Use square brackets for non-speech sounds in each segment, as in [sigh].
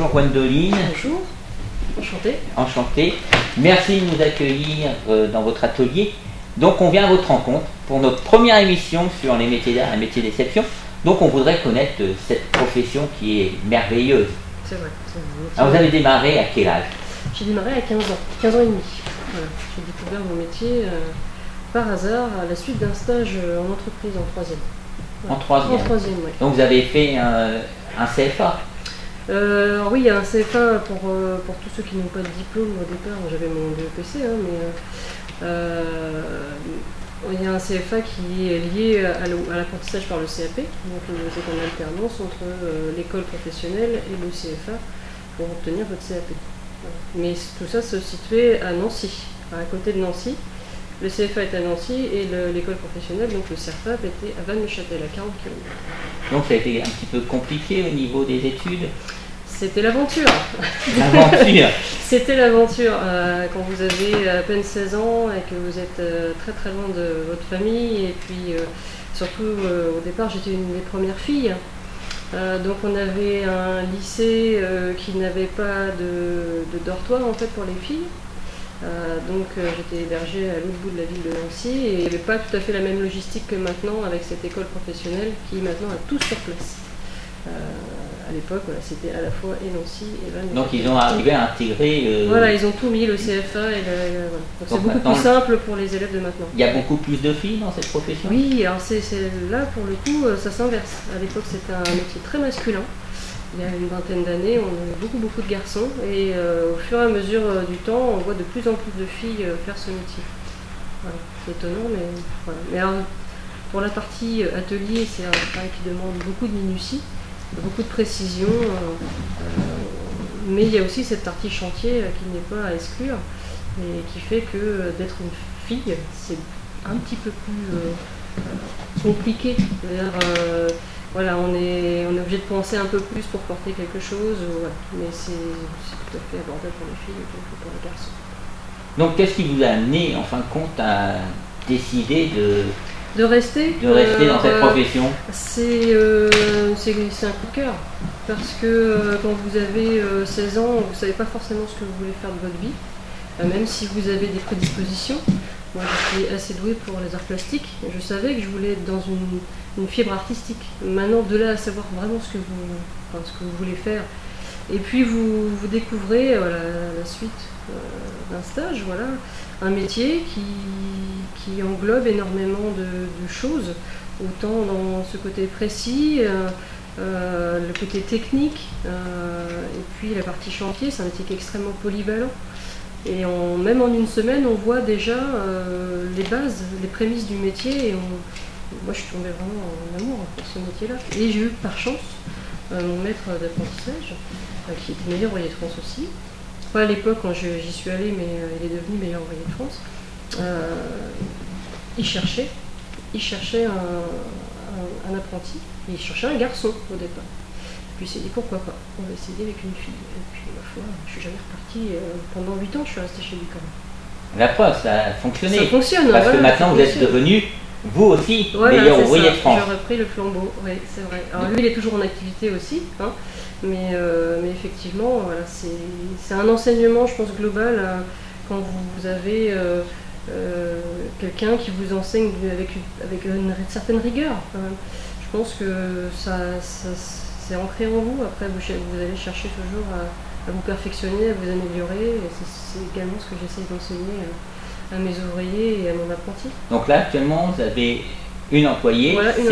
Bonjour Gwendoline. Bonjour, enchanté. Enchanté. Merci de nous accueillir euh, dans votre atelier. Donc on vient à votre rencontre pour notre première émission sur les métiers d'art et métiers d'exception. Donc on voudrait connaître euh, cette profession qui est merveilleuse. C'est vrai. Alors vous avez démarré à quel âge? J'ai démarré à 15 ans, 15 ans et demi. Voilà. J'ai découvert mon métier euh, par hasard à la suite d'un stage en entreprise en troisième. En troisième. En troisième, oui. Donc vous avez fait un, un CFA. Euh, oui, il y a un CFA pour, euh, pour tous ceux qui n'ont pas de diplôme au départ. J'avais mon DEPC, hein, mais euh, euh, il y a un CFA qui est lié à l'apprentissage par le CAP. Donc êtes en alternance entre l'école professionnelle et le CFA pour obtenir votre CAP. Mais tout ça se situait à Nancy, à côté de Nancy. Le CFA est à Nancy et le- l'école professionnelle, donc le CERFAP, était à Vannes-le-Châtel, à 40 km. Donc ça a été un petit peu compliqué au niveau des études? C'était l'aventure L'aventure. [laughs] C'était l'aventure. euh, quand vous avez à peine 16 ans et que vous êtes euh, très très loin de votre famille, et puis euh, surtout au départ j'étais une des premières filles. Donc on avait un lycée qui n'avait pas de, de dortoir en fait pour les filles. Donc j'étais hébergée à l'autre bout de la ville de Nancy et il n'y avait pas tout à fait la même logistique que maintenant avec cette école professionnelle qui maintenant a tout sur place. Euh, à l'époque, voilà, c'était à la fois et Nancy et Vannes. Donc ils ont arrivé à intégrer. euh, Voilà, ils ont tout mis, le CFA et le. le- voilà. Donc c'est beaucoup plus simple pour les élèves de maintenant. Il y a beaucoup plus de filles dans cette profession? Oui, alors c'est là pour le coup, euh, ça s'inverse. À l'époque, c'était un métier très masculin. Il y a une vingtaine d'années, on avait beaucoup beaucoup de garçons et euh, au fur et à mesure euh, du temps, on voit de plus en plus de filles euh, faire ce métier. Voilà, c'est étonnant, mais voilà. Mais alors, pour la partie euh, atelier, c'est un travail qui demande beaucoup de minutie, beaucoup de précision. euh, euh, mais il y a aussi cette partie chantier euh, qui n'est pas à exclure et qui fait que d'être une fille, c'est un petit peu plus compliqué. Voilà, on est, on est obligé de penser un peu plus pour porter quelque chose, mais c'est tout à fait abordable pour les filles pour pour les garçons. Donc qu'est-ce qui vous a amené en fin de compte à décider de, De rester de rester dans cette euh, profession C'est euh, c'est- un coup de cœur. Parce que euh, quand vous avez euh, 16 ans, vous ne savez pas forcément ce que vous voulez faire de votre vie. Même si vous avez des prédispositions. Moi, je suis assez douée pour les arts plastiques. Je savais que je voulais être dans une, une fibre artistique. Maintenant, de là à savoir vraiment ce que vous, enfin, ce que vous voulez faire. Et puis, vous, vous découvrez la, suite d'un stage, voilà, un métier qui, englobe énormément de, choses autant dans ce côté précis, euh, euh, le côté technique, euh, et puis la partie chantier, c'est un métier qui est extrêmement polyvalent. Et même en une semaine, on voit déjà euh, les bases, les prémices du métier. Et moi, je suis tombée vraiment en amour pour ce métier-là. Et j'ai eu par chance euh, mon maître d'apprentissage, euh, qui était meilleur ouvrier de France aussi. Pas à l'époque quand j'y suis allée, mais euh, il est devenu meilleur ouvrier de France. Euh, il cherchait, il cherchait un, un- un apprenti, il cherchait un garçon au départ. Puis il s'est dit pourquoi pas, on va essayer avec une fille. Et puis ma foi, je suis jamais repartie. euh, pendant 8 ans, je suis restée chez lui quand même. La preuve, ça a fonctionné. Ça fonctionne. Parce que maintenant vous êtes devenu, vous aussi, Voilà, meilleur ouvrier de France. J'ai repris le flambeau, oui, c'est vrai. Alors lui, il est toujours en activité aussi, hein, mais, euh, mais effectivement, c'est un enseignement, je pense, global euh, quand vous avez euh, quelqu'un qui vous enseigne avec une, certaine rigueur. Je pense que ça, ça- c'est ancré en vous. Après, vous, allez chercher toujours à, à vous perfectionner, à vous améliorer. C'est également ce que j'essaie d'enseigner euh, à mes ouvriers et à mon apprenti. Donc là actuellement vous avez une employée, Voilà, c'est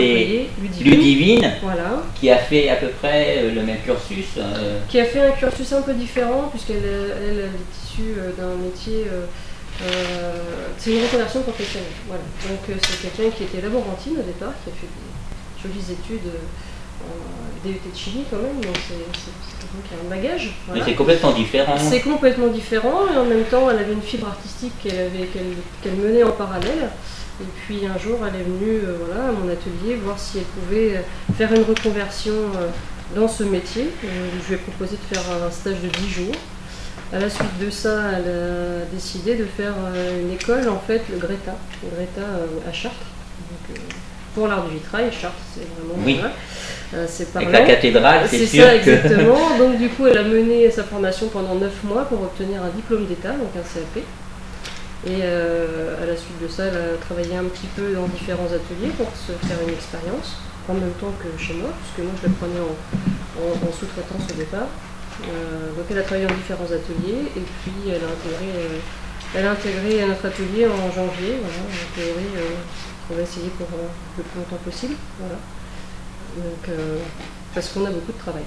Ludivine. Ludivine, Voilà. qui a fait à peu près euh, le même cursus. euh, qui a fait un cursus un peu différent puisqu'elle elle, elle est issue euh, d'un métier. euh, euh, c'est une reconversion professionnelle. Voilà. Donc euh, c'est quelqu'un qui était laborantine au départ, qui a fait des jolies études euh, en DUT de chimie quand même, donc c'est c'est- c'est quelqu'un qui a un bagage. Mais c'est complètement différent. C'est complètement différent et en même temps elle avait une fibre artistique qu'elle avait- qu'elle qu'elle menait en parallèle. Et puis un jour, elle est venue euh, voilà, à mon atelier voir si elle pouvait euh, faire une reconversion euh, dans ce métier. je lui ai proposé de faire un stage de 10 jours. À la suite de ça, elle a décidé de faire une école, en fait, le Greta, le Greta à Chartres. pour l'art du vitrail, Chartres, c'est vraiment oui. c'est Avec la cathédrale, c'est sûr. ça, exactement. donc du coup, elle a mené sa formation pendant 9 mois pour obtenir un diplôme d'État, donc un CAP. Et euh, à la suite de ça, elle a travaillé un petit peu dans différents ateliers pour se faire une expérience, en même temps que chez moi, puisque moi je la prenais en, sous-traitance au départ. Euh, donc elle a travaillé dans différents ateliers et puis elle a intégré, euh, elle a intégré notre atelier en janvier. En théorie, on va essayer pour le plus longtemps possible. Donc, parce qu'on a beaucoup de travail.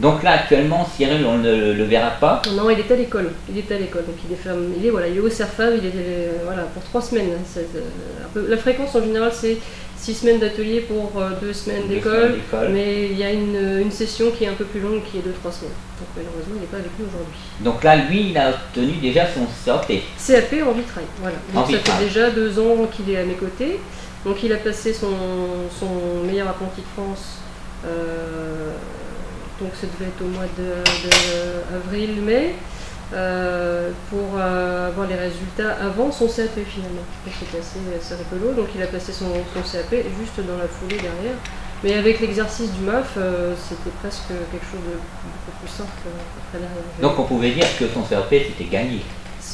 Donc là, actuellement, Cyril, on ne le verra pas. Non, il est à l'école. Il est à l'école. Donc il est, il est, voilà, il est au CERFAV, il est euh, voilà, pour trois semaines. Euh, la fréquence en général, c'est six semaines d'atelier pour euh, deux semaines d'école. Mais il y a une, session qui est un peu plus longue, qui est de trois semaines. Donc malheureusement, il n'est pas avec nous aujourd'hui. Donc là, lui, il a obtenu déjà son CAP. CAP en vitrail, voilà. Donc ça fait déjà deux ans qu'il est à mes côtés. Donc il a passé son, son meilleur apprenti de France donc ça devait être au mois de, mai euh, pour euh, avoir les résultats avant son CAP finalement. C'était assez, assez rigolo, donc il a passé son, CAP juste dans la foulée derrière. Mais avec l'exercice du MAF, euh, c'était presque quelque chose de beaucoup plus simple après derrière. Donc on pouvait dire que son CAP c'était gagné.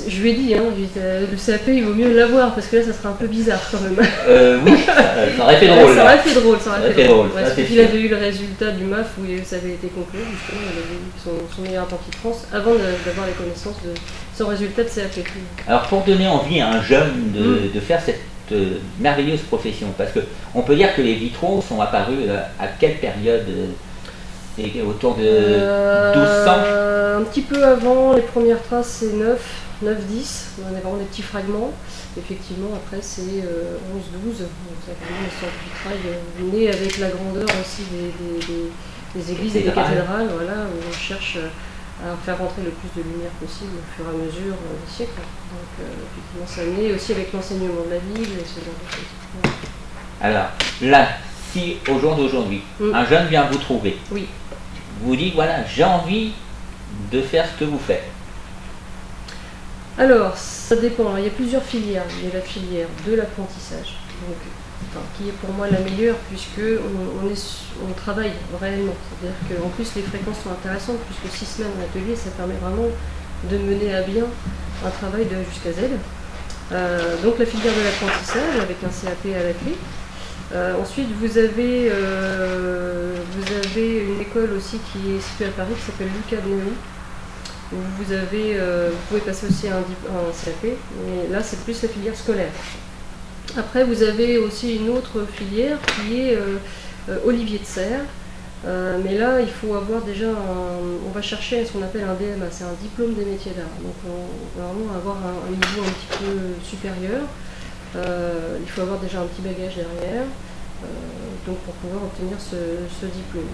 Je lui ai dit, hein, le CAP, il vaut mieux l'avoir parce que là, ça serait un peu bizarre quand même. Euh, oui, [laughs] ça, aurait fait drôle. ça aurait fait drôle, ça aurait fait drôle. parce qu'il avait eu le résultat du MAF où ça avait été conclu, justement, il avait eu son, meilleur apprenti de France avant d'avoir les connaissances de son résultat de CAP. Alors, pour donner envie à un jeune de, mm. faire cette euh, merveilleuse profession, parce qu'on peut dire que les vitraux sont apparus euh, à quelle période autour de 1200 Un petit peu avant, les premières traces, c'est 9. 9-10, on a vraiment des petits fragments. Effectivement, après c'est 11-12, euh, ça vraiment l'histoire du vitrail euh, né avec la grandeur aussi des, églises et des cathédrales, voilà, où on cherche à faire rentrer le plus de lumière possible au fur et à mesure euh, des siècles. Donc effectivement, ça naît aussi avec l'enseignement de la ville et ce genre de choses. Alors là, si au jour d'aujourd'hui, mm. un jeune vient vous trouver, oui. vous dit voilà, j'ai envie de faire ce que vous faites alors, ça dépend. il y a plusieurs filières. Il y a la filière de l'apprentissage, qui est pour moi la meilleure puisque on, travaille réellement. C'est-à-dire qu'en plus les fréquences sont intéressantes puisque six semaines en atelier, ça permet vraiment de mener à bien un travail de jusqu'à Z. Euh, donc la filière de l'apprentissage avec un CAP à la clé. Euh, ensuite, vous avez, euh, vous avez une école aussi qui est située à Paris qui s'appelle Lucas Néo, euh, vous pouvez passer aussi un, un CAP, mais là c'est plus la filière scolaire. Après, vous avez aussi une autre filière qui est euh, euh, Olivier de Serre. mais là, il faut avoir déjà On va chercher ce qu'on appelle un DMA, c'est un diplôme des métiers d'art. Donc, on va vraiment avoir un, niveau un petit peu supérieur. il faut avoir déjà un petit bagage derrière. donc, pour pouvoir obtenir ce, diplôme.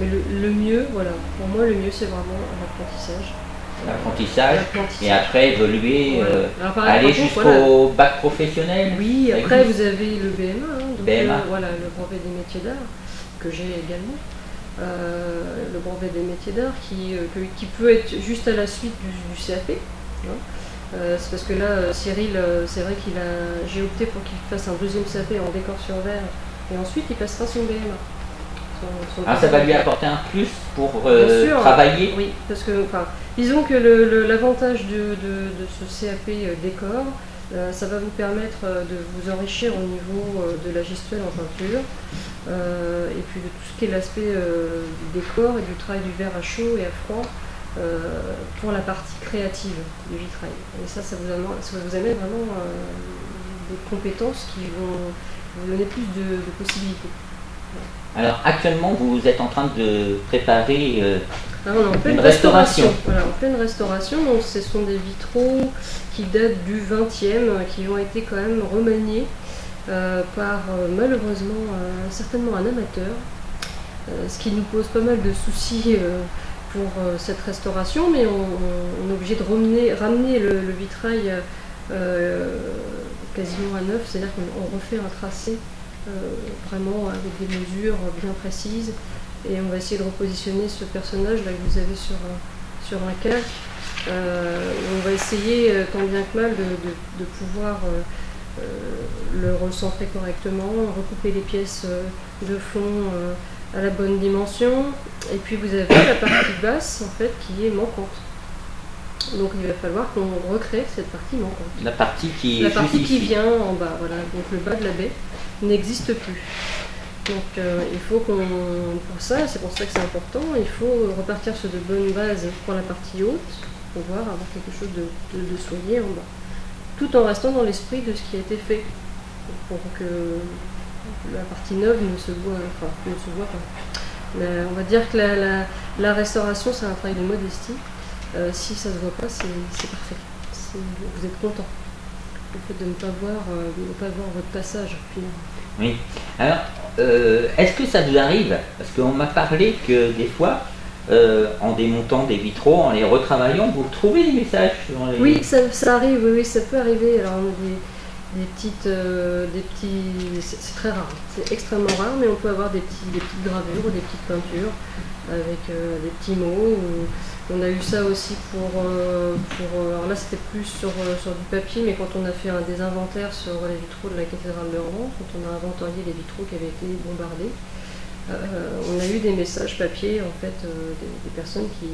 Mais le, mieux, voilà, pour moi, le mieux, c'est vraiment l'apprentissage l'apprentissage et après évoluer, euh, aller jusqu'au bac professionnel. Oui, après vous avez le BMA, hein, donc euh, voilà, le brevet des métiers d'art que j'ai également. Euh, le brevet des métiers d'art qui, qui peut être juste à la suite du, CAP. Hein. c'est parce que là, Cyril, c'est vrai qu'il a, j'ai opté pour qu'il fasse un deuxième CAP en décor sur verre et ensuite il passera son BMA. Ah, ça va lui apporter un plus pour travailler Oui, parce que enfin, Disons que l'avantage de, ce CAP euh, décor, euh, ça va vous permettre euh, de vous enrichir au niveau de la gestuelle en peinture, et puis de tout ce qui est l'aspect du décor et du travail du verre à chaud et à froid pour la partie créative du vitrail. Et ça, ça vous amène, ça vous amène vraiment des compétences qui vont vous donner plus de possibilités. Alors actuellement, vous êtes en train de préparer euh, ah, en pleine une restauration. Voilà, en pleine restauration, donc ce sont des vitraux qui datent du 20e, qui ont été quand même remaniés euh, par euh, malheureusement certainement un amateur, ce qui nous pose pas mal de soucis pour cette restauration, mais on, est obligé de ramener, ramener le, vitrail quasiment à neuf, c'est-à-dire qu'on refait un tracé vraiment avec des mesures bien précises et on va essayer de repositionner ce personnage là que vous avez sur, sur un calque. on va essayer tant bien que mal de, pouvoir le recentrer correctement, recouper les pièces de fond à la bonne dimension. Et puis vous avez la partie basse en fait qui est manquante. Donc il va falloir qu'on recrée cette partie manquante. La partie qui La partie qui vient en bas, voilà. Donc le bas de la baie n'existe plus. Donc euh, il faut qu'on, pour ça, c'est pour ça que c'est important, il faut repartir sur de bonnes bases pour la partie haute, pour pouvoir avoir quelque chose de, soigné en bas. Tout en restant dans l'esprit de ce qui a été fait, pour que la partie neuve ne se voit, enfin, ne se voit pas. on va dire que la, restauration, c'est un travail de modestie. Euh, si ça ne se voit pas, c'est parfait. Vous êtes content. Le fait de ne pas voir, euh, de ne pas voir votre passage. Oui. Alors, euh, est-ce que ça vous arrive Parce qu'on m'a parlé que des fois, en démontant des vitraux, en les retravaillant, vous trouvez des messages Oui, ça, arrive, oui, ça peut arriver. Alors, on a des, des petites, euh, des petits, c'est très rare, c'est extrêmement rare, mais on peut avoir des, petits, des petites gravures ou des petites peintures avec euh, des petits mots. On a eu ça aussi pour, euh, pour alors là c'était plus sur, sur du papier, mais quand on a fait un des inventaires sur les vitraux de la cathédrale de Rouen, quand on a inventorié les vitraux qui avaient été bombardés, on a eu des messages papier en fait des, personnes qui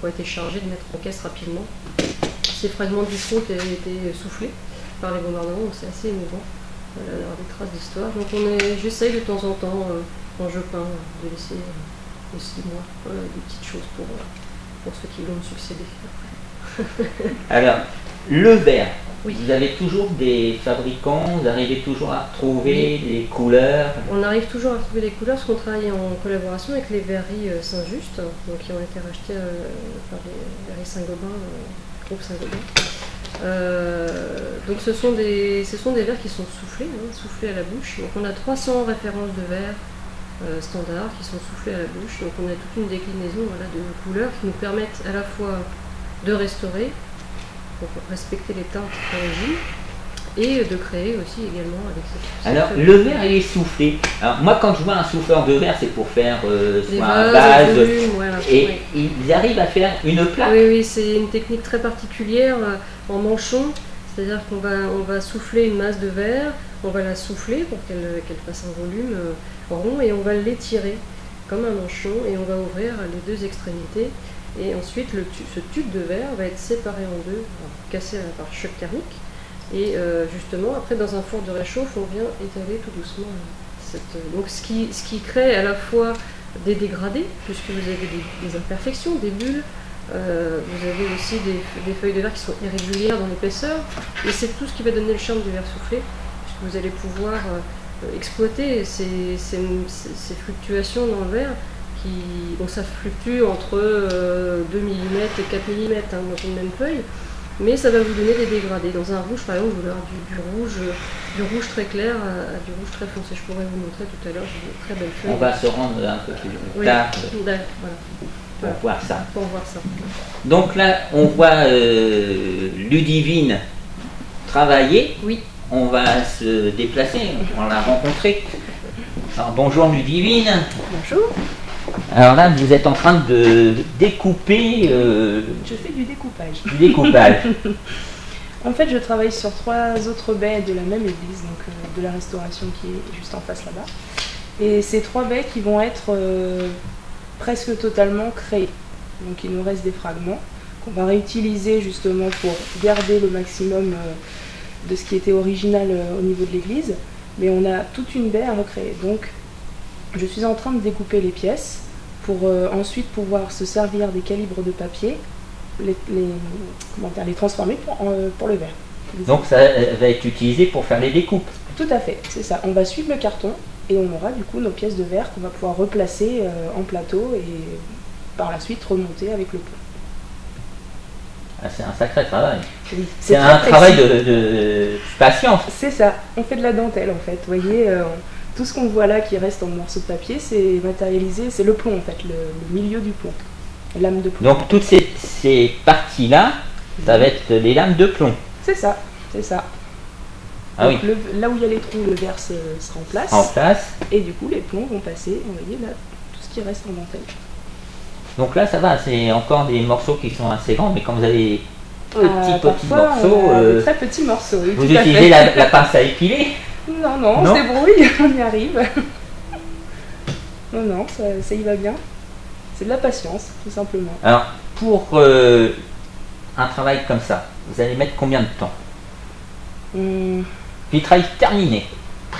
ont été chargées de mettre en caisse rapidement ces fragments de vitraux qui avaient été soufflés par les bombardements, c'est assez émouvant d'avoir des traces d'histoire. Donc on j'essaye de temps en temps, euh, quand je peins, de laisser euh, aussi moi des petites choses pour, euh, pour ceux qui vont me succéder [laughs] Alors, le verre, vous avez toujours des fabricants, vous arrivez toujours à trouver des couleurs? On arrive toujours à trouver des couleurs parce qu'on travaille en collaboration avec les verreries Saint-Just, donc qui ont été rachetés par les verreries Saint-Gobain, groupe Saint-Gobain. Euh, donc ce sont, des, ce sont des verres qui sont soufflés, hein, soufflés à la bouche. Donc on a 300 références de verres euh, standards qui sont soufflés à la bouche. Donc on a toute une déclinaison de couleurs qui nous permettent à la fois de restaurer, pour respecter les teintes d'origine, et de créer aussi également avec cette Alors le verre il est soufflé. Alors moi quand je vois un souffleur de verre c'est pour faire euh, soit un base et ils arrivent à faire une plaque. Oui oui c'est une technique très particulière euh, en manchon, c'est-à-dire qu'on va, on va souffler une masse de verre, on va la souffler pour qu'elle fasse un volume euh, rond et on va l'étirer comme un manchon et on va ouvrir les deux extrémités et ensuite ce tube de verre va être séparé en deux, cassé par choc thermique et euh, justement, après, dans un four de réchauffe, on vient étaler tout doucement cette. Euh, donc, ce qui, crée à la fois des dégradés, puisque vous avez des, imperfections, des bulles, euh, vous avez aussi des, feuilles de verre qui sont irrégulières dans l'épaisseur, et c'est tout ce qui va donner le charme du verre soufflé, puisque vous allez pouvoir exploiter ces, ces, fluctuations dans le verre. Qui, donc ça fluctue entre 2 mm et 4 mm hein, dans une même feuille mais ça va vous donner des dégradés. Dans un rouge, par exemple, vous aurez du, rouge, du rouge très clair à, du rouge très foncé. Je pourrais vous montrer tout à l'heure, j'ai des très belles feuilles. On va se rendre un peu plus tard pour voir ça. Pour voir ça. Donc là, on voit euh, Ludivine travailler. Oui. On va se déplacer, on l'a rencontrée. Alors, bonjour Ludivine. Bonjour. Alors là, vous êtes en train de découper. Euh, je fais du découpage. Du découpage. [laughs] en fait, je travaille sur trois autres baies de la même église, donc euh, de la restauration qui est juste en face là-bas. Et ces trois baies qui vont être euh, presque totalement créées. Donc il nous reste des fragments qu'on va réutiliser justement pour garder le maximum de ce qui était original au niveau de l'église. Mais on a toute une baie à recréer. Donc je suis en train de découper les pièces pour euh, ensuite pouvoir se servir des calibres de papier, les, les transformer euh, pour, le verre. Donc ça va être utilisé pour faire les découpes Tout à fait, c'est ça. On va suivre le carton et on aura du coup nos pièces de verre qu'on va pouvoir replacer euh, en plateau et par la suite remonter avec le pot. Ah, c'est un sacré travail. c'est un travail de, patience. C'est ça. On fait de la dentelle en fait. Vous voyez, tout ce qu'on voit là qui reste en morceaux de papier, c'est matérialisé, c'est le plomb en fait, le, milieu du plomb, lame de plomb. Donc toutes ces, parties-là, ça va être les lames de plomb. C'est ça, c'est ça. Ah Donc, le- là où il y a les trous, le verre se, sera en place. En place. Et du coup, les plombs vont passer, vous voyez là, tout ce qui reste en dentelle. Donc là, ça va, c'est encore des morceaux qui sont assez grands, mais quand vous avez petits, Euh, petits morceaux, euh, très petits morceaux, oui, vous utilisez la, la pince à épiler. Non, non, on Non se débrouille, [laughs] on y arrive. non, non, ça, ça y va bien. C'est de la patience, tout simplement. Alors, pour euh, un travail comme ça, vous allez mettre combien de temps? Hum, Vitrail terminé,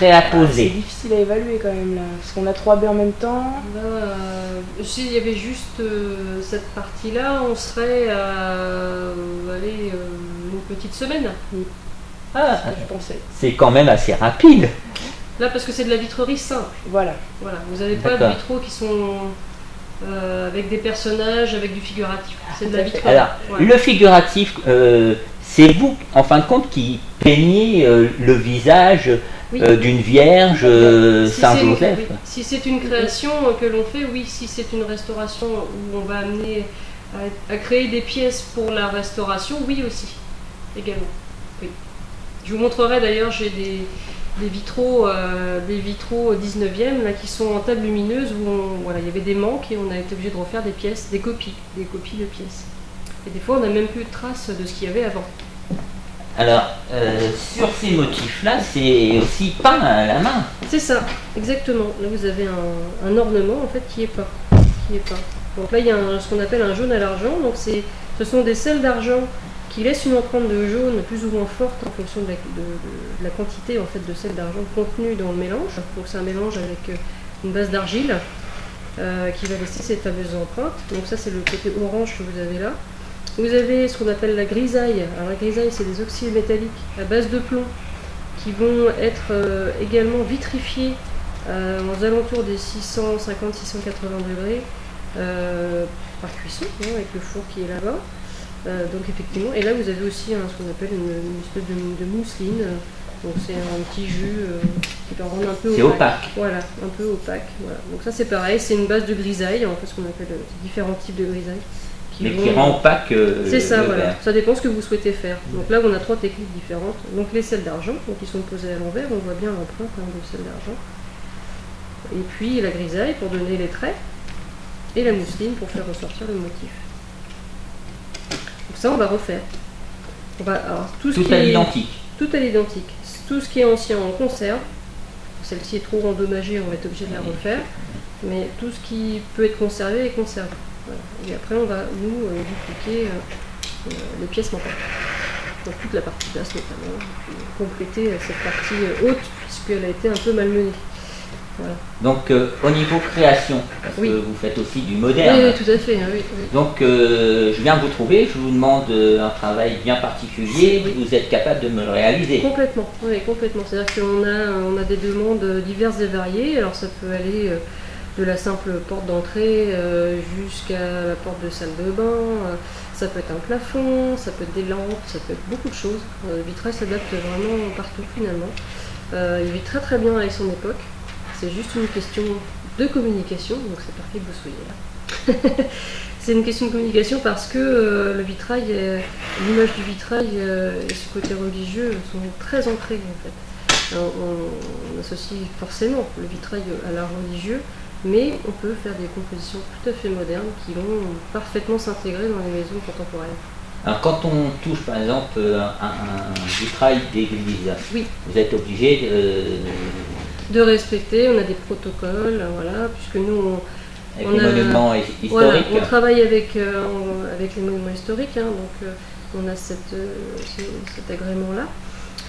prêt à Ah, c'est poser. difficile à évaluer quand même là, parce qu'on a trois baies en même temps. Là, euh, S'il y avait juste euh, cette partie-là, on serait à euh, allez, euh, une petite semaine. Ah, ce que je pensais. c'est quand même assez rapide. Là, parce que c'est de la vitrerie simple. Voilà. Voilà, vous n'avez pas de vitraux qui sont euh, avec des personnages, avec du figuratif. C'est de la vitrerie. Alors, le figuratif, euh, c'est vous, en fin de compte, qui peignez euh, le visage Oui. euh, d'une vierge euh, Si c'est une- Saint-Joseph. oui. Si c'est une création euh, que l'on fait, oui. Si c'est une restauration où on va amener à, à créer des pièces pour la restauration, oui aussi, également. Oui. Je vous montrerai d'ailleurs, j'ai des, des vitraux, euh, des vitraux 19e là, qui sont en table lumineuse où on- voilà, il y avait des manques et on a été obligé de refaire des pièces, des copies, des copies de pièces. Et des fois, on n'a même plus de traces de ce qu'il y avait avant. Alors, euh, sur ces motifs-là, c'est aussi peint à la main. C'est ça, exactement. Là, vous avez un, ornement en fait qui est peint. Donc là, il y a ce qu'on appelle un jaune à l'argent. Donc c'est, ce sont des sels d'argent qui laissent une empreinte de jaune plus ou moins forte en fonction de la, quantité en fait de sel d'argent contenu dans le mélange. Donc c'est un mélange avec euh, une base d'argile euh, qui va laisser ces fameuses empreintes. Donc ça, c'est le côté orange que vous avez là. Vous avez ce qu'on appelle la grisaille. Alors la grisaille, c'est des oxydes métalliques à base de plomb qui vont être euh, également vitrifiés euh, aux alentours des 650-680 degrés euh, par cuisson, hein, avec le four qui est là-bas. Donc effectivement, et là vous avez aussi hein, ce qu'on appelle une, une espèce de, de mousseline. donc c'est un petit jus qui va rendre un peu opaque. opaque. Voilà, un peu opaque. Voilà. Donc ça c'est pareil, c'est une base de grisaille, en fait ce qu'on appelle différents types de grisaille. Mais qui rend opaque euh, C'est ça, le voilà. verre. Ça dépend ce que vous souhaitez faire. Donc là, on a trois techniques différentes. Donc les sels d'argent, donc ils sont posés à l'envers, on voit bien l'empreinte hein, de sel d'argent. Et puis la grisaille pour donner les traits, et la mousseline pour faire ressortir le motif. Donc ça, on va refaire. On va, alors, tout ce Tout qui à est- l'identique. tout à l'identique. Tout ce qui est ancien, on conserve. Celle-ci est trop endommagée, on va être obligé de la refaire. Mais tout ce qui peut être conservé est conservé. Voilà. Et après, on va, nous, euh, dupliquer euh, euh, les pièces manquantes. Donc toute la partie basse notamment. Compléter euh, cette partie euh, haute, puisqu'elle a été un peu malmenée. Voilà. Donc, euh, au niveau création, parce Oui. que vous faites aussi du Oui, moderne. oui, tout à fait. oui, oui. Donc, euh, je viens de vous trouver, je vous demande euh, un travail bien particulier, Oui. vous êtes capable de me le réaliser. Complètement, oui, complètement. C'est-à-dire qu'on a, on a des demandes diverses et variées. Alors ça peut aller euh, de la simple porte d'entrée euh, jusqu'à la porte de salle de bain. euh, ça peut être un plafond, ça peut être des lampes, ça peut être beaucoup de choses. Euh, le vitrail s'adapte vraiment partout finalement. Il vit très très bien avec son époque. C'est juste une question de communication, donc c'est parfait que vous soyez là. [laughs] c'est une question de communication parce que le vitrail, l'image du vitrail et ce côté religieux sont très ancrés en fait. On associe forcément le vitrail à l'art religieux, mais on peut faire des compositions tout à fait modernes qui vont parfaitement s'intégrer dans les maisons contemporaines. Alors, quand on touche par exemple euh, un, un vitrail d'église, Oui. vous êtes obligé euh, De respecter, on a des protocoles, voilà, puisque nous on, a- Voilà, travaille avec, euh, on- avec les monuments historiques, hein, donc euh, on a cette, euh, ce- cet agrément-là.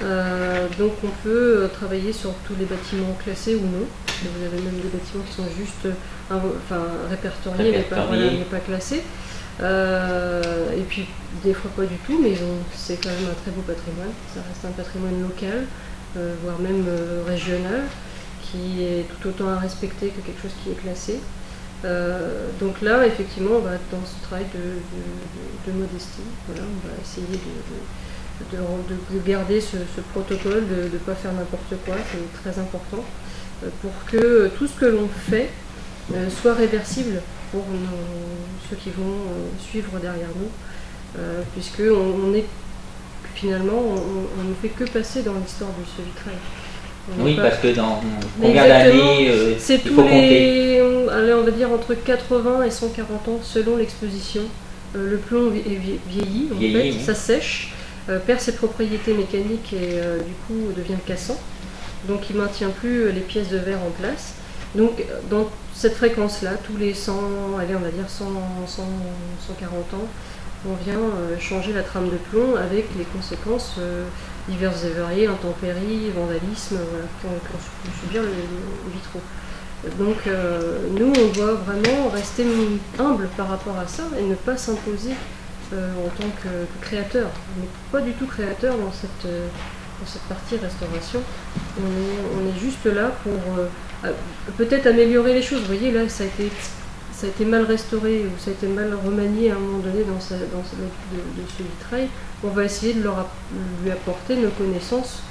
Euh, donc on peut euh, travailler sur tous les bâtiments classés ou non. Vous avez même des bâtiments qui sont juste euh, enfin, répertoriés, mais pas, Répertoriés. voilà, mais pas classés. Euh, et puis des fois pas du tout, mais c'est quand même un très beau patrimoine. Ça reste un patrimoine local, euh, voire même régional, qui est tout autant à respecter que quelque chose qui est classé. Donc là, effectivement, on va être dans ce travail de, de- de- de modestie. Voilà, on va essayer de, de- de- de garder ce, ce protocole, de ne pas faire n'importe quoi, c'est très important, euh, pour que tout ce que l'on fait euh, soit réversible pour nos- ceux qui vont euh, suivre derrière nous, puisque on, on est finalement, on ne fait que passer dans l'histoire de ce vitrail. oui, parce que dans combien d'années euh, C'est tous les, allez, on va dire entre 80 et 140 ans selon l'exposition. Euh, le plomb est vieilli, en fait, ça sèche, perd ses propriétés mécaniques et du coup devient cassant. Donc il ne maintient plus les pièces de verre en place. Donc dans cette fréquence-là, tous les 100, allez, on va dire 100, 100 140 ans, on vient euh, changer la trame de plomb avec les conséquences euh, diverses et variées, intempéries, vandalisme, voilà, qu'on subir le, le, vitraux. Donc euh, nous, on doit vraiment rester humble par rapport à ça et ne pas s'imposer en tant que, créateur. On n'est pas du tout créateur dans cette, dans cette partie restauration. On est, juste là pour peut-être améliorer les choses. Vous voyez, là, ça a été ça a été mal restauré ou ça a été mal remanié à un moment donné dans, dans ce vitrail, on va essayer de leur, lui apporter nos connaissances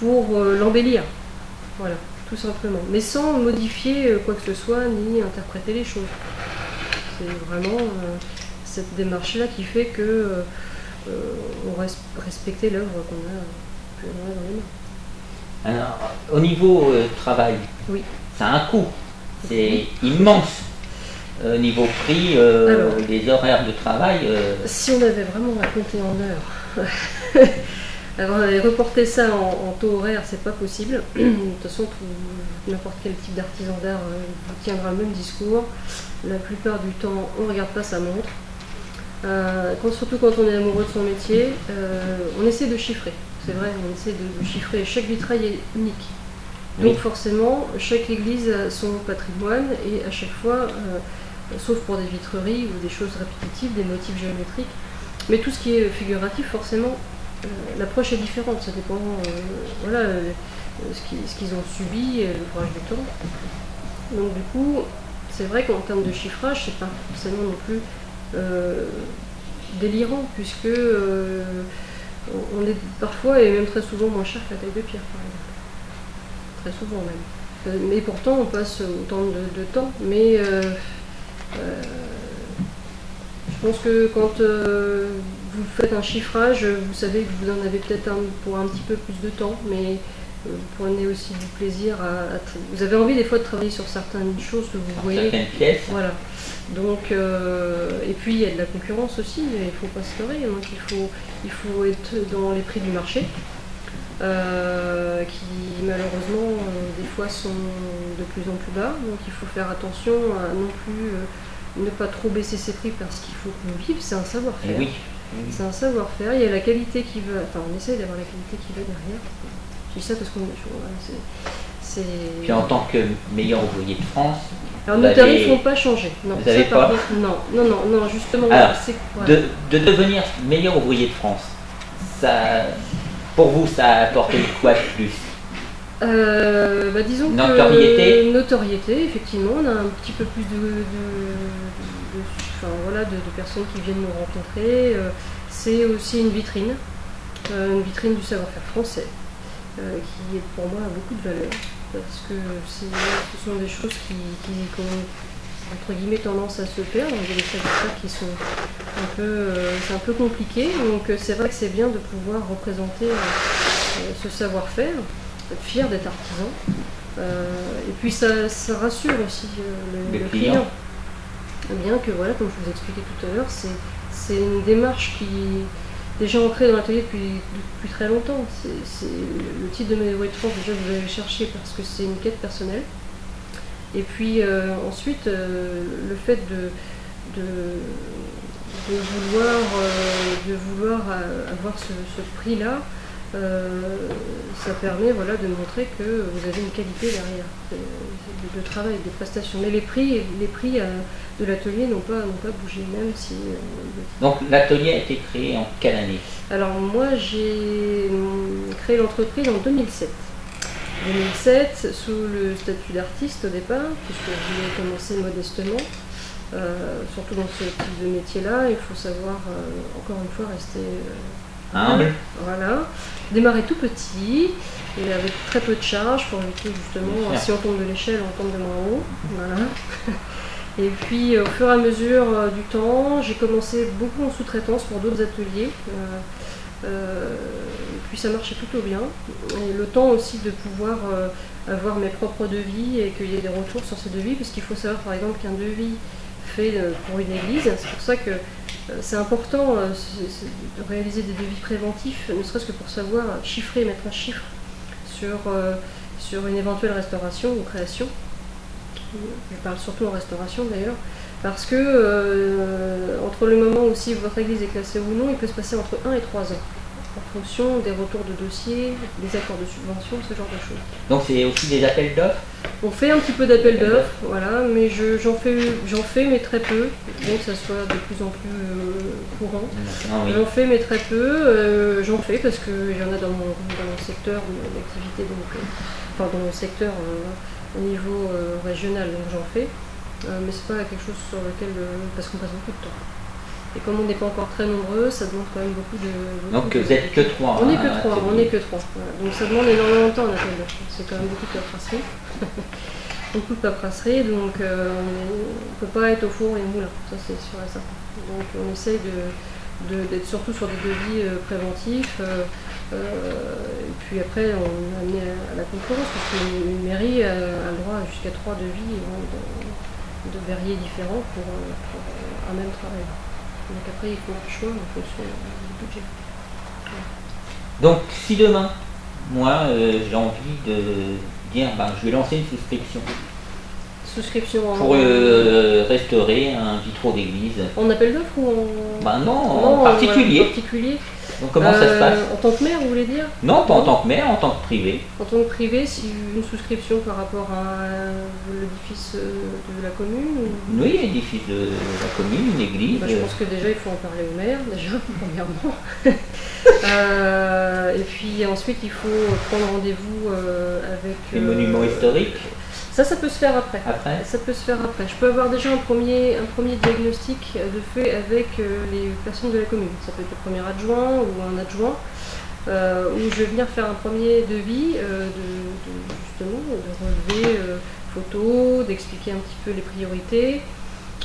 pour euh, l'embellir. Voilà, tout simplement. Mais sans modifier euh, quoi que ce soit ni interpréter les choses. C'est vraiment euh, cette démarche-là qui fait que on reste respecter l'œuvre qu'on a, dans les mains. Alors, au niveau travail, oui. ça a un coût. C'est immense. Euh, niveau prix, euh, les horaires de travail. Euh, si on avait vraiment raconté en heures, [laughs] alors reporter ça en, taux horaire, c'est pas possible. [clears throat] de toute façon, n'importe quel type d'artisan d'art tiendra le même discours. La plupart du temps, on ne regarde pas sa montre. Surtout quand on est amoureux de son métier, on essaie de chiffrer. C'est vrai, on essaie de, chiffrer. Chaque vitrail est unique. Donc forcément, chaque église a son patrimoine et à chaque fois, sauf pour des vitreries ou des choses répétitives, des motifs géométriques. Mais tout ce qui est figuratif, forcément, euh, l'approche est différente. Ça dépend euh, voilà, euh, ce qu'ils ont subi, l'ouvrage du temps. Donc du coup, c'est vrai qu'en termes de chiffrage, c'est pas forcément non plus délirant, puisque on est parfois et même très souvent moins cher que la taille de pierre, par exemple. Très souvent même. Mais pourtant, on passe autant de, de temps. Mais euh, je pense que quand euh, vous faites un chiffrage, vous savez que vous en avez peut-être pour un petit peu plus de temps, mais euh, vous prenez aussi du plaisir à, Vous avez envie des fois de travailler sur certaines choses que vous voyez. Certaines pièces. Voilà. Donc, et puis il y a de la concurrence aussi, il ne faut pas se leurrer, donc il faut, il faut être dans les prix du marché. qui malheureusement des fois sont de plus en plus bas, donc il faut faire attention à non plus ne pas trop baisser ses prix parce qu'il faut qu'on vive, c'est un savoir-faire. Oui. C'est un savoir-faire, il y a la qualité qui va, enfin on essaie d'avoir la qualité qui va derrière. Je dis ça parce qu'on c'est. Puis en tant que meilleur ouvrier de France. Alors nos tarifs n'ont pas changé. Non, vous pas non, non, non, non, justement. Alors, de, de, devenir meilleur ouvrier de France, ça, pour vous, ça a apporté quoi de plus? Euh, bah, disons notoriété. Que, notoriété, effectivement, on a un petit peu plus de, voilà, de, personnes qui viennent nous rencontrer. Euh, c'est aussi une vitrine, euh, une vitrine du savoir-faire français, qui pour moi a beaucoup de valeur, parce que ce sont des choses qui, ont entre guillemets tendance à se perdre. Il y a des savoir-faire qui sont un peu, c'est un peu compliqué, donc c'est vrai que c'est bien de pouvoir représenter ce savoir-faire être fier d'être artisan. Euh, et puis ça, rassure aussi euh, le, client. Bien que, voilà, comme je vous expliquais tout à l'heure, c'est une démarche qui déjà ancrée dans l'atelier depuis, très longtemps. C'est le titre de mes France, déjà vous allez chercher parce que c'est une quête personnelle. Et puis euh, ensuite, le fait de, vouloir, vouloir avoir ce prix-là, euh, ça permet voilà, de montrer que vous avez une qualité derrière de, travail, de prestations. Mais les prix, les prix euh, de l'atelier n'ont pas, pas bougé, même si. Euh, Donc l'atelier a été créé en quelle année? Alors moi j'ai créé l'entreprise en 2007. 2007 sous le statut d'artiste au départ, puisque je commencer modestement. surtout dans ce type de métier-là, il faut savoir, encore une fois, rester humble. Voilà démarrer tout petit et avec très peu de charge pour éviter justement, si on tombe de l'échelle, on tombe de moins haut. Voilà. [laughs] Et puis au fur et à mesure euh, du temps, j'ai commencé beaucoup en sous-traitance pour d'autres ateliers. Euh, puis ça marchait plutôt bien. Et le temps aussi de pouvoir avoir mes propres devis et qu'il y ait des retours sur ces devis, parce qu'il faut savoir par exemple qu'un devis fait pour une église, c'est pour ça que c'est important de réaliser des devis préventifs, ne serait-ce que pour savoir chiffrer, mettre un chiffre sur, sur une éventuelle restauration ou création. Je parle surtout en restauration d'ailleurs. Parce que euh, entre le moment où si votre église est classée ou non, il peut se passer entre 1 et 3 ans, fonction des retours de dossiers, des accords de subvention, ce genre de choses. Donc c'est aussi des appels d'offres On fait un petit peu d'appels d'offres, voilà, mais j'en fais, fais, mais très peu, que ça soit de plus en plus euh, courant. J'en fais, mais très peu. Euh, j'en fais parce qu'il y en a dans mon, secteur d'activité, donc, enfin dans mon secteur au niveau régional, donc j'en fais. Euh, mais c'est pas quelque chose sur lequel. Euh, parce qu'on passe beaucoup de temps. Et comme on n'est pas encore très nombreux, ça demande quand même beaucoup de. Donc vous n'êtes que trois. On n'est que hein, trois, on n'est que trois. Donc ça demande énormément de temps en appel C'est quand même beaucoup de paperasserie. [laughs] beaucoup de paperasserie, donc euh, on ne peut pas être au four et au moulin, ça c'est sûr et certain. Donc on essaye d'être surtout sur des devis préventifs. et puis après, on est amené à, la concurrence, parce qu'une mairie a, le droit jusqu'à trois devis de verriers différents pour, euh, un même travail. Donc après, il faut un choix en fonction du budget. Donc si demain, moi, euh, j'ai envie de dire, ben, je vais lancer une souscription. Souscription Pour euh, restaurer un vitraux d'église. En appel d'offres ou en... Ben non, en particulier. particulier. Donc comment ça se euh, passe En tant que maire, vous voulez dire Non, pas en tant que maire, en tant que privé. En tant que privé, si une souscription par rapport à l'édifice euh, de la commune Oui, l'édifice de la commune, une église. Bah, je pense que déjà il faut en parler au maire, déjà, [laughs] premièrement. [laughs] Euh, et puis ensuite il faut prendre rendez-vous avec... Les monuments historiques ça, ça peut se faire après. Après Ça peut se faire après. Je peux avoir déjà un premier, un premier diagnostic de fait avec euh, les personnes de la commune. Ça peut être le premier adjoint ou un adjoint, euh, où je vais venir faire un premier devis euh, de, justement de relever photos, d'expliquer un petit peu les priorités,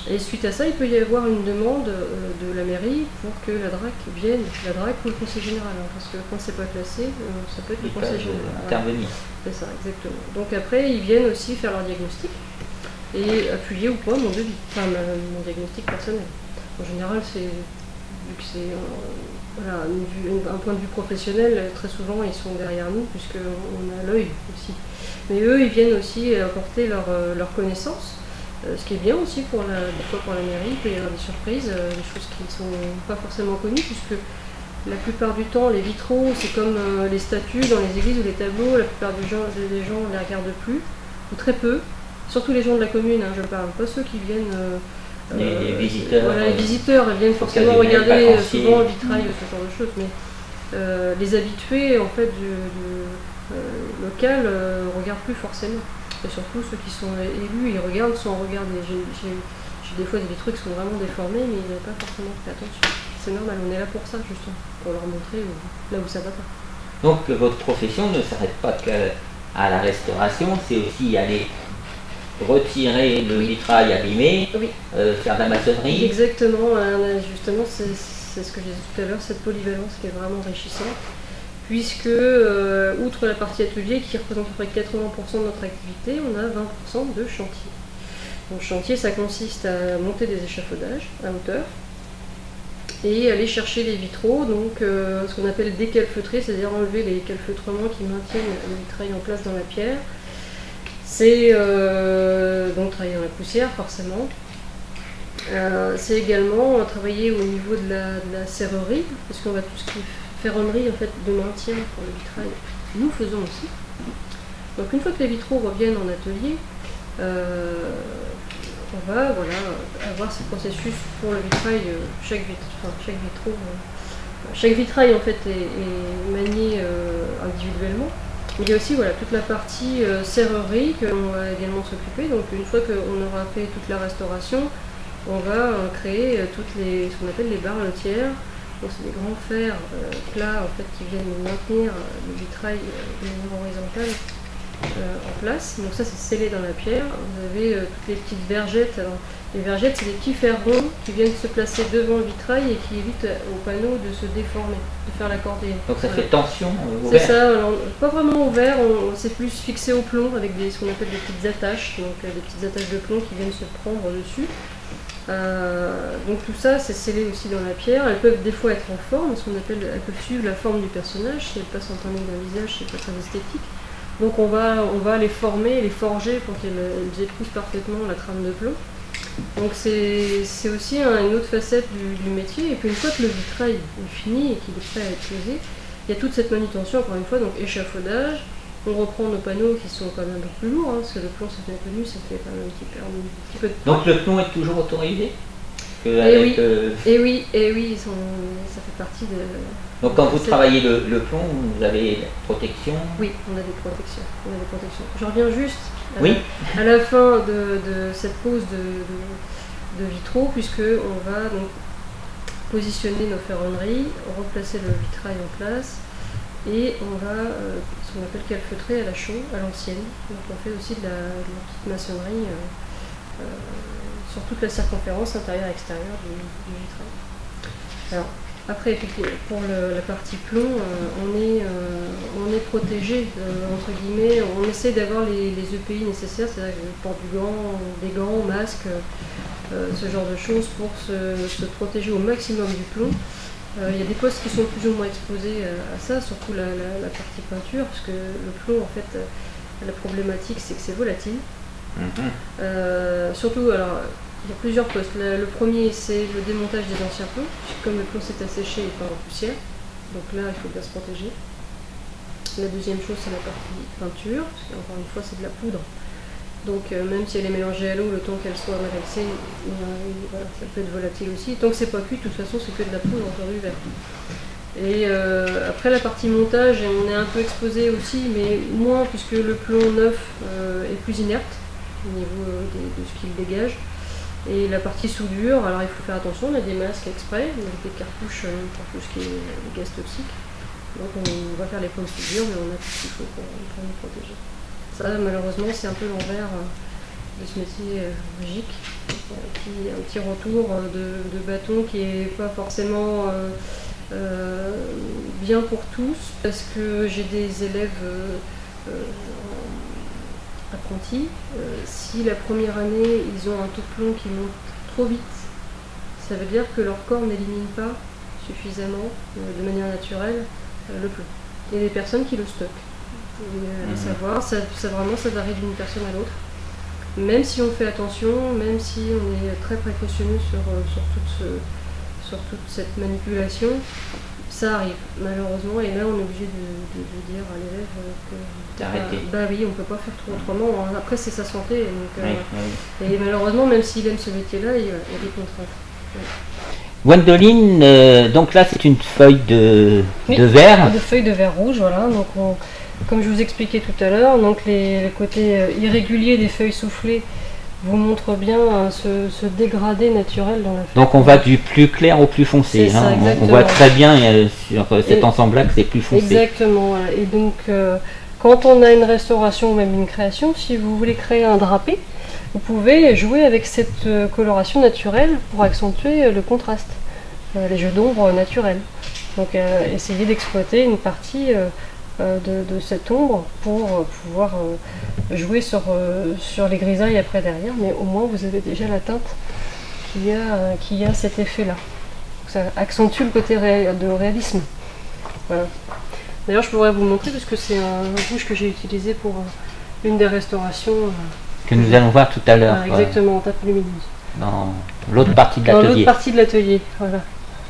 et suite à ça, il peut y avoir une demande euh, de la mairie pour que la DRAC vienne, la DRAC ou le conseil général, hein, parce que quand c'est pas classé, euh, ça peut être le conseil général. Intervenir. C'est ça, exactement. Donc après, ils viennent aussi faire leur diagnostic et appuyer ou pas mon devis, enfin mon diagnostic personnel. En général, c'est vu que c'est voilà, un point de vue professionnel, très souvent ils sont derrière nous puisqu'on a l'œil aussi. Mais eux, ils viennent aussi apporter leur, euh, leur connaissance euh, ce qui est bien aussi pour la, pour la mairie, il peut y avoir des surprises, euh, des choses qui ne sont pas forcément connues, puisque la plupart du temps, les vitraux, c'est comme euh, les statues dans les églises ou les tableaux, la plupart des gens, des gens ne les regardent plus, ou très peu, surtout les gens de la commune, hein, je parle, pas ceux qui viennent... les, visiteurs. Voilà, les visiteurs, viennent forcément regarder souvent le vitrail, ce genre de choses, mais les habitués en fait du, local ne regardent plus forcément. Surtout ceux qui sont élus, ils regardent sans regarder. J'ai des fois des trucs qui sont vraiment déformés, mais ils n'avaient pas forcément fait attention. C'est normal, on est là pour ça justement, pour leur montrer là où ça va pas. Donc votre profession ne s'arrête pas qu'à la restauration, c'est aussi aller retirer le vitrail abîmé, euh, faire de la maçonnerie. Exactement, euh, justement c'est ce que j'ai dit tout à l'heure, cette polyvalence qui est vraiment enrichissante puisque, euh, outre la partie atelier qui représente à peu près 80% de notre activité, on a 20% de chantier. Donc chantier, ça consiste à monter des échafaudages à hauteur et aller chercher les vitraux, donc euh, ce qu'on appelle décalfeutrer, c'est-à-dire enlever les calfeutrements qui maintiennent le vitrail en place dans la pierre. C'est euh, donc travailler dans la poussière, forcément. c'est également travailler au niveau de la, de la serrerie, parce qu'on va tout ce qui ferronnerie en fait, de maintien pour le vitrail, nous faisons aussi. Donc une fois que les vitraux reviennent en atelier, euh, on va voilà, avoir ce processus pour le vitrail, euh, chaque, chaque, vitraux, euh, chaque vitrail en fait est, manié individuellement. Il y a aussi voilà, toute la partie serrerie que l'on va également s'occuper. Donc une fois qu'on aura fait toute la restauration, on va créer toutes les, ce qu'on appelle les barres lotières, c'est des grands fers euh, plats en fait, qui viennent maintenir euh, le vitrail euh, de manière horizontale en place. Donc ça c'est scellé dans la pierre. Vous avez toutes les petites vergettes. Les vergettes, c'est des petits fers ronds qui viennent se placer devant le vitrail et qui évitent au panneau de se déformer, de faire l'accordéon. Donc ça fait tension C'est ça, alors, pas vraiment ouvert, on, c'est plus fixé au plomb avec des, ce qu'on appelle des petites attaches, donc des petites attaches de plomb qui viennent se prendre dessus. Euh, donc tout ça, c'est scellé aussi dans la pierre. Elles peuvent des fois être en forme, ce qu'on appelle, elles peuvent suivre la forme du personnage. Si elles passent en milieu d'un visage, c'est pas très esthétique. Donc on va, on va les former, les forger pour qu'elles elles épousent parfaitement la trame de plomb. Donc c'est aussi un- une autre facette du, du métier. Et puis une fois que le vitrail est fini et qu'il est prêt à être posé, il y a toute cette manutention, encore une fois, donc échafaudage. On reprend nos panneaux qui sont quand même un peu plus lourds, hein, parce que le plomb, c'est bien connu, ça fait quand même un petit peu, un petit peu de poids. Donc le plomb est toujours autorisé Que Eh avec, oui. euh, Et oui, et oui, ils sont- ça fait partie de. Donc quand vous travaillez le, le plomb, vous avez protection. Oui, on a des protections. On a des protections. Je reviens juste à, Oui. la, à la fin de, de cette pose de, de, de vitraux, puisque on va donc positionner nos ferronneries, replacer le vitrail en place, et on va euh, ce qu'on appelle calfeutrer à la chaux, à l'ancienne. Donc on fait aussi de la, petite maçonnerie euh, euh, sur toute la circonférence intérieure-extérieure du, du vitrail. Alors, après, pour le- la partie plomb, euh, on, est, est protégé, entre guillemets. On essaie d'avoir les, EPI nécessaires, c'est-à-dire que porte du gant, des gants, masques, ce genre de choses pour se protéger au maximum du plomb. Euh, Il y a des postes qui sont plus ou moins exposés à, à ça, surtout la, la- la partie peinture, parce que le plomb, en fait, euh, la problématique, c'est que c'est volatile. Mhm. Euh, surtout, alors, il y a plusieurs postes. Le, le premier, c'est le démontage des anciens plombs. Comme le plomb s'est asséché, il part en poussière. Donc là, il faut bien se protéger. La deuxième chose, c'est la partie peinture. Parce qu'encore une fois, c'est de la poudre. Donc, euh, même si elle est mélangée à l'eau, le temps qu'elle soit malaxée, ça peut être volatile aussi. Tant que c'est pas cuit, de toute façon, c'est que de la poudre autour du verre. Et euh, après la partie montage, on est un peu exposé aussi, mais moins puisque le plomb neuf euh, est plus inerte au niveau de ce qu'il dégage. Et la partie soudure, alors il faut faire attention, on a des masques exprès, on a des cartouches pour tout ce qui est gaz toxiques. Donc on va faire les points de soudure, mais on a tout ce qu'il faut pour nous protéger. Ça, malheureusement, c'est un peu l'envers euh, de ce métier euh, magique. Un petit, retour euh, de, bâton qui est pas forcément bien pour tous, parce que j'ai des élèves apprentis. Si la première année, ils ont un taux de plomb qui monte trop vite, ça veut dire que leur corps n'élimine pas suffisamment, de manière naturelle, le plomb. Il y a des personnes qui le stockent. Et, euh, à Mhm. savoir, ça, ça vraiment, ça varie d'une personne à l'autre. Même si on fait attention, même si on est très précautionneux sur, euh, sur, toute ce- sur toute cette manipulation, ça arrive, malheureusement. Et là, on est obligé de, de- de dire à l'élève euh, que. D'arrêter. Bah, bah oui, on peut pas faire trop autrement. Après, c'est sa santé. Donc, euh, Oui, oui. Et malheureusement, même s'il aime ce métier-là, il y a il y a des contraintes. Gwendoline, euh, donc là c'est une feuille de, Oui. de verre. De feuilles de verre rouge, voilà. Donc, on- comme je vous expliquais tout à l'heure, donc les, les côtés euh, irréguliers des feuilles soufflées vous montrent bien euh, ce, ce dégradé naturel dans la feuille. Donc on va du plus clair au plus foncé. Ça, hein. On- voit très bien euh, sur cet Et- ensemble-là que c'est plus foncé. Exactement. Et donc, euh, quand on a une restauration ou même une création, si vous voulez créer un drapé, vous pouvez jouer avec cette coloration naturelle pour accentuer le contraste, les jeux d'ombre naturels. Donc, euh, essayez d'exploiter une partie de, de cette ombre pour euh, pouvoir euh, jouer sur, euh, sur les grisailles après derrière, mais au moins vous avez déjà la teinte qui a, euh, qui a cet effet-là. Ça accentue le côté ré- de réalisme. Voilà. D'ailleurs, je pourrais vous montrer parce que c'est un rouge que j'ai utilisé pour euh, une des restaurations. euh, Que nous allons voir tout à l'heure euh, exactement, en tape lumineuse. dans l'autre partie de Dans l'autre l'atelier. partie de l'atelier. Voilà.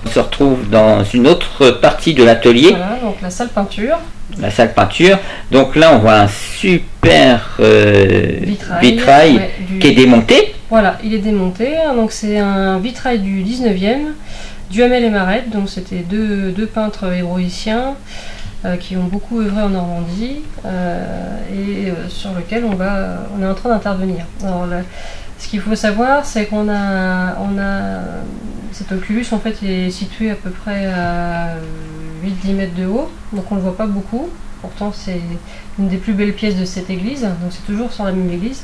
On se retrouve dans une autre partie de l'atelier, voilà, donc la salle peinture. la salle peinture. Donc là on voit un super euh, Vitrail. vitrail ouais, du- qui est démonté. Voilà, il est démonté. hein, Donc c'est un vitrail du 19e, Duhamel et Marette. Donc c'était deux, deux peintres héroïciens euh, qui ont beaucoup œuvré en Normandie euh, et sur lequel on va, on est en train d'intervenir. Alors là, ce qu'il faut savoir, c'est qu'on a, on a cet oculus en fait est situé à peu près à 8-10 mètres de haut, donc on le voit pas beaucoup. Pourtant, c'est une des plus belles pièces de cette église, donc c'est toujours sur la même église.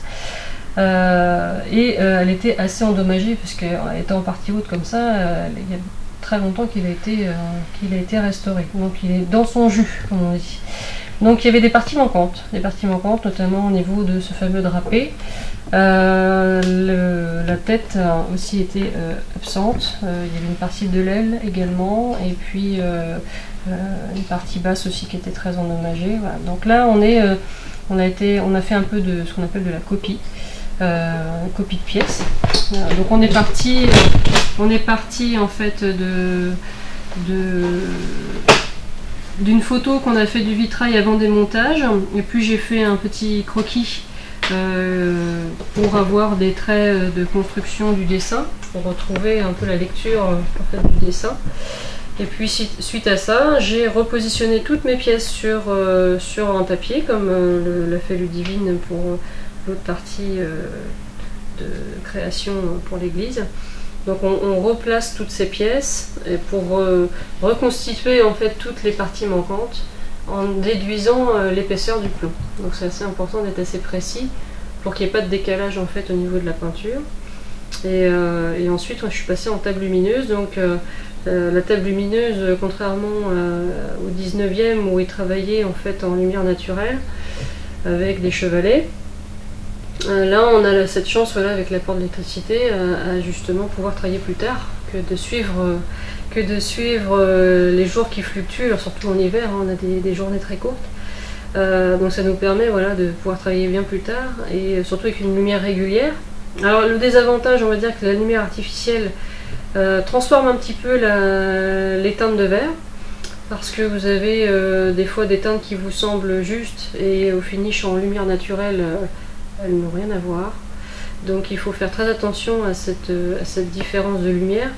et elle était assez endommagée, puisqu'elle était en partie haute comme ça, il y a très longtemps qu'il a, été, qu'il a été restauré. Donc il est dans son jus, comme on dit. Donc il y avait des parties manquantes, des parties manquantes notamment au niveau de ce fameux drapé. Euh, la tête aussi été euh, absente, euh, il y avait une partie de l'aile également, et puis une partie basse aussi qui était très endommagée. Donc là on est, on a été, on a fait un peu de ce qu'on appelle de la copie, copie de pièces. donc on est parti, on est parti en fait de d'une photo qu'on a fait du vitrail avant démontage et puis j'ai fait un petit croquis euh, pour avoir des traits euh, de construction du dessin pour retrouver un peu la lecture euh, du dessin. Et puis suite à ça j'ai repositionné toutes mes pièces sur, sur un papier comme l'a fait Ludivine pour l'autre partie de création pour l'église donc on, replace toutes ces pièces pour euh, reconstituer en fait toutes les parties manquantes en déduisant euh, l'épaisseur du plomb. Donc c'est assez important d'être assez précis pour qu'il n'y ait pas de décalage en fait au niveau de la peinture. Et, euh, ensuite je suis passée en table lumineuse. Donc la table lumineuse, contrairement au 19e où il travaillait en fait en lumière naturelle avec des chevalets, euh, là, on a cette chance avec l'apport de l'électricité euh, à justement pouvoir travailler plus tard que de suivre, euh, les jours qui fluctuent, surtout en hiver, hein, on a des, journées très courtes. donc ça nous permet voilà, de pouvoir travailler bien plus tard et surtout avec une lumière régulière. Alors le désavantage, on va dire que la lumière artificielle transforme un petit peu les teintes de verre parce que vous avez des fois des teintes qui vous semblent justes et au finish en lumière naturelle elles n'ont rien à voir. Donc il faut faire très attention à cette, différence de lumière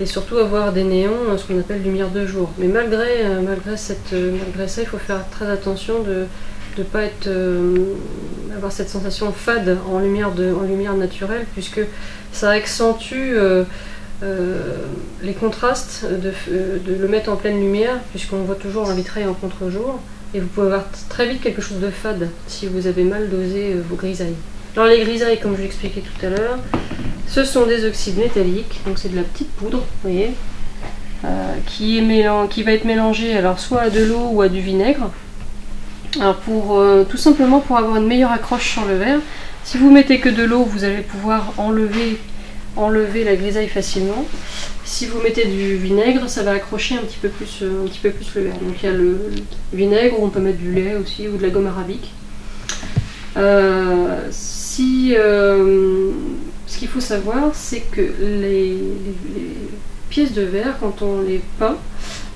et surtout avoir des néons, ce qu'on appelle lumière de jour. Mais malgré, euh, cette, malgré ça, il faut faire très attention de ne pas euh, avoir cette sensation fade en lumière, naturelle puisque ça accentue euh, les contrastes de, de, le mettre en pleine lumière puisqu'on voit toujours un vitrail en contre-jour et vous pouvez avoir très vite quelque chose de fade si vous avez mal dosé euh, vos grisailles. Alors les grisailles, comme je l'expliquais tout à l'heure, ce sont des oxydes métalliques, donc c'est de la petite poudre, vous voyez, euh, qui, est qui va être mélangée alors soit à de l'eau ou à du vinaigre. Alors pour euh, tout simplement pour avoir une meilleure accroche sur le verre, si vous mettez que de l'eau, vous allez pouvoir enlever, enlever la grisaille facilement. Si vous mettez du vinaigre, ça va accrocher un petit peu plus, euh, un petit peu plus le verre. Donc il y a le vinaigre, on peut mettre du lait aussi ou de la gomme arabique. Euh, si, euh, ce qu'il faut savoir, c'est que les, pièces de verre, quand on les peint,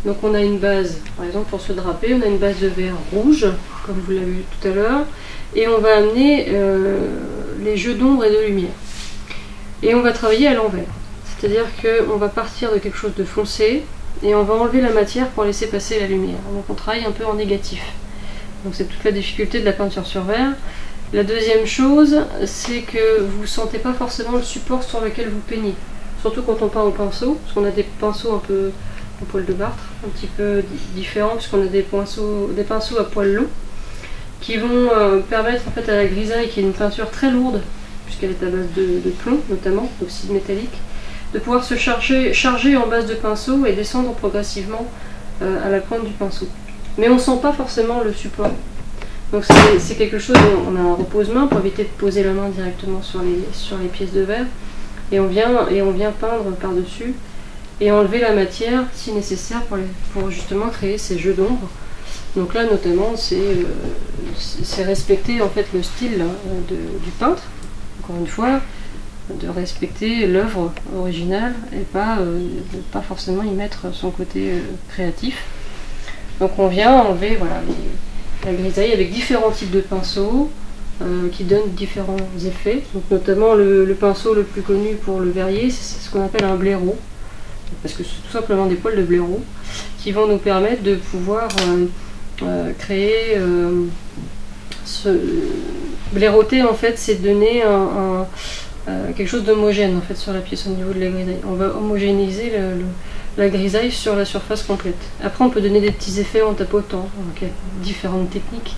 donc on a une base, par exemple pour se draper, on a une base de verre rouge, comme vous l'avez vu tout à l'heure, et on va amener les jeux d'ombre et de lumière. Et on va travailler à l'envers. C'est-à-dire qu'on va partir de quelque chose de foncé et on va enlever la matière pour laisser passer la lumière. Donc on travaille un peu en négatif. Donc c'est toute la difficulté de la peinture sur verre. La deuxième chose, c'est que vous ne sentez pas forcément le support sur lequel vous peignez. Surtout quand on peint au pinceau, parce qu'on a des pinceaux un peu au poil de Bartre, un petit peu différents, puisqu'on a des pinceaux, à poil long, qui vont euh, permettre en fait à la grisaille, qui est une peinture très lourde, puisqu'elle est à base de, plomb notamment, d'oxyde métallique, de pouvoir se charger, charger en base de pinceau et descendre progressivement euh, à la pointe du pinceau. Mais on ne sent pas forcément le support. Donc c'est quelque chose, on a un repose-main pour éviter de poser la main directement sur les, sur les pièces de verre. Et on vient, et on vient peindre par-dessus et enlever la matière si nécessaire pour, pour justement créer ces jeux d'ombre. Donc là notamment c'est euh, respecter en fait le style hein, du peintre, encore une fois, de respecter l'œuvre originale et pas, euh, pas forcément y mettre son côté euh, créatif. Donc on vient enlever voilà, la grisaille avec différents types de pinceaux euh, qui donnent différents effets. Donc notamment le, pinceau le plus connu pour le verrier, c'est ce qu'on appelle un blaireau, parce que c'est tout simplement des poils de blaireau qui vont nous permettre de pouvoir créer ce blaireauté en fait c'est donner euh, quelque chose d'homogène en fait sur la pièce au niveau de la grisaille. On va homogénéiser la grisaille sur la surface complète. Après on peut donner des petits effets en tapotant, donc il y a différentes techniques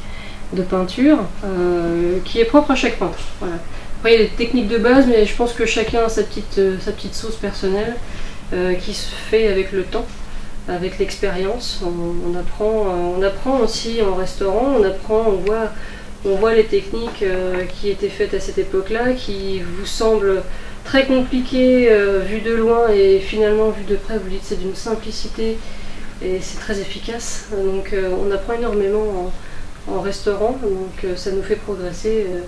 de peinture euh, qui est propre à chaque peintre. Après, il y a des techniques de base, mais je pense que chacun a sa petite, petite sauce personnelle qui se fait avec le temps avec l'expérience. On, apprend, on apprend aussi en restaurant, on apprend, on voit, on voit les techniques qui étaient faites à cette époque-là, qui vous semblent très compliquées vues de loin et finalement vues de près, vous dites c'est d'une simplicité et c'est très efficace. Donc on apprend énormément en restaurant, donc euh, ça nous fait progresser euh,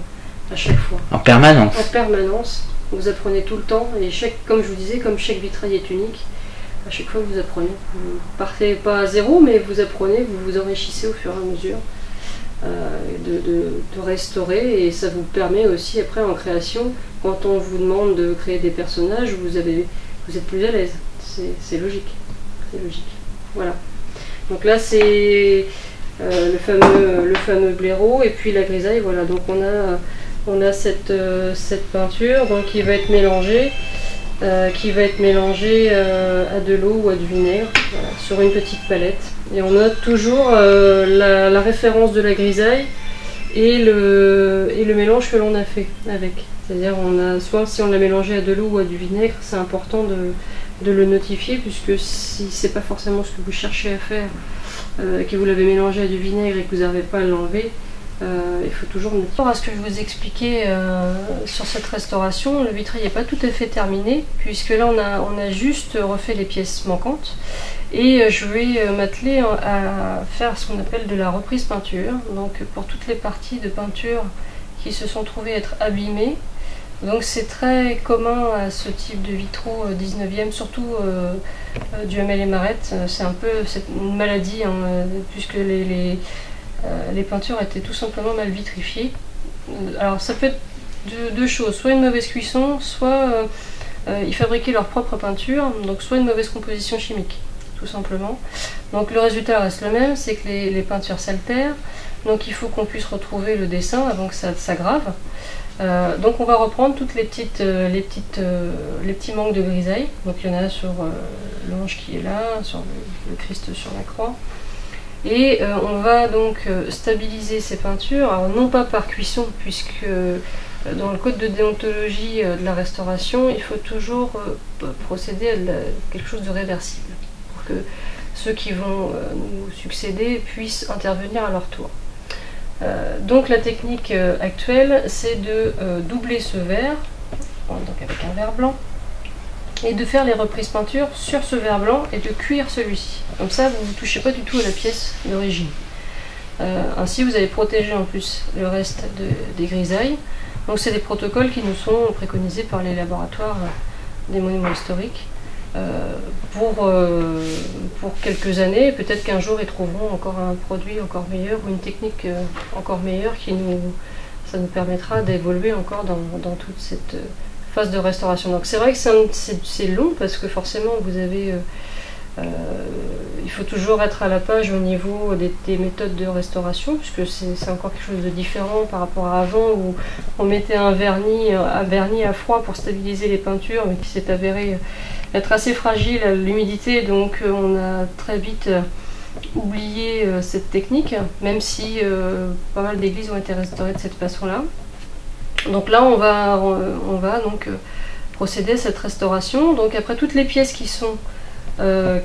à chaque fois. En permanence En permanence. Vous apprenez tout le temps, et chaque, comme je vous disais, comme chaque vitrail est unique, à chaque fois vous apprenez. Vous partez pas à zéro, mais vous apprenez, vous vous enrichissez au fur et à mesure euh, de, restaurer, et ça vous permet aussi après en création, quand on vous demande de créer des personnages, vous, avez, vous êtes plus à l'aise. C'est logique. C'est logique. Voilà. Donc là, c'est euh, le, fameux, le fameux blaireau et puis la grisaille. Voilà, donc on a, on a cette, euh, cette peinture qui va être mélangée. Qui va être mélangée à de l'eau ou à du vinaigre sur une petite palette. Et on a toujours la, référence de la grisaille et le, mélange que l'on a fait avec. C'est-à-dire on a soit si on l'a mélangé à de l'eau ou à du vinaigre, c'est important de, le notifier puisque si c'est pas forcément ce que vous cherchez à faire euh, que vous l'avez mélangé à du vinaigre et que vous n'arrivez pas à l'enlever, euh, il faut toujours Par rapport à ce que je vous expliquais euh, sur cette restauration, le vitrail n'est pas tout à fait terminé, puisque là on a, on a juste refait les pièces manquantes. Et je vais m'atteler à faire ce qu'on appelle de la reprise peinture. Donc pour toutes les parties de peinture qui se sont trouvées être abîmées, donc c'est très commun à ce type de vitraux 19e, surtout euh, du Hamel et Marette. Euh, c'est un peu une maladie, hein, euh, puisque les, les, peintures étaient tout simplement mal vitrifiées. Alors ça peut être deux, choses, soit une mauvaise cuisson, soit ils fabriquaient leur propre peinture, donc soit une mauvaise composition chimique, tout simplement. Donc le résultat reste le même, c'est que les, peintures s'altèrent, donc il faut qu'on puisse retrouver le dessin avant que ça s'aggrave. Euh, donc on va reprendre toutes les petites, euh, les euh, les petits manques de grisaille. Donc il y en a sur l'ange qui est là, sur le, Christ sur la croix. Et on va donc stabiliser ces peintures, alors non pas par cuisson, puisque dans le code de déontologie de la restauration, il faut toujours procéder à quelque chose de réversible, que ceux qui vont nous succéder puissent intervenir à leur tour. Euh, donc la technique euh, actuelle, c'est de euh, doubler ce verre, donc avec un verre blanc, et de faire les reprises peinture sur ce verre blanc et de cuire celui-ci. Comme ça, vous ne touchez pas du tout à la pièce d'origine. ainsi, vous allez protéger en plus le reste des grisailles. Donc c'est des protocoles qui nous sont préconisés par les laboratoires des monuments historiques. Euh, pour, euh, pour quelques années. Peut-être qu'un jour ils trouveront encore un produit encore meilleur ou une technique euh, encore meilleure qui nous, ça nous permettra d'évoluer encore dans, dans, toute cette phase de restauration. Donc c'est vrai que c'est long parce que forcément vous avez il faut toujours être à la page au niveau des, des méthodes de restauration, puisque c'est encore quelque chose de différent par rapport à avant où on mettait un vernis, un vernis à froid pour stabiliser les peintures, mais qui s'est avéré être assez fragile à l'humidité, donc euh, on a très vite euh, oublié euh, cette technique, même si pas mal d'églises ont été restaurées de cette façon-là. Donc là, on va, on va donc procéder à cette restauration. Donc après toutes les pièces qui sont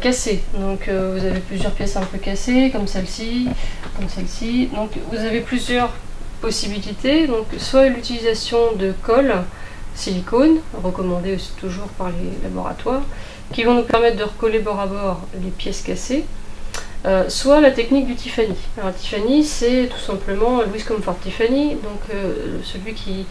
cassées, donc vous avez plusieurs pièces un peu cassées, comme celle-ci, comme celle-ci. Donc vous avez plusieurs possibilités. Donc soit l'utilisation de colle silicone, recommandé toujours par les laboratoires, qui vont nous permettre de recoller bord à bord les pièces cassées, euh, soit la technique du Tiffany. Alors Tiffany, c'est tout simplement Louis Comfort Tiffany, donc euh, celui qui,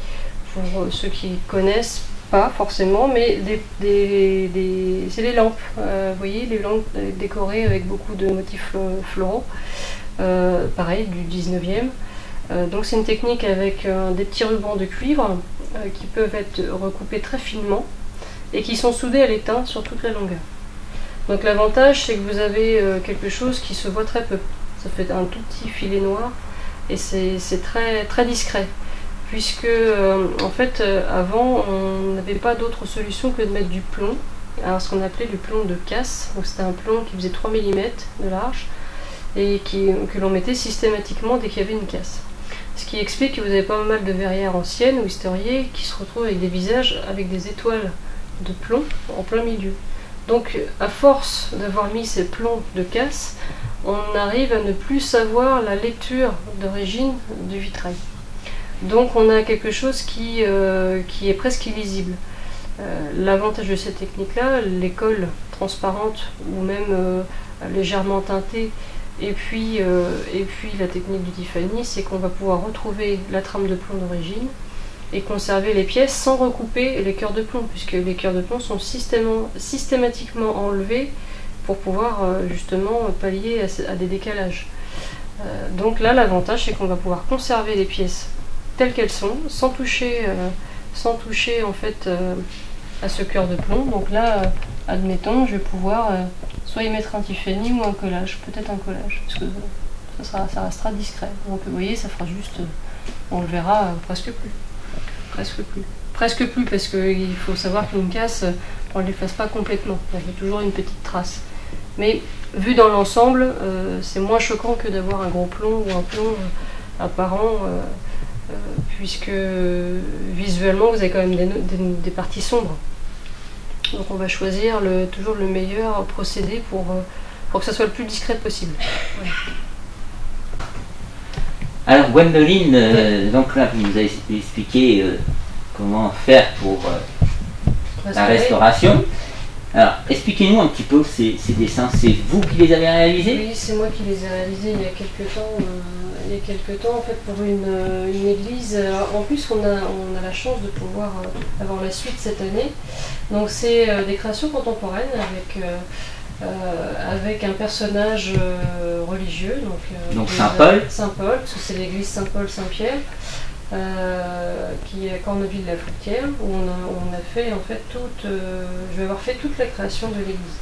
pour ceux qui connaissent pas forcément, mais c'est les lampes, euh, vous voyez, les lampes décorées avec beaucoup de motifs floraux, pareil, du 19e. donc c'est une technique avec des petits rubans de cuivre euh, qui peuvent être recoupés très finement et qui sont soudés à l'étain sur toute la longueur. Donc l'avantage c'est que vous avez euh, quelque chose qui se voit très peu. Ça fait un tout petit filet noir et c'est très, discret. Puisque euh, en fait avant on n'avait pas d'autre solution que de mettre du plomb, ce qu'on appelait le plomb de casse. Donc c'était un plomb qui faisait 3 mm de large et que l'on mettait systématiquement dès qu'il y avait une casse. Ce qui explique que vous avez pas mal de verrières anciennes ou historiées qui se retrouvent avec des visages avec des étoiles de plomb en plein milieu. Donc, à force d'avoir mis ces plombs de casse, on arrive à ne plus savoir la lecture d'origine du vitrail. Donc, on a quelque chose qui, euh, est presque illisible. Euh, l'avantage de cette technique-là, l'école transparente ou même euh, légèrement teintée, et puis, et puis la technique du Tiffany, c'est qu'on va pouvoir retrouver la trame de plomb d'origine, et conserver les pièces sans recouper les cœurs de plomb, puisque les cœurs de plomb sont systématiquement enlevés pour pouvoir euh, justement pallier à, des décalages. Euh, donc là, l'avantage, c'est qu'on va pouvoir conserver les pièces telles qu'elles sont, sans toucher, euh, sans toucher en fait à ce cœur de plomb. Donc là, admettons, je vais pouvoir soit y mettre un Tiffany ou un collage, peut-être un collage, parce que ça, sera, ça restera discret. Donc vous voyez, ça fera juste, on le verra presque plus presque plus. Presque plus parce qu'il faut savoir qu'une casse, on ne l'efface pas complètement. Il y a toujours une petite trace. Mais vu dans l'ensemble, euh, c'est moins choquant que d'avoir un gros plomb ou un plomb euh, apparent, euh, puisque visuellement vous avez quand même des, parties sombres. Donc on va choisir le, toujours le meilleur procédé pour, pour que ça soit le plus discret possible. Alors Gwendoline, euh, donc là vous nous avez expliqué euh, comment faire pour euh, la restauration. Alors expliquez-nous un petit peu ces, dessins, c'est vous qui les avez réalisés Oui, c'est moi qui les ai réalisés il y a quelques temps. il y a quelques temps en fait pour une, église. en plus on a, on a la chance de pouvoir avoir la suite cette année. Donc c'est des créations contemporaines avec euh, avec un personnage euh, religieux. Donc, euh, donc Saint-Paul Saint-Paul, parce que c'est l'église Saint-Paul-Saint-Pierre. qui est à Corneville-la-Fruitière, où on a, fait en fait toute, je vais avoir fait toute la création de l'église.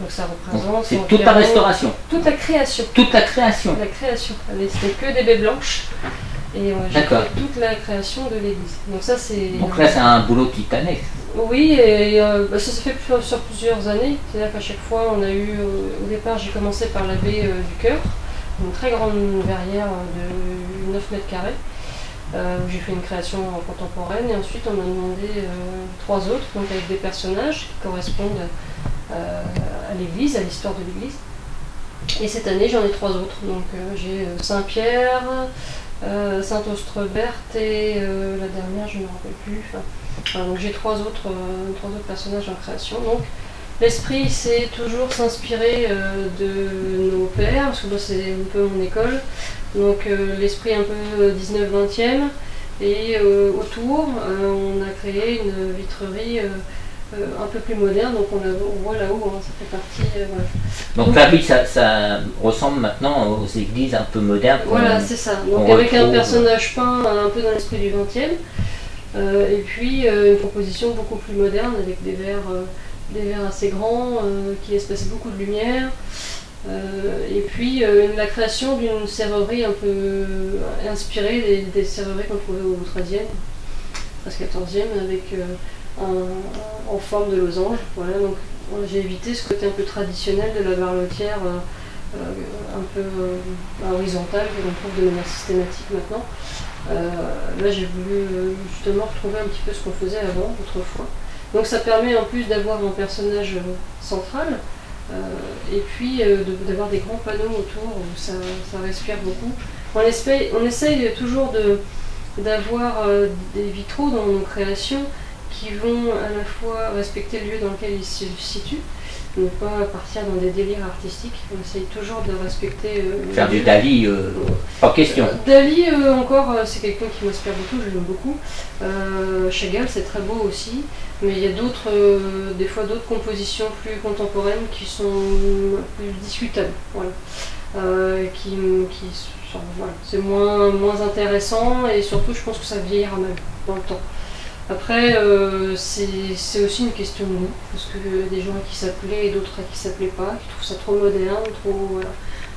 Donc ça représente. C'est toute la restauration. Toute la création. Toute la création. La création. C'était que des baies blanches. Et j'ai fait toute la création de l'église. Donc ça c'est. Donc là c'est un boulot titanesque. Oui, et euh, bah, ça s'est fait sur plusieurs années. C'est-à-dire qu'à chaque fois, on a eu. Euh, au départ, j'ai commencé par la baie euh, du cœur, une très grande verrière de 9 mètres carrés, où j'ai fait une création contemporaine. Et ensuite, on m'a demandé trois autres, donc avec des personnages qui correspondent à l'église, à l'histoire de l'église. Et cette année, j'en ai trois autres. Donc, j'ai Saint-Pierre, Saint-Austrebert et la dernière, je ne me rappelle plus donc j'ai trois autres, euh, trois autres personnages en création. Donc l'esprit, c'est toujours s'inspirer euh, de nos pères, parce que c'est un peu mon école. Donc euh, l'esprit un peu 19-20e. Et autour, on a créé une vitrerie un peu plus moderne. Donc on, voit là-haut, hein, ça fait partie. Donc, là, oui, ça, ressemble maintenant aux églises un peu modernes. Voilà, c'est ça. Donc avec un personnage peint un peu dans l'esprit du 20e. Euh, et puis euh, une composition beaucoup plus moderne avec des verres, euh, des verres assez grands qui passer beaucoup de lumière. Et puis la création d'une serrurerie un peu inspirée des, serrureries qu'on trouvait au 13e, 13-14e, avec en forme de losange. Voilà, donc j'ai évité ce côté un peu traditionnel de la barlotière un peu horizontale que l'on trouve de manière systématique maintenant. Euh, là, j'ai voulu euh, justement retrouver un petit peu ce qu'on faisait avant, autrefois. Donc ça permet en plus d'avoir un personnage euh, central, et puis d'avoir des grands panneaux autour où ça, respire beaucoup. On, essaye toujours d'avoir des vitraux dans nos créations qui vont à la fois respecter le lieu dans lequel ils se situent, ne pas partir dans des délires artistiques. On essaye toujours de respecter. Euh, Faire du Dali, euh, pas question. Dali, euh, encore, c'est quelqu'un qui m'inspire beaucoup, je l'aime beaucoup. Chagall, c'est très beau aussi, mais il y a d'autres, des fois d'autres compositions plus contemporaines qui sont plus discutables. Voilà. qui, qui voilà. c'est moins, moins intéressant et surtout, je pense que ça vieillira même dans le temps. Après, euh, c'est aussi une question de goût, parce que des gens qui s'appelaient et d'autres qui s'appelaient pas, qui trouvent ça trop moderne, trop.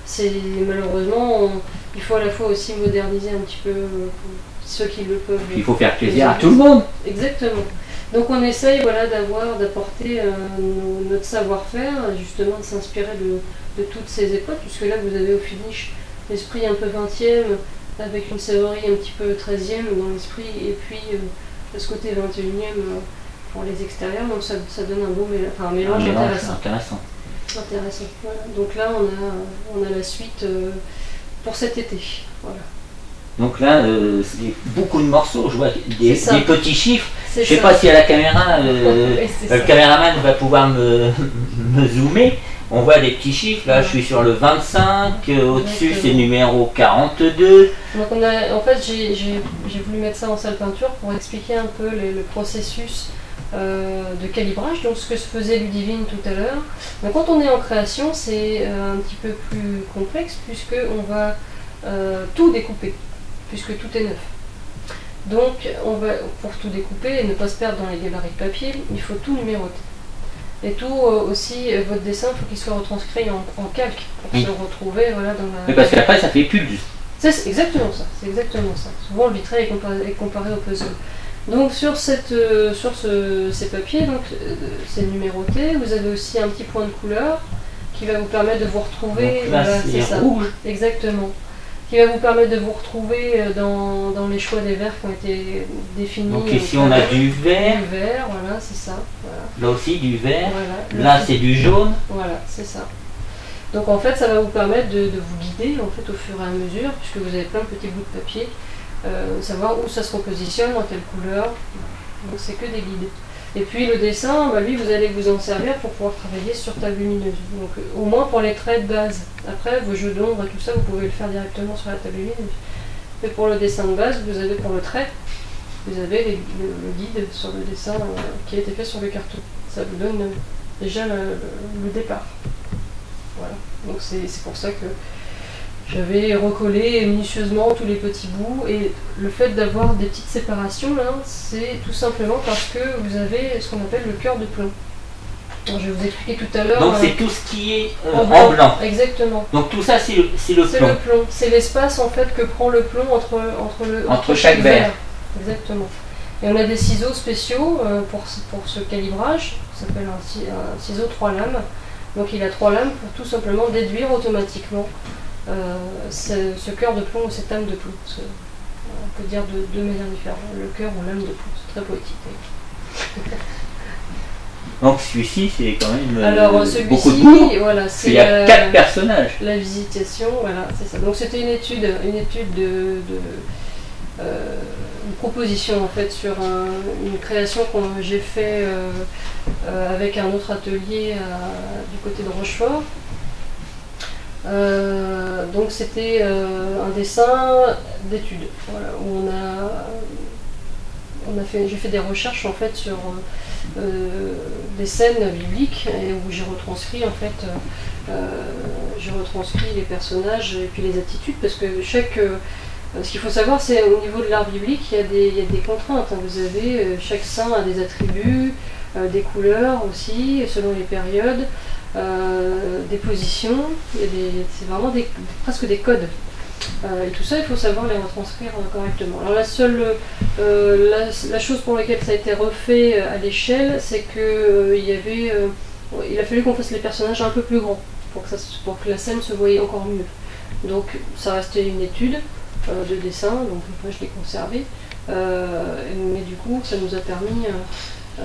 C'est malheureusement, il faut à la fois aussi moderniser un petit peu euh, ceux qui le peuvent. Il faut faire plaisir à tout le monde. Exactement. Donc on essaye voilà, d'avoir, d'apporter euh, notre savoir-faire, justement de s'inspirer de, toutes ces époques, puisque là vous avez au finish l'esprit un peu 20e, avec une serrurerie un petit peu 13e dans l'esprit, et puis euh, ce côté 21e euh, pour les extérieurs, donc ça, ça donne un beau mélange, enfin, un mélange Un mélange intéressant. intéressant. Intéressant. Voilà. Donc là, on a, on a la suite euh, pour cet été. Voilà. Donc là, euh, c'est beaucoup de morceaux, je vois des, petits chiffres. Je sais ça. pas si à la caméra, euh, [laughs] le ça. caméraman va pouvoir me, [laughs] me zoomer. On voit des petits chiffres, là je suis sur le 25, euh, au-dessus c'est numéro 42. Donc on a, en fait, j'ai voulu mettre ça en salle peinture pour expliquer un peu les- le processus euh, de calibrage, donc ce que se faisait Ludivine tout à l'heure. Mais quand on est en création, c'est euh, un petit peu plus complexe puisque on va tout découper, puisque tout est neuf. Donc on va, pour tout découper et ne pas se perdre dans les gabarits de papier, il faut tout numéroter. Et tout euh, aussi, euh, votre dessin, il faut qu'il soit retranscrit en, en calque pour Oui. se retrouver voilà, dans la... Mais parce qu'après ça fait pulse. C'est c'est exactement ça, c'est exactement ça. Souvent le vitrail est comparé, est comparé au puzzle. Donc sur, cette, euh, sur ce- ces papiers, donc euh, c'est numéroté. Vous avez aussi un petit point de couleur qui va vous permettre de vous retrouver. Donc là voilà, c'est ça. rouge. Exactement. Qui va vous permettre de vous retrouver euh, dans, dans les choix des verres qui ont été définis. Donc au ici on a du vert, Du vert, voilà, c'est ça. Voilà. là aussi du vert. Voilà. Là c'est du jaune. voilà, c'est ça. Donc en fait, ça va vous permettre de, de vous guider en fait au fur et à mesure, puisque vous avez plein de petits bouts de papier, euh, savoir où ça se repositionne, dans quelle couleur. Donc c'est que des guides. Et puis le dessin, bah, lui, vous allez vous en servir pour pouvoir travailler sur table lumineuse. Donc euh, au moins pour les traits de base. Après, vos jeux d'ombre et tout ça, vous pouvez le faire directement sur la table lumineuse. Mais pour le dessin de base, vous avez pour le trait, vous avez le, guide sur le dessin euh, qui a été fait sur le carton. Ça vous donne euh, déjà le, le- départ. Voilà. Donc c'est pour ça que j'avais recollé minutieusement tous les petits bouts et le fait d'avoir des petites séparations là, c'est tout simplement parce que vous avez ce qu'on appelle le cœur de plomb. Alors, je vais vous expliquer tout à l'heure. Donc euh, c'est tout ce qui est euh, en en blanc. Exactement. Donc tout ça c'est le, le C'est plomb. le plomb. C'est l'espace en fait que prend le plomb entre, entre, le, Entre chaque verre. Exactement. Et on a des ciseaux spéciaux euh, pour, ce- pour ce calibrage. Ça s'appelle un, ci- un ciseau trois lames. Donc il a trois lames pour tout simplement déduire automatiquement euh, ce, ce cœur de plomb ou cette lame de plomb. Ce- on peut dire de deux manières différentes. Le cœur ou lame de plomb. C'est très poétique. [laughs] Donc celui-ci c'est quand même euh, Alors beaucoup de voilà, Il c'est y a euh, quatre personnages. la visitation, voilà, c'est ça. Donc c'était une étude, une étude de, de, euh, une proposition en fait sur un- une création que j'ai fait euh, euh, avec un autre atelier à- du côté de Rochefort. Euh, donc c'était euh, un dessin d'étude, voilà, où on a, on a fait, j'ai fait des recherches en fait sur euh, des scènes bibliques et où j'ai retranscrit en fait j'ai retranscrit les personnages et puis les attitudes parce que chaque. ce qu'il faut savoir, c'est au niveau de l'art biblique, il y a des, il y a des contraintes. hein. Vous avez chaque saint a des attributs, des couleurs aussi, selon les périodes, euh, des positions. C'est vraiment presque des codes. Euh, et tout ça, il faut savoir les retranscrire euh, correctement. Alors la seule, la, chose pour laquelle ça a été refait à l'échelle, c'est que il y avait, il a fallu qu'on fasse les personnages un peu plus grands pour que, ça, pour que la scène se voyait encore mieux. Donc ça restait une étude de dessin, donc moi je l'ai conservé. Mais du coup, ça nous a permis euh,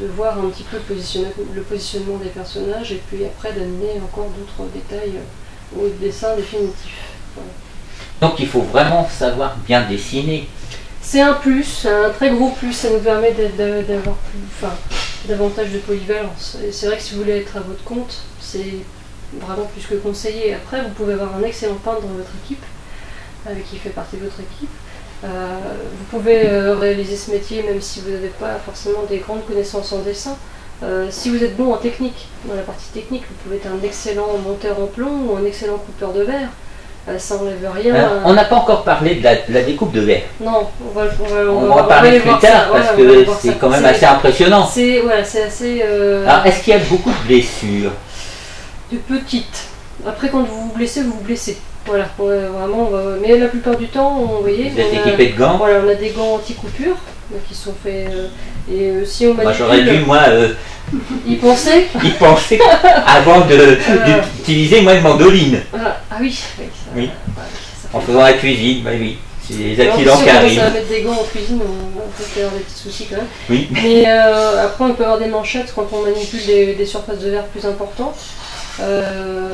de voir un petit peu le positionnement, le positionnement des personnages et puis après d'amener encore d'autres détails euh, au dessin définitif. Donc il faut vraiment savoir bien dessiner. C'est un plus, un très gros plus, ça nous permet d'avoir enfin, davantage de polyvalence. Et c'est vrai que si vous voulez être à votre compte, c'est vraiment plus que conseillé. Après, vous pouvez avoir un excellent peintre dans votre équipe, euh, qui fait partie de votre équipe. Euh, vous pouvez euh, réaliser ce métier même si vous n'avez pas forcément des grandes connaissances en dessin. Euh, si vous êtes bon en technique, dans la partie technique, vous pouvez être un excellent monteur en plomb ou un excellent coupeur de verre. Ça n'enlève rien. On n'a pas encore parlé de la, de la découpe de verre. Non, on va, on va, On, on va parler plus tard ça. parce Ouais, que c'est quand même assez impressionnant. C'est voilà, assez Alors est-ce qu'il y a beaucoup de blessures? de petite. Après, quand vous vous blessez, vous vous blessez. Voilà, ouais, vraiment. on va- Mais la plupart du temps, on, vous voyez, Vous êtes on a, équipé de gants voilà, on a des gants anti-coupure donc qui sont faits. euh, et euh, si on Moi manipule, j'aurais dû moi euh, [laughs] y penser? y penser [laughs] avant Euh. d'utiliser moi une mandoline. Ah, ah oui, oui, ça, Oui. ouais, ça En faisant la cuisine, bah oui. C'est les accidents si qui on commence arrivent. à mettre des gants en cuisine, on, on peut avoir des petits soucis quand même. Oui. Mais euh, après, on peut avoir des manchettes quand on manipule des, des surfaces de verre plus importantes. Euh,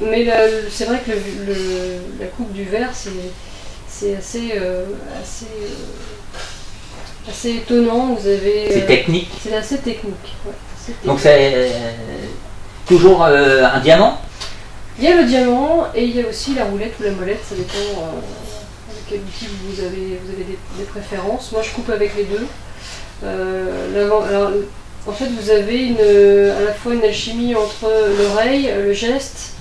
mais c'est vrai que le- le- la coupe du verre, c'est assez, euh, assez, euh, assez étonnant. Vous avez, C'est euh, technique. c'est assez technique. ouais, assez technique. Donc c'est toujours un diamant? Il y a le diamant et il y a aussi la roulette ou la molette, ça dépend avec quel outil vous avez, vous avez des, des préférences. Moi je coupe avec les deux. Alors, en fait vous avez une, à la fois une alchimie entre l'oreille, le geste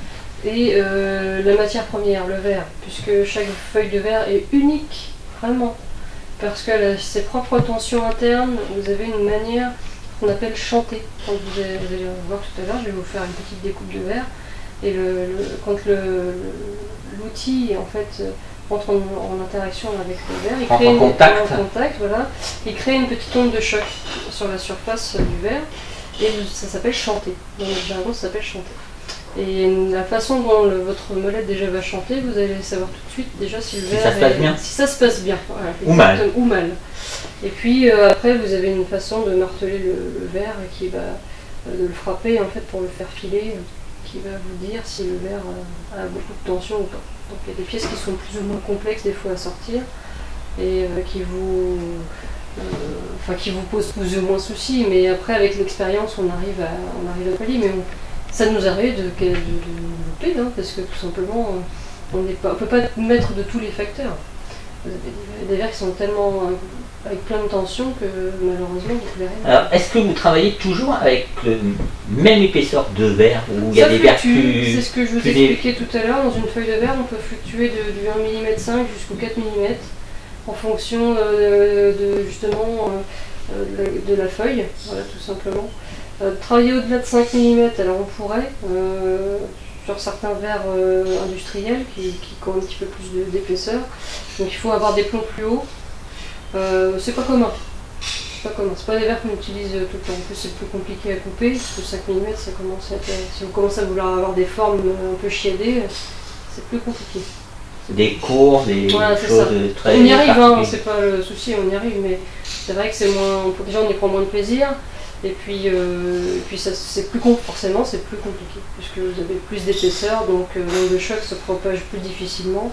et euh, la matière première, le verre, puisque chaque feuille de verre est unique, vraiment. Parce qu'elle a ses propres tensions internes, vous avez une manière qu'on appelle chanter. Quand vous allez, vous allez voir tout à l'heure, je vais vous faire une petite découpe de verre. Et le, le- quand le- le- l'outil en fait entre en, en interaction avec le verre, il crée en une, contact. en contact, voilà, il crée une petite onde de choc sur la surface du verre et ça s'appelle chanter. Dans notre jargon, ça s'appelle chanter. Et la façon dont le- votre molette déjà va chanter, vous allez savoir tout de suite déjà si le Si verre ça se passe est- bien. si ça se passe bien. Voilà, Ou mal. Ou mal. Et puis euh, après, vous avez une façon de marteler le, le verre qui va euh, de le frapper en fait pour le faire filer, qui va vous dire si le verre euh, a beaucoup de tension ou pas. Donc il y a des pièces qui sont plus ou moins complexes des fois à sortir et qui vous enfin qui vous posent plus ou moins soucis, mais après avec l'expérience on arrive à on arrive à pallier, mais on- ça nous arrive de, de, de, de louper, hein, parce que tout simplement on ne peut pas mettre de tous les facteurs. Vous avez des- des verres qui sont tellement euh, avec plein de tensions que malheureusement vous pouvez rien. Alors est-ce que vous travaillez toujours avec le même épaisseur de verre ou il y a des verres plus. c'est ce que je vous des- expliquais tout à l'heure. Dans une feuille de verre, on peut fluctuer de, du 1 mm 5 jusqu'au 4 mm en fonction euh, de justement euh, euh, de, la, de la feuille, voilà tout simplement. Euh, travailler au-delà de 5 mm, alors on pourrait, euh, sur certains verres euh, industriels qui, qui ont un petit peu plus d'épaisseur. Donc il faut avoir des plombs plus hauts. C'est pas commun. C'est pas commun. C'est pas des verres qu'on utilise tout le temps. En plus, c'est plus compliqué à couper. Parce que 5 mm, ça commence à être, si on commence à vouloir avoir des formes un peu chiadées, c'est plus compliqué. des cours, des Voilà, choses très. on y arrive, hein, c'est pas le souci, on y arrive, mais c'est vrai que c'est moins. Déjà, on y prend moins de plaisir. Et puis, euh, et puis ça, c'est plus forcément, c'est plus compliqué, puisque vous avez plus d'épaisseur, donc euh, l'onde de choc se propage plus difficilement,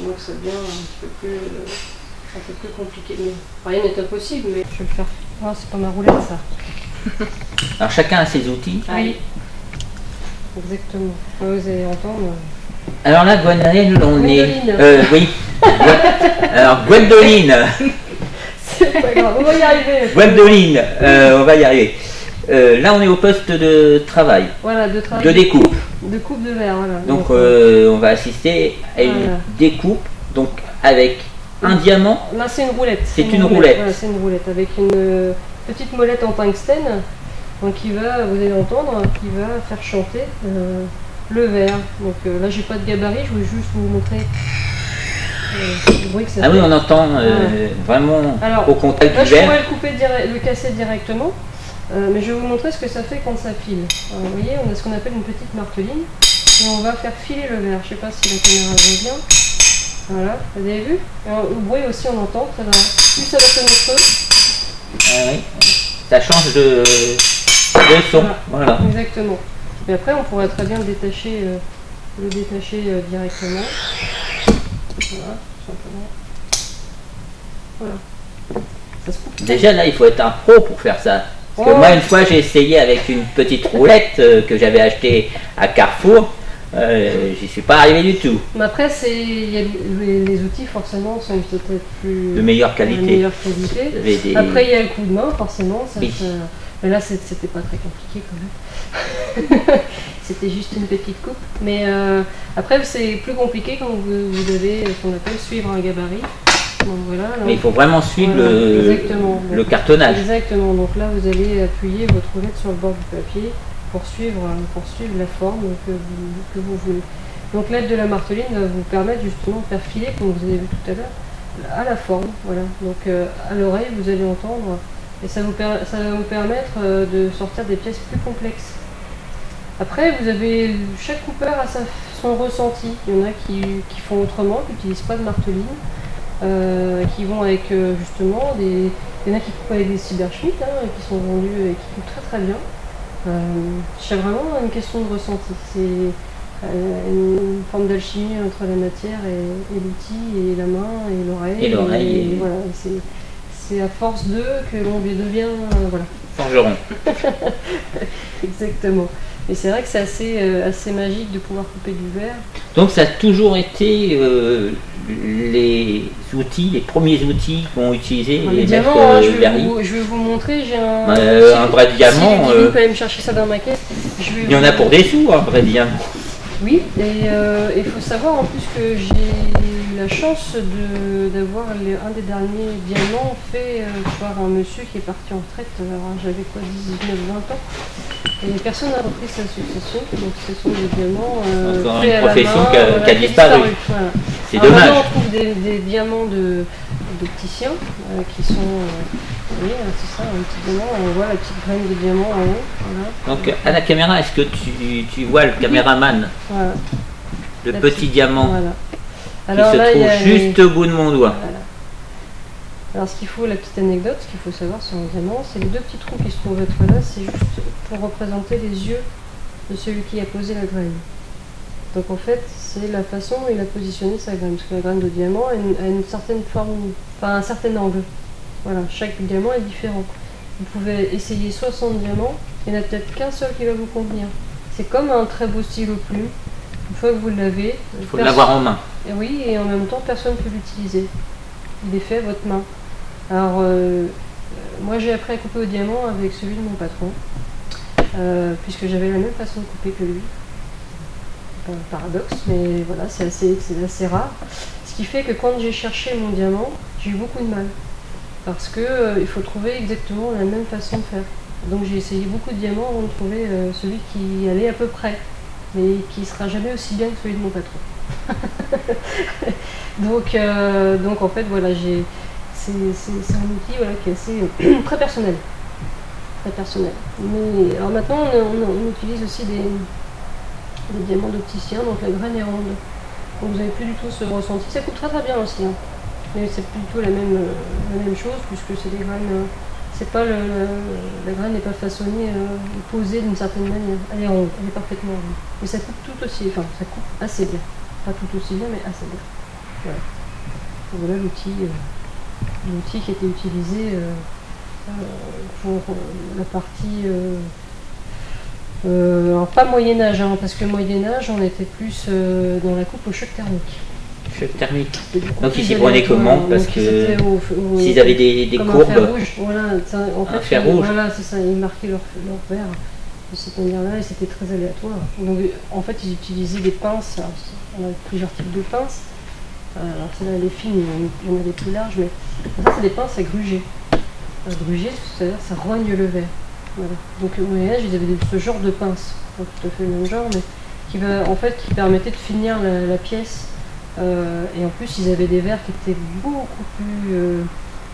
donc ça devient un petit peu plus, euh, un peu plus compliqué. Mais rien n'est impossible, mais je vais le faire. Ah, c'est pas ma roulette, ça. [laughs] Alors chacun a ses outils. Oui. Exactement. Ah, Vous allez entendre. Alors là, Gwendoline, on est. Gwendoline. Euh, oui. [laughs] Alors Gwendoline, [laughs] C'est pas grave, on va y arriver. Gwendoline, euh, on va y arriver. Euh, là, on est au poste de travail, Voilà, de travail. de découpe. de coupe de verre, voilà. Donc, euh, on va assister à une Voilà. découpe, donc avec un diamant. Là, c'est une roulette. C'est une roulette. Voilà, c'est une roulette avec une petite molette en tungstène, donc qui va, vous allez entendre, qui va faire chanter euh, le verre. Donc là, j'ai pas de gabarit, je voulais juste vous montrer euh, que Ah oui, on entend euh, vraiment Alors, au contact Là, du je verre. pourrais le couper, le casser directement, euh, mais je vais vous montrer ce que ça fait quand ça file. Alors, vous voyez, on a ce qu'on appelle une petite marteline, et on va faire filer le verre. Je sais pas si la caméra voit bien. Voilà, vous avez vu? Et on- Le bruit aussi, on entend. Ça va, plus ça va sonner. Ah oui. Ça change de, de son. Voilà. Exactement. Mais après, on pourrait très bien le détacher, euh, le détacher euh, directement. Voilà, tout simplement. Voilà. Ça se coupe. Déjà là, il faut être un pro pour faire ça. Parce que Oh. moi, une fois, j'ai essayé avec une petite roulette euh, que j'avais achetée à Carrefour. Euh, J'y suis pas arrivé du tout. Mais après, c'est, les, les outils forcément sont peut-être plus De meilleure de qualité. meilleure qualité. Des- Après, il y a le coup de main, forcément. Ça, Oui. Mais là, c'était pas très compliqué quand même. [laughs] c'était juste une petite coupe. Mais euh, après, c'est plus compliqué quand vous, vous devez, ce qu'on appelle, suivre un gabarit. Donc voilà. là, Mais il faut vraiment suivre Voilà, le, exactement. le cartonnage. Exactement. Donc là, vous allez appuyer votre roulette sur le bord du papier pour suivre, pour suivre la forme que vous, que vous voulez. Donc l'aide de la marteline va vous permettre justement de faire filer, comme vous avez vu tout à l'heure, à la forme. Voilà. Donc euh, à l'oreille, vous allez entendre, et ça, vous ça va vous permettre euh, de sortir des pièces plus complexes. Après, vous avez chaque cooper a sa, son ressenti. Il y en a qui, qui font autrement, qui n'utilisent pas de marteline, euh, qui vont avec euh, justement des. Il y en a qui coupent avec des cyberschmitt, hein, qui sont vendus et qui coupent très très bien. Euh, c'est vraiment une question de ressenti. C'est une forme d'alchimie entre la matière et, et l'outil, et la main, et l'oreille. Et l'oreille, et- et c'est à force d'eux que l'on devient. euh, voilà. Forgeron. [laughs] Exactement. Et c'est vrai que c'est assez, euh, assez magique de pouvoir couper du verre. Donc ça a toujours été euh, les outils, les premiers outils qu'ont utilisé Enfin, les diamants, hein, je, euh, vais Berry. vous, je vais vous montrer, j'ai un. Euh, si- un vrai si diamant, Ludivine euh, peut aller me chercher ça dans ma caisse. Je vais Il y en vous- a pour des sous, un vrai diamant. Oui, et euh, il faut savoir en plus que j'ai eu la chance d'avoir un des derniers diamants fait euh, par un monsieur qui est parti en retraite, alors j'avais quoi, 19-20 ans. Et personne n'a repris sa succession, donc ce sont des diamants euh, Encore une profession qui a- a disparu. voilà. C'est dommage. Maintenant, on trouve des, des diamants de d'opticiens euh, qui sont. euh, hein, c'est ça, un petit diamant. On voit la petite graine de diamant en haut. Voilà. Donc à la caméra, est-ce que tu, tu vois le caméraman, Voilà. le La petit petite- diamant voilà. Alors se là, y trouve juste les- au bout de mon doigt Voilà. Alors ce qu'il faut, la petite anecdote, ce qu'il faut savoir sur un diamant, c'est les deux petits trous qui se trouvent être là, c'est juste pour représenter les yeux de celui qui a posé la graine. Donc en fait, c'est la façon dont il a positionné sa graine, parce que la graine de diamant a une, a une certaine forme, enfin un certain angle. Voilà, chaque diamant est différent. Vous pouvez essayer 60 diamants, il n'y en a peut-être qu'un seul qui va vous convenir. C'est comme un très beau stylo plume. Une fois que vous l'avez, Il faut l'avoir en main. et oui, et en même temps, personne ne peut l'utiliser. Il est fait à votre main. Alors, euh, euh, moi j'ai appris à couper au diamant avec celui de mon patron, euh, puisque j'avais la même façon de couper que lui. Un paradoxe, mais voilà, c'est assez, assez rare. Ce qui fait que quand j'ai cherché mon diamant, j'ai eu beaucoup de mal. Parce que euh, il faut trouver exactement la même façon de faire. Donc j'ai essayé beaucoup de diamants avant de trouver celui qui allait à peu près, mais qui sera jamais aussi bien que celui de mon patron. [laughs] donc, euh, donc en fait, voilà, j'ai, c'est, un outil voilà, qui est assez [clears throat] très personnel. Très personnel. Mais alors maintenant, on, on- on utilise aussi des, des diamants d'opticien, donc la graine est ronde. Donc vous n'avez plus du tout ce ressenti. Ça coûte très très bien aussi. hein. Mais c'est plus du tout la même, euh, la même chose puisque c'est des graines. euh, c'est pas la graine n'est pas façonnée, euh, posée d'une certaine manière. Elle est ronde, elle est parfaitement ronde. Mais ça coupe tout aussi, enfin ça coupe assez bien. Pas tout aussi bien, mais assez bien. Voilà, l'outil, euh, l'outil qui était utilisé euh, euh, pour la partie. alors pas Moyen Âge, hein, parce que Moyen Âge, on était plus dans la coupe au choc thermique. Choc thermique. Donc ils s'y prenaient comment Parce que S'ils avaient des, des comme un fer courbes, rouge, voilà, en Un fer rouge. Voilà, c'est ça, ils marquaient leur, leur verre de cette manière-là et c'était très aléatoire. Donc en fait, ils utilisaient des pinces, alors, on a plusieurs types de pinces. Euh, Alors celle-là, elle est fine, il y en a des plus larges, mais ça, c'est des pinces à gruger. À gruger, c'est-à-dire ça rogne le verre. Voilà. Donc au Moyen-Âge, ils avaient ce genre de pince, pas tout à fait le même genre, mais qui, va, en fait, qui permettait de finir la, la pièce. Euh, et en plus, ils avaient des verres qui étaient beaucoup plus euh,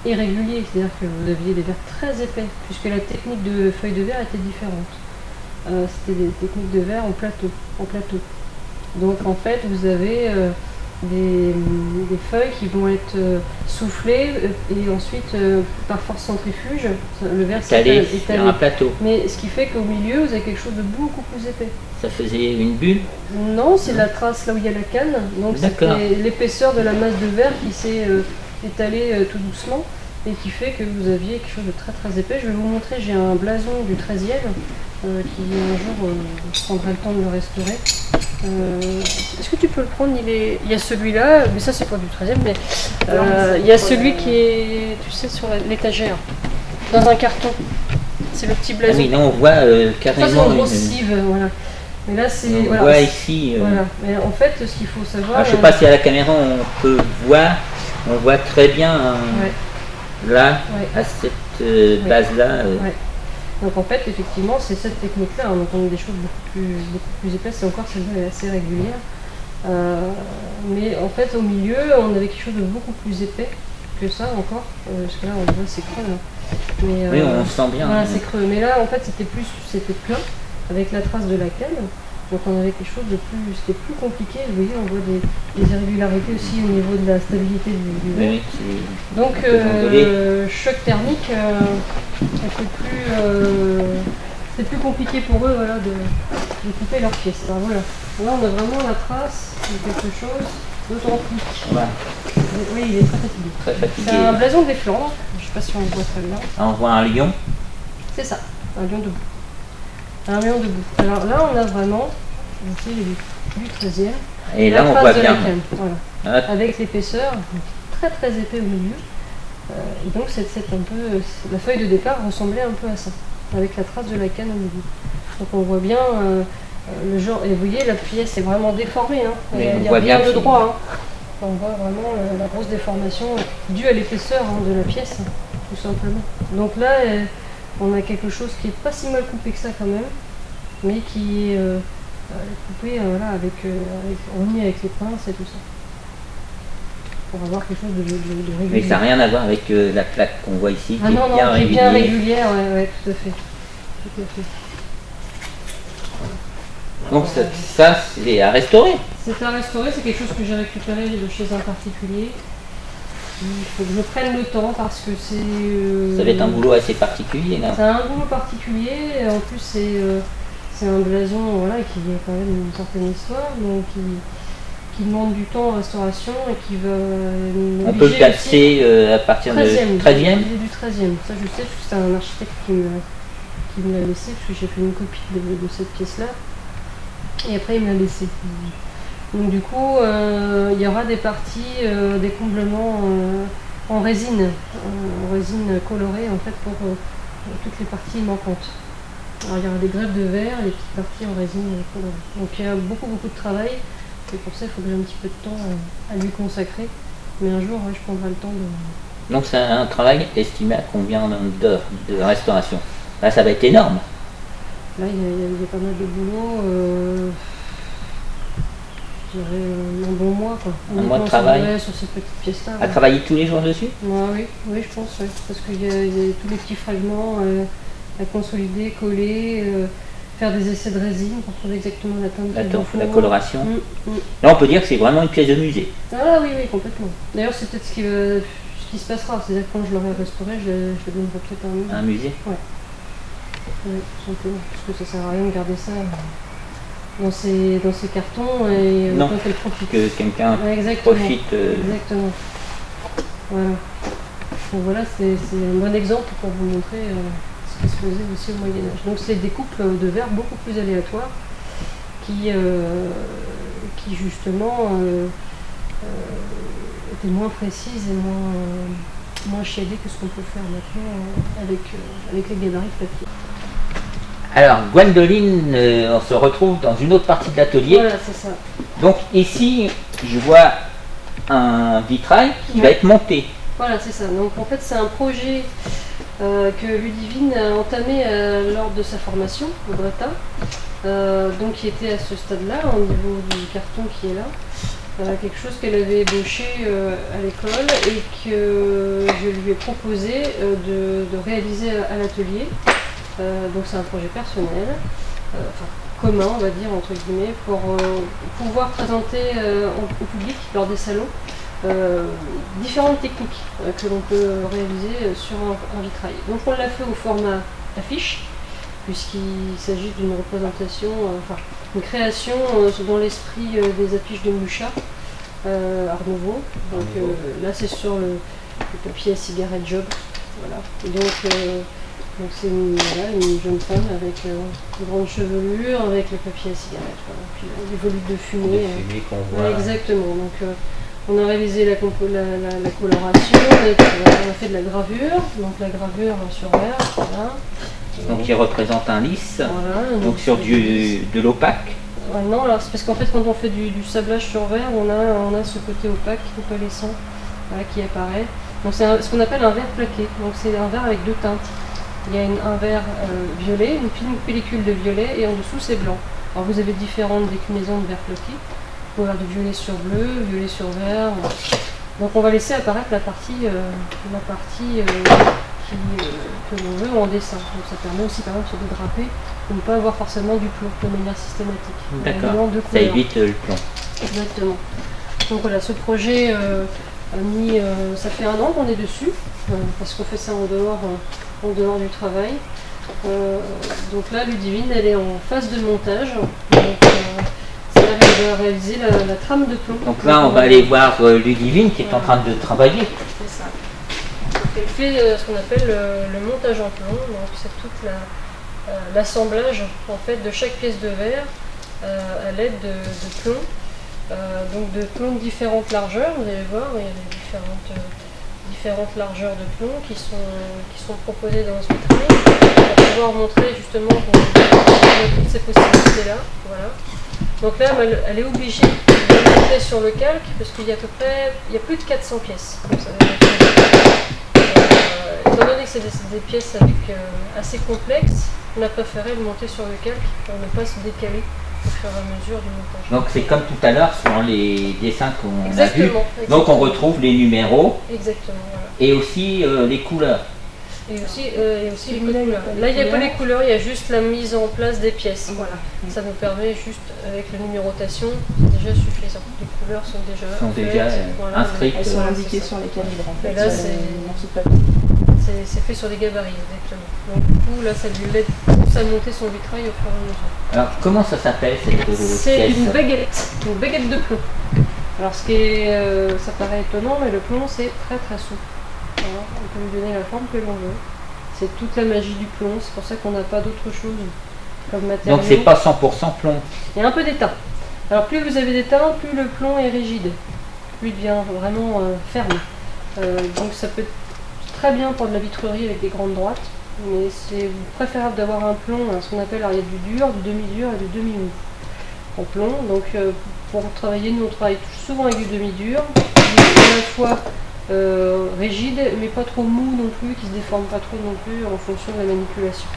irréguliers, c'est-à-dire que vous aviez des verres très épais, puisque la technique de feuille de verre était différente. Euh, C'était des techniques de verre en plateau, en plateau. Donc en fait, vous avez des, des feuilles qui vont être euh, soufflées euh, et ensuite, euh, par force centrifuge, le verre étalé s'étale- sur un plateau. Mais ce qui fait qu'au milieu, vous avez quelque chose de beaucoup plus épais. Ça faisait une bulle. Non, c'est la trace là où il y a la canne. Donc c'était l'épaisseur de la masse de verre qui s'est étalée tout doucement et qui fait que vous aviez quelque chose de très très épais. Je vais vous montrer, j'ai un blason du 13e euh, qui un jour euh, je prendrai le temps de le restaurer. Euh, Est-ce que tu peux le prendre? Il, est... il y a celui-là, mais ça c'est pas du 13e, mais euh, il y a celui qui est, tu sais, sur l'étagère, dans un carton. C'est le petit Ah blason. oui, là on voit euh, Ça, c'est carrément une une. grosse cive, voilà. Mais là, c'est. On voilà, voit ici. euh, voilà. Mais en fait, ce qu'il faut savoir. ah, je sais euh, pas si à la caméra on peut voir. On voit très bien hein, Ouais, là, ouais, à cette euh, base-là. euh, ouais. Donc en fait, effectivement, c'est cette technique-là. hein. Donc on a des choses beaucoup plus, beaucoup plus épaisses et encore celle-là est assez régulière. Euh, mais en fait, au milieu, on avait quelque chose de beaucoup plus épais que ça encore. Euh, parce que là, on voit c'est creux. là. Mais, Oui, euh, on sent bien. Voilà, c'est creux. Mais là, en fait, c'était plus, c'était plein. avec la trace de la canne. Donc on avait quelque chose de plus, c'était plus compliqué. Vous voyez, on voit des, des irrégularités aussi au niveau de la stabilité du, du verre. Oui, c'est- Donc, euh, choc thermique, euh, plus, euh, c'était plus compliqué pour eux voilà, de, de couper leurs pièces. Voilà. Là, on a vraiment la trace de quelque chose d'authentique. voilà, Oui, il est très fatigué. très fatigué. C'est un blason des Flandres, je sais pas si on le voit très bien. On voit un lion? C'est ça, un lion debout. Un lion debout. Alors là, on a vraiment, vous savez, du 13e. Et la là, on trace voit de bien. la canne, voilà. Hop. avec l'épaisseur très très épais au milieu. Euh, et donc c'est un peu, la feuille de départ ressemblait un peu à ça, avec la trace de la canne au milieu. Donc on voit bien euh, euh, le genre, et vous voyez la pièce est vraiment déformée, hein. Il on n'y a voit rien bien de droit. hein. On voit vraiment euh, la grosse déformation due à l'épaisseur hein, de la pièce, tout simplement. Donc là, euh, on a quelque chose qui est pas si mal coupé que ça quand même, mais qui est euh, euh, coupé euh, voilà, avec, euh, avec, remis avec les pinces et tout ça pour avoir quelque chose de, de, de régulier. Mais ça n'a rien à voir avec euh, la plaque qu'on voit ici, ah qui non, est bien non, qui est bien régulière. régulière, ouais, ouais, tout à fait. Tout à fait. Donc ça, ça, c'est à restaurer. C'est à restaurer, c'est quelque chose que j'ai récupéré de chez un particulier. Il faut que je prenne le temps parce que c'est. euh, Ça va être un boulot assez particulier là. C'est un boulot particulier, et en plus c'est euh, c'est un blason voilà, qui a quand même une certaine histoire, donc qui, qui demande du temps en restauration et qui va. On peut le casser euh, à partir de 13e. 13e. Il est du 13e. Ça, je sais, parce que c'est un architecte qui me, l'a laissé, parce que j'ai fait une copie de, de cette pièce-là. Et après, il me l'a laissé. Donc, du coup, euh, il y aura des parties, euh, des comblements euh, en résine, en résine colorée, en fait, pour toutes les parties manquantes. Alors, il y aura des greffes de verre et des petites parties en résine colorée. Donc, il y a beaucoup, beaucoup de travail. Et pour ça, il faut que j'ai un petit peu de temps à lui consacrer. Mais un jour, je prendrai le temps de, Donc c'est un travail estimé à combien d'heures de restauration? Là, ça va être énorme. Là, il y, a, il y a- il y a pas mal de boulot. Euh, je dirais euh, un bon mois. Quoi. Un mois de travail. ouais, sur ces petites pièces-là. À ouais. travailler tous les jours dessus? Ouais, oui, oui, je pense, parce qu'il y, y a tous les petits fragments euh, à consolider, coller, euh, faire des essais de résine pour trouver exactement la teinte La, faut. la coloration. Mm, mm. Là, on peut dire que c'est vraiment une pièce de musée. Ah oui, oui, complètement. D'ailleurs, c'est peut-être ce qui, ce qui se passera. C'est-à-dire que quand je l'aurai restauré, je, le- je le donnerai peut-être à un musée. Un musée Oui, tout simplement. Parce que ça sert à rien de garder ça dans ces, dans ces cartons et euh, Non. quand elle profite. que quelqu'un Ouais, profite. euh, Exactement. Voilà. Donc voilà, c'est un bon exemple pour vous montrer euh, ce qui se faisait aussi au Moyen-Âge. Donc c'est des couples de verre beaucoup plus aléatoires qui, euh, qui justement étaient moins précises et moins, moins chiadées que ce qu'on peut faire maintenant avec, avec les gabarits de papier. Alors, Gwendoline, euh, on se retrouve dans une autre partie de l'atelier. Voilà, c'est ça. Donc ici, je vois un vitrail qui va être monté. Voilà, c'est ça. Donc en fait, c'est un projet euh, que Ludivine a entamé euh, lors de sa formation au Breta, donc qui était à ce stade-là, au niveau du carton qui est là. Euh, quelque chose qu'elle avait ébauché euh, à l'école et que je lui ai proposé euh, de, de réaliser à, à l'atelier. Euh, donc c'est un projet personnel, euh, enfin commun on va dire entre guillemets, pour euh, pouvoir présenter au, au public lors des salons euh, différentes techniques euh, que l'on peut réaliser euh, sur un, un vitrail. Donc on l'a fait au format affiche, puisqu'il s'agit d'une représentation, enfin une création dans l'esprit des affiches de Mucha, Art Nouveau. Donc là c'est sur le, le papier à cigarette job. Voilà. Et donc donc c'est une, voilà, une jeune femme avec euh, une grande chevelure, avec le papier à cigarette, voilà. puis euh, des volutes de fumée. euh, qu'on Ouais, exactement. Donc, euh, on a réalisé la, compo- la, la- la coloration, et puis, voilà, on a fait de la gravure, donc la gravure sur verre, voilà. Donc il représente un lisse, Voilà, donc sur du, de l'opaque. Ouais, non, alors c'est parce qu'en fait, quand on fait du, du sablage sur verre, on a, on a ce côté opaque, opalescent, voilà, qui apparaît. Donc c'est ce qu'on appelle un verre plaqué. Donc c'est un verre avec deux teintes. Il y a une- un verre euh, violet, une fine pellicule de violet, et en dessous c'est blanc. Alors vous avez différentes déclinaisons de verre plaqué. Vous pouvez avoir du violet sur bleu, violet sur vert. Donc on va laisser apparaître la partie, euh, la partie euh, qui, que l'on veut en dessin. Donc ça permet aussi par exemple sur des drapés de ne pas avoir forcément du plomb de manière systématique. D'accord. Ça évite le plomb. Exactement. Donc voilà, ce projet a mis, ça fait un an qu'on est dessus, parce qu'on fait ça en dehors, en dehors du travail. Euh, donc là, Ludivine, elle est en phase de montage. Donc, euh, là qu'elle va réaliser la, la trame de plomb. Donc là, on va aller voir euh, Ludivine qui est en train de travailler. C'est ça. Donc elle fait ce qu'on appelle le, le montage en plomb. Donc c'est toute la euh, l'assemblage en fait de chaque pièce de verre à l'aide de, de plomb. Donc de plomb de différentes largeurs. Vous allez voir, il y a des différentes, différentes largeurs de plomb qui sont, qui sont proposées dans ce vitrail pour pouvoir montrer justement toutes ces possibilités-là. Voilà. Donc là, elle, est obligée de monter sur le calque parce qu'il y a à peu près, il y a plus de 400 pièces. Euh, étant donné que c'est des, pièces euh, assez complexes, on a préféré le monter sur le calque pour ne pas se décaler au fur et à mesure du montage. Donc c'est comme tout à l'heure sur les dessins qu'on a vus. Exactement. Donc on retrouve les numéros Exactement, voilà. et aussi euh, les couleurs. Et aussi, euh, et aussi les Là, il y a couleurs. pas les Là, il n'y a pas couleurs. les couleurs, il y a juste la mise en place des pièces. Voilà. Ça nous permet juste, avec la numérotation, c'est déjà suffisant. Les couleurs sont déjà, Sont déjà, faites, euh, voilà. inscrites. Elles sont indiquées sur les calibres en fait. Et là, c'est- C'est fait sur des gabarits, exactement. Donc du coup, là, ça lui aide plus à monter son vitrail au fur et à mesure. Alors comment ça s'appelle cette C'est une baguette, une baguette de plomb. Alors ce qui est, euh, ça paraît étonnant, mais le plomb c'est très très souple. On peut lui donner la forme que l'on veut. C'est toute la magie du plomb, c'est pour ça qu'on n'a pas d'autre chose comme matériau. Donc c'est pas 100% plomb. Il y a un peu d'étain. Alors plus vous avez d'étain, plus le plomb est rigide, plus il devient vraiment euh, ferme. Euh, donc ça peut être bien pour de la vitrerie avec des grandes droites, mais c'est préférable d'avoir un plomb, hein, ce qu'on appelle, alors du dur, du demi-dur et du demi-mou en plomb. Donc euh, pour travailler, nous on travaille souvent avec du demi-dur, à la fois euh, rigide mais pas trop mou non plus, qui se déforme pas trop non plus en fonction de la manipulation.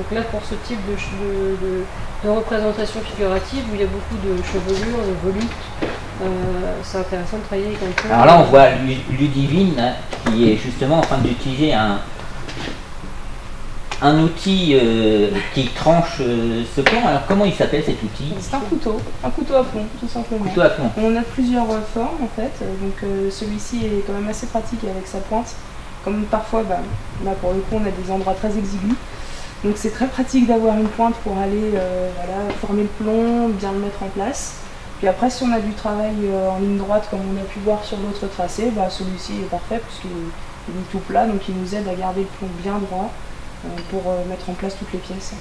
Donc là pour ce type de, ch- de- de- de représentation figurative où il y a beaucoup de chevelure, de volutes. Euh, c'est intéressant de travailler avec un plomb. Alors là on voit Lu- Ludivine hein, qui est justement en train d'utiliser un, un outil euh, qui tranche euh, ce plomb. Alors comment il s'appelle cet outil? C'est un couteau, un couteau à plomb tout simplement. Couteau à plomb. On a plusieurs euh, formes en fait, donc euh, celui-ci est quand même assez pratique avec sa pointe. Comme parfois, bah, là pour le coup, on a des endroits très exigus. Donc c'est très pratique d'avoir une pointe pour aller euh, voilà, former le plomb, bien le mettre en place. Puis après, si on a du travail euh, en ligne droite comme on a pu voir sur d'autres tracés, bah, celui-ci est parfait puisqu'il il est tout plat, donc il nous aide à garder le plomb bien droit euh, pour mettre en place toutes les pièces.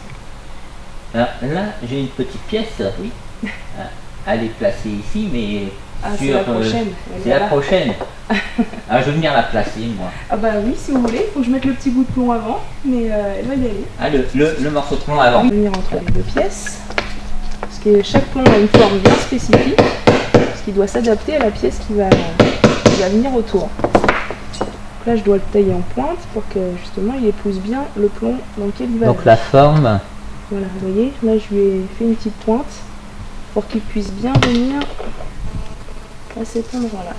Alors là j'ai une petite pièce. Oui. [laughs] Ah, Elle est placée ici mais Ah, c'est la prochaine. c'est la prochaine. [laughs] Ah, je vais venir la placer moi. Ah bah oui, si vous voulez, il faut que je mette le petit bout de plomb avant, mais euh, elle va y aller. Ah, le, le- le morceau de plomb avant. On va venir entre les deux pièces, parce que chaque plomb a une forme bien spécifique, parce qu'il doit s'adapter à la pièce qui va, qui va venir autour. Donc là, je dois le tailler en pointe pour que justement il épouse bien le plomb dans lequel il va. Donc la forme. Voilà, vous voyez, là je lui ai fait une petite pointe pour qu'il puisse bien venir à cet endroit-là.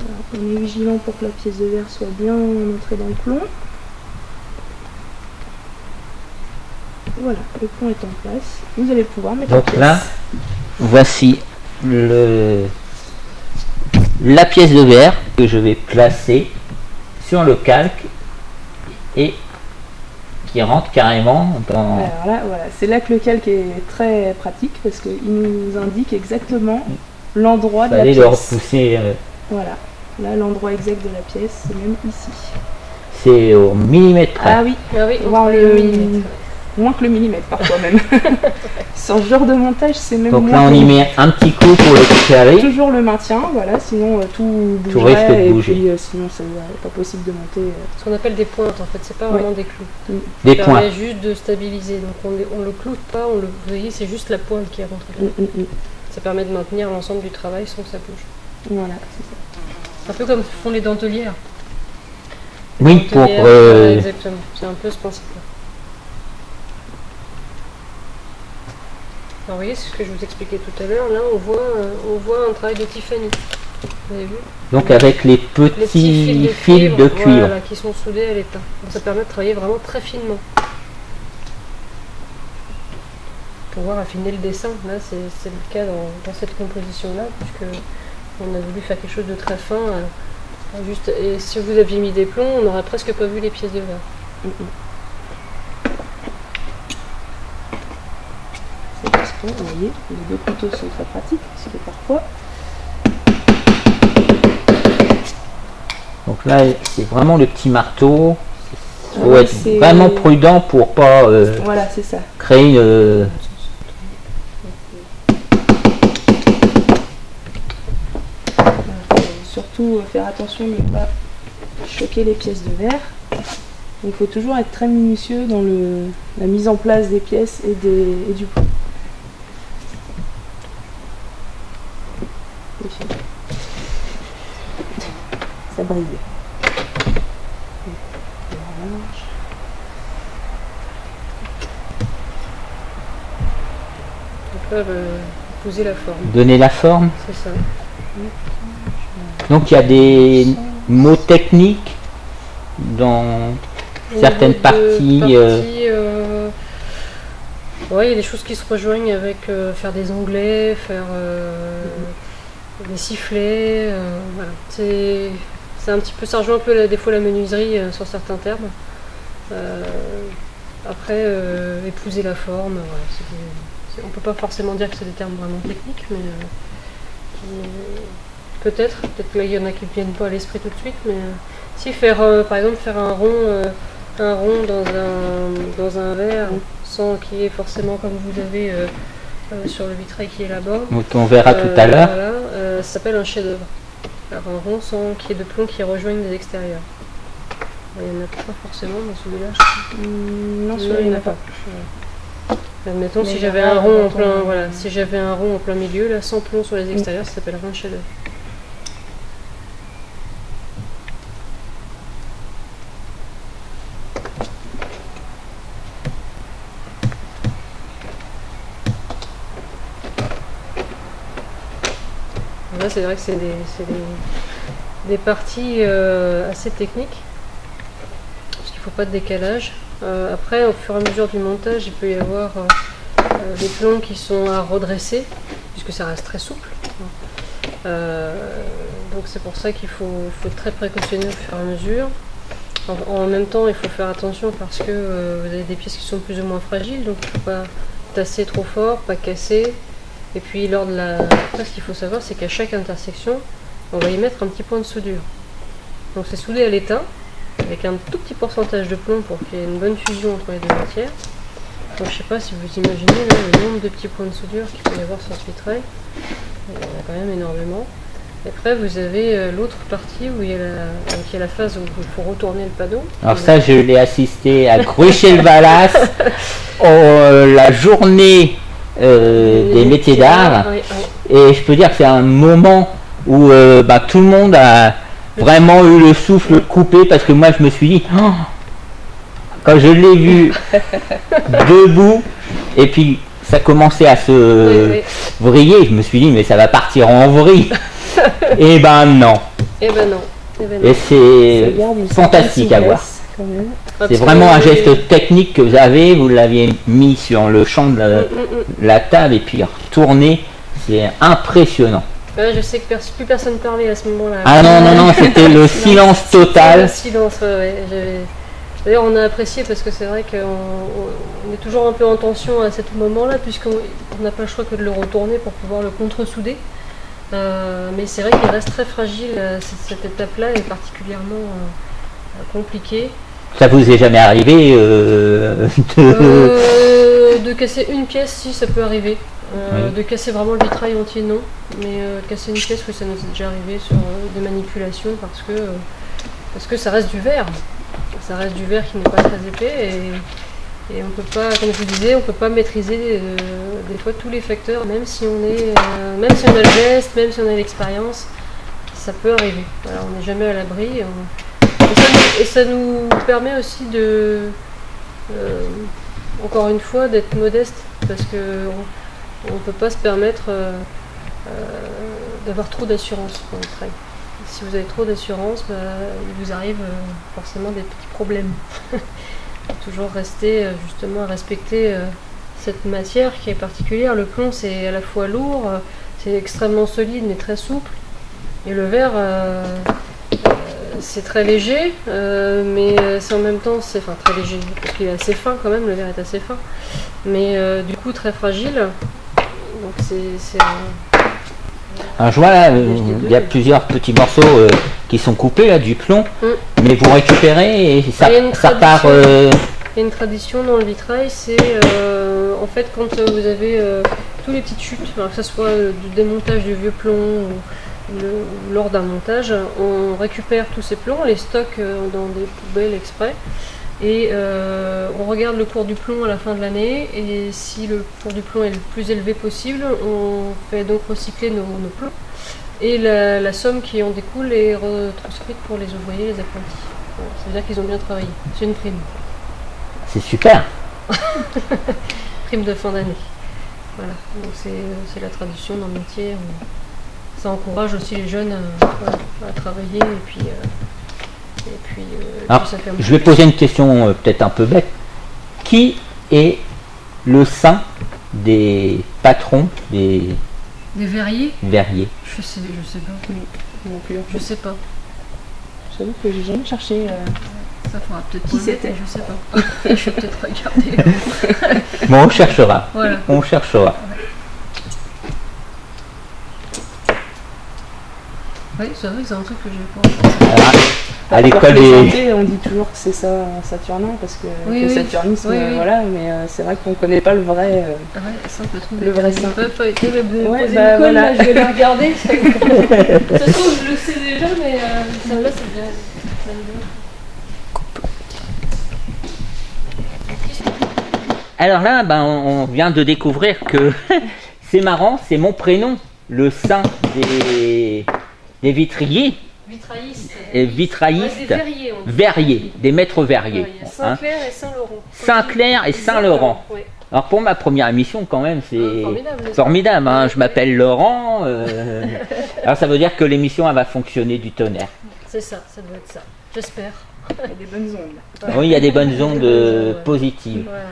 Voilà, on est vigilant pour que la pièce de verre soit bien entrée dans le plomb. Voilà, le plomb est en place. Vous allez pouvoir mettre Donc la pièce. là, voici le, la pièce de verre que je vais placer sur le calque et qui rentre carrément dans. Alors là, voilà, c'est là que le calque est très pratique parce qu'il nous indique exactement l'endroit de la Fallait le pièce. repousser. euh, Voilà, là l'endroit exact de la pièce, c'est même ici. c'est au millimètre près. Ah oui, Ah oui, on le- au millimètre. Moins que le millimètre parfois même. [laughs] Sur ce genre de montage, c'est même Donc moins là, on y le- met un petit coup pour le caler. toujours le maintien, voilà, sinon euh, tout Tout bougerait risque de et bouger. puis euh, sinon c'est pas possible de monter. euh. Ce qu'on appelle des pointes en fait, c'est pas Ouais. vraiment des clous. Des Ça points. permet juste de stabiliser. Donc on, on le cloute pas, on le, vous voyez, c'est juste la pointe qui est rentrée. Mm, mm, mm. Ça permet de maintenir l'ensemble du travail sans que ça bouge. Voilà, c'est ça. Un peu comme font les dentelières. Oui, pour. Dentelières, euh, voilà, exactement. C'est un peu ce principe-là. Alors, vous voyez, c'est ce que je vous expliquais tout à l'heure. Là, on voit, euh, on voit un travail de Tiffany. Vous avez vu Donc avec les petits, Les petits fils, de cuivre. voilà, qui sont soudés à l'étain. Donc, Ça permet de travailler vraiment très finement. Pouvoir affiner le dessin. Là, c'est le cas dans, dans cette composition-là, puisque on a voulu faire quelque chose de très fin. euh, juste, et si vous aviez mis des plombs, on n'aurait presque pas vu les pièces de verre. C'est parce vous voyez, les deux couteaux sont très pratiques, parce que parfois, Donc là, c'est vraiment le petit marteau. Il faut Ah être vraiment prudent pour pas euh, voilà, c'est ça. créer une. euh, surtout faire attention de ne pas choquer les pièces de verre. Il faut toujours être très minutieux dans le, la mise en place des pièces et, des, et du Ça brille. Euh, poser la forme. donner la forme. C'est ça. Donc il y a des mots techniques dans Au Certaines parties, euh, parties, euh, Ouais, il y a des choses qui se rejoignent avec euh, faire des onglets, faire euh, des sifflets. euh, voilà. C'est un petit peu, ça rejoint un peu la- des fois la menuiserie euh, sur certains termes. Euh, après, épouser la forme, voilà, des- on peut pas forcément dire que c'est des termes vraiment techniques, mais, peut-être, peut-être que là il y en a qui ne viennent pas à l'esprit tout de suite, mais si faire par exemple faire un rond, un rond dans un, dans un verre sans qu'il y ait forcément comme vous avez sur le vitrail qui est là-bas. qu'on verra tout à l'heure. Voilà, ça s'appelle un chef-d'œuvre. Alors un rond sans qu'il y ait de plomb qui rejoignent des extérieurs. Il n'y en a pas forcément dans celui-là. Hum, non, celui-là, il n'y en a pas. Admettons Mais si j'avais un rond en plein, voilà, si j'avais un rond en plein milieu, là, sans plomb sur les Mm. extérieurs, ça s'appellerait un chef-d'œuvre. C'est vrai que c'est des, parties euh, assez techniques, parce qu'il ne faut pas de décalage. Euh, après, au fur et à mesure du montage, il peut y avoir euh, des plombs qui sont à redresser, puisque ça reste très souple. Donc c'est pour ça qu'il faut, être très précautionneux au fur et à mesure. En, en même temps, il faut faire attention parce que vous avez des pièces qui sont plus ou moins fragiles, donc il ne faut pas tasser trop fort, pas casser. Et puis lors de la... Après, ce qu'il faut savoir, c'est qu'à chaque intersection, on va y mettre un petit point de soudure. Donc c'est soudé à l'étain, avec un tout petit pourcentage de plomb pour qu'il y ait une bonne fusion entre les deux matières. Donc je sais pas si vous imaginez là, le nombre de petits points de soudure qu'il peut y avoir sur ce vitrail. Il y en a quand même énormément. Et après vous avez euh, l'autre partie où il y, a la, donc, il y a la phase où il faut retourner le panneau. Alors ça, je l'ai assisté à Gruichelvalas [laughs] au, euh, la journée euh, des métiers d'art. Oui, oui. Et je peux dire que c'est un moment où euh, bah, tout le monde a vraiment eu le souffle coupé parce que moi je me suis dit, Oh quand je l'ai vu [laughs] debout et puis ça commençait à se Oui, vriller, je me suis dit mais ça va partir en vrille. [laughs] et ben non. Eh ben non. Eh ben non. Et c'est fantastique à voir. Souplesse, quand même. C'est vraiment un les- geste technique que vous avez, vous l'aviez mis sur le champ de la, Mm, mm, mm. la table et puis retourné, c'est impressionnant. Je sais que pers- plus personne parlait à ce moment-là. Ah non, non, non, c'était le [laughs] silence Le total. silence, ouais, ouais, D'ailleurs, on a apprécié parce que c'est vrai qu'on on- on est toujours un peu en tension à ce moment-là, puisqu'on on n'a pas le choix que de le retourner pour pouvoir le contre-souder. Euh, mais c'est vrai qu'il reste très fragile, euh, cette, cette étape-là est particulièrement euh, compliquée. Ça vous est jamais arrivé euh, de... Euh, [laughs] de casser une pièce, si ça peut arriver. Euh, Oui. De casser vraiment le vitrail entier, non. Mais euh, casser une pièce, oui, ça nous est déjà arrivé sur des manipulations parce que, parce que ça reste du verre. Ça reste du verre qui n'est pas très épais et, et on peut pas, comme je vous disais, on peut pas maîtriser euh, des fois tous les facteurs, même si on est, euh, même si on a le geste, même si on a l'expérience, ça peut arriver. On n'est jamais à l'abri. on- Et ça, nous, permet aussi de, euh, encore une fois, d'être modeste parce que on, on peut pas se permettre euh, euh, d'avoir trop d'assurance pour le trail. Si vous avez trop d'assurance, bah, il vous arrive forcément des petits problèmes. [laughs] toujours rester justement à respecter cette matière qui est particulière. Le plomb c'est à la fois lourd, c'est extrêmement solide mais très souple. Et le verre c'est très léger, euh, mais euh, c'est en même temps c'est enfin très léger parce qu'il est assez fin quand même, le verre est assez fin, mais euh, du coup très fragile. Donc c'est Alors je vois là, il y a plusieurs petits morceaux euh, qui sont coupés là, du plomb, Mm. mais vous récupérez et ça, une ça part. Il y a une tradition dans le vitrail, c'est en fait quand vous avez tous les petites chutes, alors que ce soit du démontage du vieux plomb ou, le- lors d'un montage, on récupère tous ces plombs, on les stocke euh, dans des poubelles exprès et euh, on regarde le cours du plomb à la fin de l'année et si le cours du plomb est le plus élevé possible, on fait donc recycler nos, nos plombs et la, la somme qui en découle est retranscrite pour les ouvriers, les apprentis. Voilà, ça veut dire qu'ils ont bien travaillé. C'est une prime c'est super. [laughs] prime de fin d'année. Voilà, donc c'est la tradition dans le métier. on- Ça encourage aussi les jeunes à, voilà, à travailler et puis, euh, et puis, euh, Alors, puis Je vais poser une question euh, peut-être un peu bête. Qui est le saint des patrons des Des verriers? verriers? Je sais, je sais pas. Non plus. Je sais pas. J'avoue que j'ai jamais cherché. euh, Ça faudra peut-être Qui c'était? Je sais pas. [laughs] je vais peut-être regarder. [laughs] Bon, on cherchera. Voilà. On cherchera. Oui, c'est vrai que c'est un truc que j'ai pas. Alors, à l'école des. on dit toujours que c'est ça Saturnin parce que Oui, le oui. saturnisme, Oui, oui. euh, voilà, mais euh, c'est vrai qu'on connaît pas le vrai. euh, Ah ouais, ça on peut trouver. Le vrai saint. Ouais, bah, colle, voilà. là, je vais la regarder. [laughs] ça se trouve, je le sais déjà, mais euh, celle-là, c'est bien. Alors là, ben, on vient de découvrir que [laughs] c'est marrant, c'est mon prénom, le saint des, des vitriers Vitrailliste. et Ouais, vitraillistes, des verriers, des maîtres verriers. Il y a hein. Saint-Clair et Saint-Laurent. Saint-Clair et Saint-Laurent. Ouais. Alors pour ma première émission, quand même, c'est Ah, formidable, hein. Je m'appelle Laurent. euh, Alors ça veut dire que l'émission elle va fonctionner du tonnerre. C'est ça, ça doit être ça. J'espère. Il y a des bonnes ondes. Oui, il y a des bonnes ondes Des bonnes euh, ondes, positives. Voilà.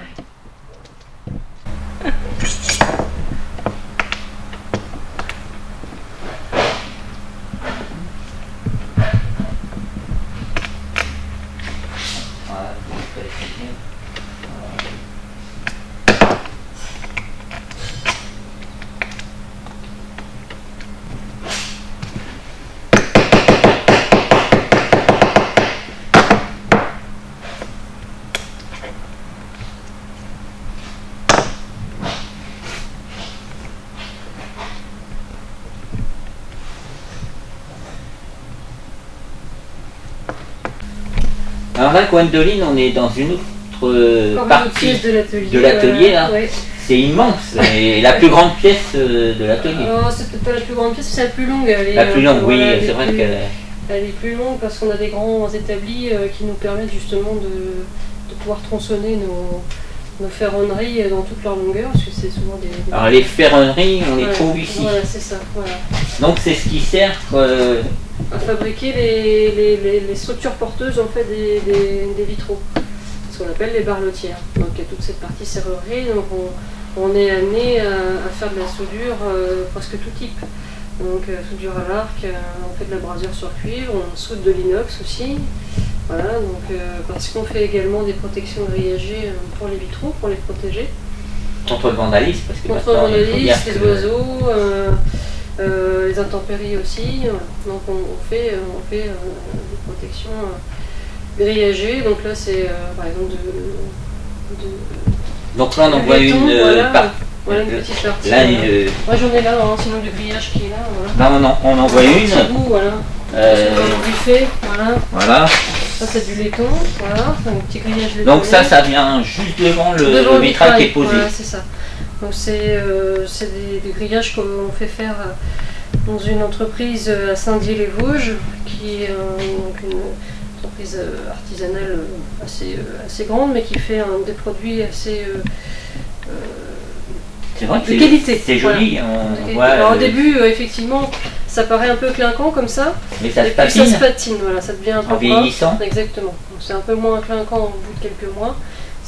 Gwendoline, on est dans une autre euh, partie. pièce de l'atelier. là. Ouais. C'est immense, et la plus grande pièce euh, de l'atelier. Oh, c'est peut-être pas la plus grande pièce, c'est la plus longue. Elle est, La plus euh, longue, oui, voilà, c'est est vrai qu'elle Elle est plus longue parce qu'on a des grands établis euh, qui nous permettent justement de, de pouvoir tronçonner nos, nos ferronneries dans toute leur longueur, parce que c'est souvent des. des- Alors les ferronneries, on les Ouais, trouve ici. Voilà, c'est ça. Voilà. Donc c'est ce qui sert. euh, À fabriquer les, les, les- les structures porteuses en fait des, des, des vitraux, ce qu'on appelle les barlotières. Donc il y a toute cette partie serrurerie, donc on, on est amené à, à faire de la soudure euh, presque tout type. Donc euh, soudure à l'arc, euh, on fait de la brasure sur cuivre, on soude de l'inox aussi. Voilà, donc parce qu'on fait également des protections grillagées pour les vitraux, pour les protéger. contre le vandalisme, parce que Contre il faut les oiseaux, euh, euh, les intempéries aussi. voilà. Donc on, on fait, euh, on fait euh, des protections euh, grillagées. Donc là c'est euh, par exemple de, de Donc là on en du voit laiton, une euh, voilà, par- voilà une euh, petite partie. Là, euh, Moi j'en ai là, hein, sinon du grillage qui est là. Voilà. là, on en, on en voit Un une. bout, voilà. euh, buffet, voilà. voilà. Ça c'est du laiton, voilà. Un petit grillage laitonné. Donc ça, ça vient juste devant le, Devant le vitrail qui est posé. Voilà, c'est ça. Donc c'est euh, des, des grillages qu'on fait faire euh, dans une entreprise euh, à Saint-Dié-les-Vosges, qui est donc une entreprise artisanale assez, assez grande, mais qui fait un- des produits assez C'est vrai que de c'est- qualité, c'est joli. voit, Alors au euh, début, euh, effectivement, ça paraît un peu clinquant comme ça. Mais ça et se puis ça patine se patine, voilà, ça devient un peu en vieillissant. Exactement. Donc c'est un peu moins clinquant au bout de quelques mois,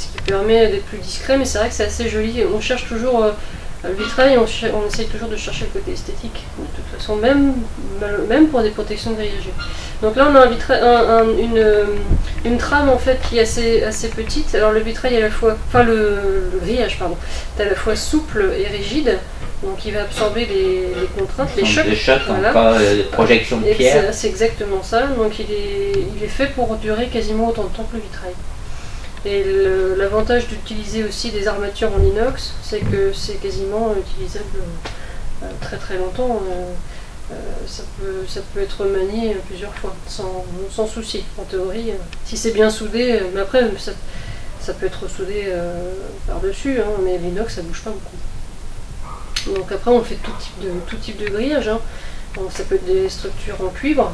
ce qui permet d'être plus discret, mais c'est vrai que c'est assez joli. On cherche toujours euh, le vitrail, on, essaye toujours de chercher le côté esthétique, de toute façon, même, même pour des protections grillagées. Donc là, on a un vitrail, un- un- une, euh, une trame en fait qui est assez, assez petite. Alors le vitrail est à la fois, enfin le, le grillage, pardon, est à la fois souple et rigide, donc il va absorber les, les contraintes, les chocs. de choc, voilà. encore euh, de projection de pierre. c'est- C'est exactement ça. Donc il est, il est fait pour durer quasiment autant de temps que le vitrail. Et l'avantage d'utiliser aussi des armatures en inox, c'est que c'est quasiment utilisable euh, très très longtemps. euh, euh, ça, peut, être manié plusieurs fois sans, souci. En théorie, si c'est bien soudé, mais après ça, peut être soudé par-dessus, hein, mais l'inox ça bouge pas beaucoup. Donc après on fait tout type de, tout type de grillage. hein. Ça peut être des structures en cuivre,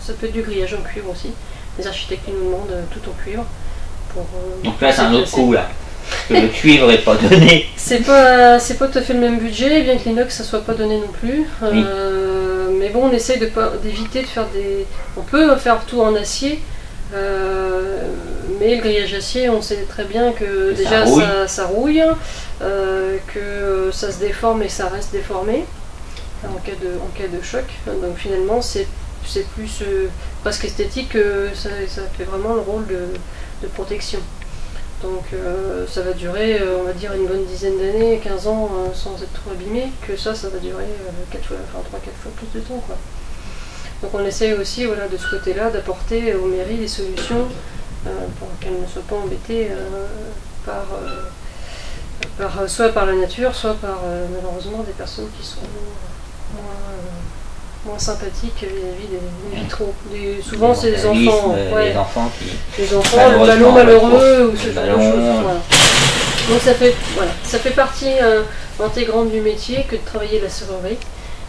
ça peut être du grillage en cuivre aussi. Les architectes nous demandent tout en cuivre. Pour, euh, Donc là, c'est un autre coup là. Que le cuivre n'est pas donné. [laughs] C'est pas, c'est pas tout à fait le même budget, bien que l'inox ça soit pas donné non plus. Euh, Mais bon, on essaye de d'éviter de faire des. On peut faire tout en acier, euh, mais le grillage acier, on sait très bien que ça déjà rouille. ça, ça rouille, euh, que ça se déforme et ça reste déformé en cas de, en cas de choc. Donc finalement, c'est, plus presque esthétique, que ça, ça fait vraiment le rôle de, de protection. Donc euh, ça va durer, euh, on va dire, une bonne dizaine d'années, 15 ans, euh, sans être trop abîmé, que ça, ça va durer 4 fois, enfin 3-4 fois plus de temps. Quoi. Donc on essaye aussi voilà, de ce côté-là d'apporter aux mairies des solutions pour qu'elles ne soient pas embêtées par, par, soit par la nature, soit par malheureusement des personnes qui sont moins, moins sympathiques vis-à-vis des, des vitraux. Des- souvent c'est des enfants. ouais Les enfants qui. les enfants, le ballon malheureux ou ce genre de choses. voilà. Donc ça fait, voilà, ça fait partie euh, intégrante du métier que de travailler la serrurerie.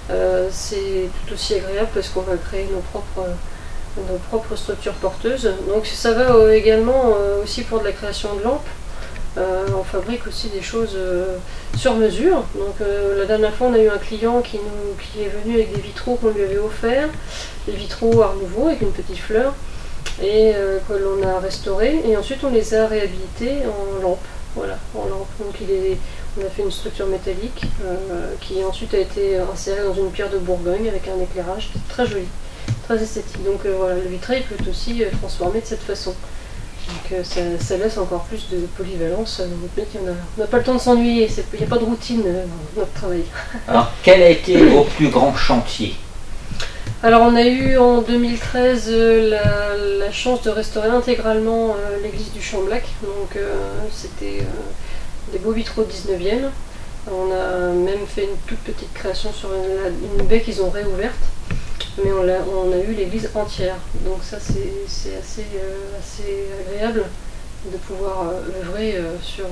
Euh, c'est tout aussi agréable parce qu'on va créer nos propres, euh, nos propres structures porteuses. Donc ça va euh, également euh, aussi pour de la création de lampes. Euh, on fabrique aussi des choses euh, sur mesure. Donc euh, la dernière fois, on a eu un client qui, est venu avec des vitraux qu'on lui avait offerts, des vitraux Art Nouveau avec une petite fleur, et que l'on a restaurés. Et ensuite, on les a réhabilités en lampe. Voilà, en lampe. Donc on a fait une structure métallique qui ensuite a été insérée dans une pierre de Bourgogne avec un éclairage très joli, très esthétique. Donc voilà, le vitrail peut aussi transformé de cette façon. Donc euh, ça, ça laisse encore plus de polyvalence. Euh, notre métier, on n'a pas le temps de s'ennuyer, il n'y a pas de routine euh, dans notre travail. [laughs] Alors, quel a été vos plus grands chantiers? Alors on a eu en 2013 euh, la, la chance de restaurer intégralement l'église du Chamblac. Donc c'était des beaux vitraux 19e. On a même fait une toute petite création sur une, une baie qu'ils ont réouverte. Mais on, a eu l'église entière. Donc ça c'est assez, euh, assez agréable de pouvoir euh, œuvrer euh, sur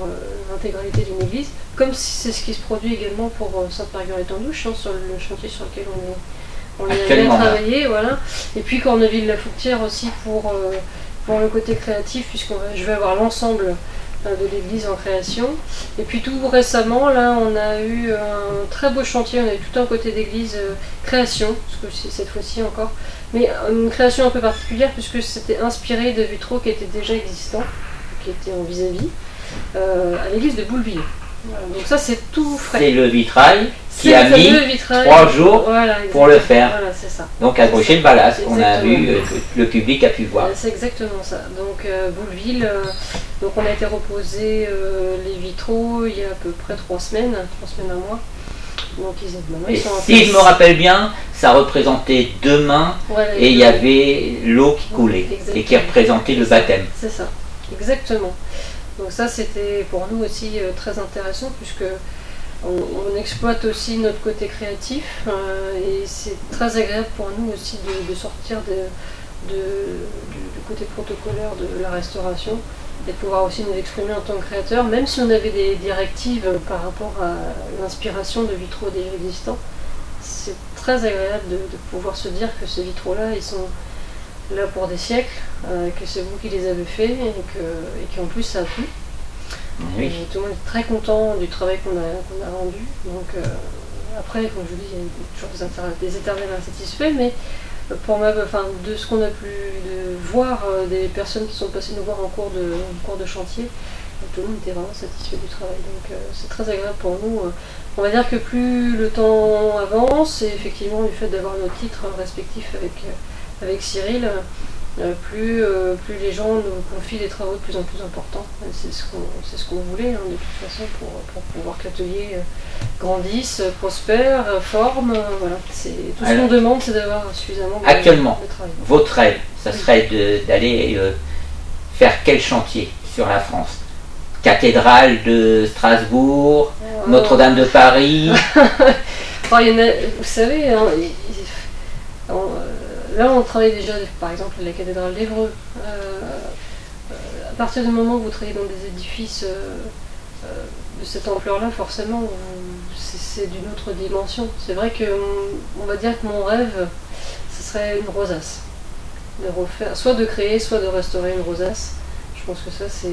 l'intégralité d'une église. Comme si c'est ce qui se produit également pour euh, Sainte-Marguerite-en-Douche, hein, sur le chantier sur lequel on est on a bien travaillé, voilà. Et puis Corneville-la-Foutière aussi pour, euh, pour le côté créatif, puisqu'on va, je vais avoir l'ensemble de l'église en création. Et puis tout récemment, là, on a eu un très beau chantier, on a eu tout un côté d'église euh, création, parce que c'est cette fois-ci encore, mais une création un peu particulière, puisque c'était inspiré de vitraux qui étaient déjà existants, qui étaient en vis-à-vis, euh, à l'église de Bouleville. Donc ça, c'est tout frais. C'est le vitrail qui a mis trois jours Voilà, pour le faire. Voilà, c'est ça. Donc à Brochet le Balas, qu'on a vu, euh, que le public a pu voir. C'est exactement ça. Donc euh, Bouleville, euh, donc on a été reposer euh, les vitraux il y a à peu près trois semaines, trois semaines à mois. Donc ils, maintenant, ils Et sont en si je me rappelle bien, ça représentait deux mains Voilà, et il y avait l'eau qui coulait Exactement. et qui représentait le baptême. C'est ça, exactement. Donc ça c'était pour nous aussi très intéressant puisque on, exploite aussi notre côté créatif euh, et c'est très agréable pour nous aussi de, sortir du, côté protocolaire de la restauration et de pouvoir aussi nous exprimer en tant que créateur, même si on avait des directives par rapport à l'inspiration de vitraux déjà existants. C'est très agréable de, pouvoir se dire que ces vitraux-là, ils sont là pour des siècles, euh, que c'est vous qui les avez faits et que- et qu'en plus ça a plu. Tout le monde est très content du travail qu'on a, qu'on a rendu. Donc euh, après, comme je vous dis, il y a toujours des, des éternels insatisfaits, mais pour ma, enfin, de ce qu'on a pu voir des personnes qui sont passées nous voir en cours de, en cours de chantier, tout le monde était vraiment satisfait du travail. Donc c'est très agréable pour nous. On va dire que plus le temps avance, et effectivement le fait d'avoir nos titres respectifs avec, avec Cyril, euh, plus, euh, plus les gens nous confient des travaux de plus en plus importants. C'est ce qu'on ce qu'on voulait hein, de toute façon pour, pour pouvoir que l'atelier euh, grandisse, prospère, forme. voilà. Tout ce qu'on demande, c'est d'avoir suffisamment de, Actuellement, votre rêve, ça serait d'aller faire quel chantier sur la France? Cathédrale de Strasbourg, Notre-Dame de Paris? [laughs] vous savez, hein, là, on travaille déjà, par exemple, la cathédrale d'Evreux. Euh, euh, à partir du moment où vous travaillez dans des édifices euh, de cette ampleur-là, forcément, c'est d'une autre dimension. C'est vrai que, on va dire que mon rêve, ce serait une rosace. Soit de créer, soit de restaurer une rosace. Je pense que ça, c'est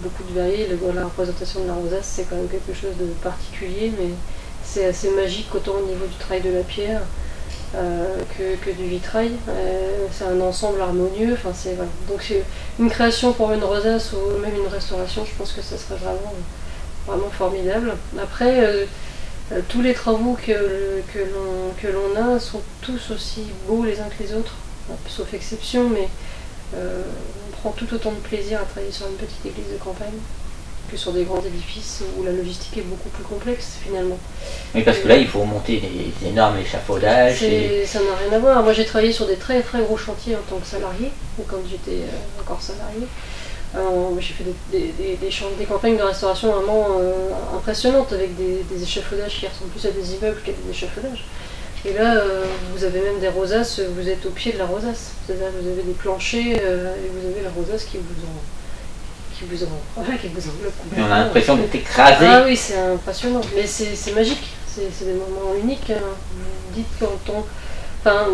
beaucoup de varié. La représentation de la rosace, c'est quand même quelque chose de particulier, mais c'est assez magique autant au niveau du travail de la pierre euh, que, du vitrail. Euh, c'est un ensemble harmonieux. Enfin, c'est Donc une création pour une rosace ou même une restauration, je pense que ça serait vraiment, vraiment formidable. Après, euh, tous les travaux que, que l'on a sont tous aussi beaux les uns que les autres, sauf exception, mais on prend tout autant de plaisir à travailler sur une petite église de campagne que sur des grands édifices où la logistique est beaucoup plus complexe finalement. Oui, parce que là, il faut monter des, énormes échafaudages. Ça n'a rien à voir. Moi, j'ai travaillé sur des très très gros chantiers en tant que salarié, quand j'étais euh, encore salarié. j'ai fait des, des, des, campagnes de restauration vraiment euh, impressionnantes avec des, échafaudages qui ressemblent plus à des immeubles qu'à des échafaudages. Et là, euh, vous avez même des rosaces, vous êtes au pied de la rosace. C'est-à-dire vous avez des planchers et vous avez la rosace qui vous en qui vous, On a l'impression d'être écrasé. Ah oui, c'est impressionnant. Mais c'est magique. C'est des moments uniques. Hein. Vous dites quand on. Enfin,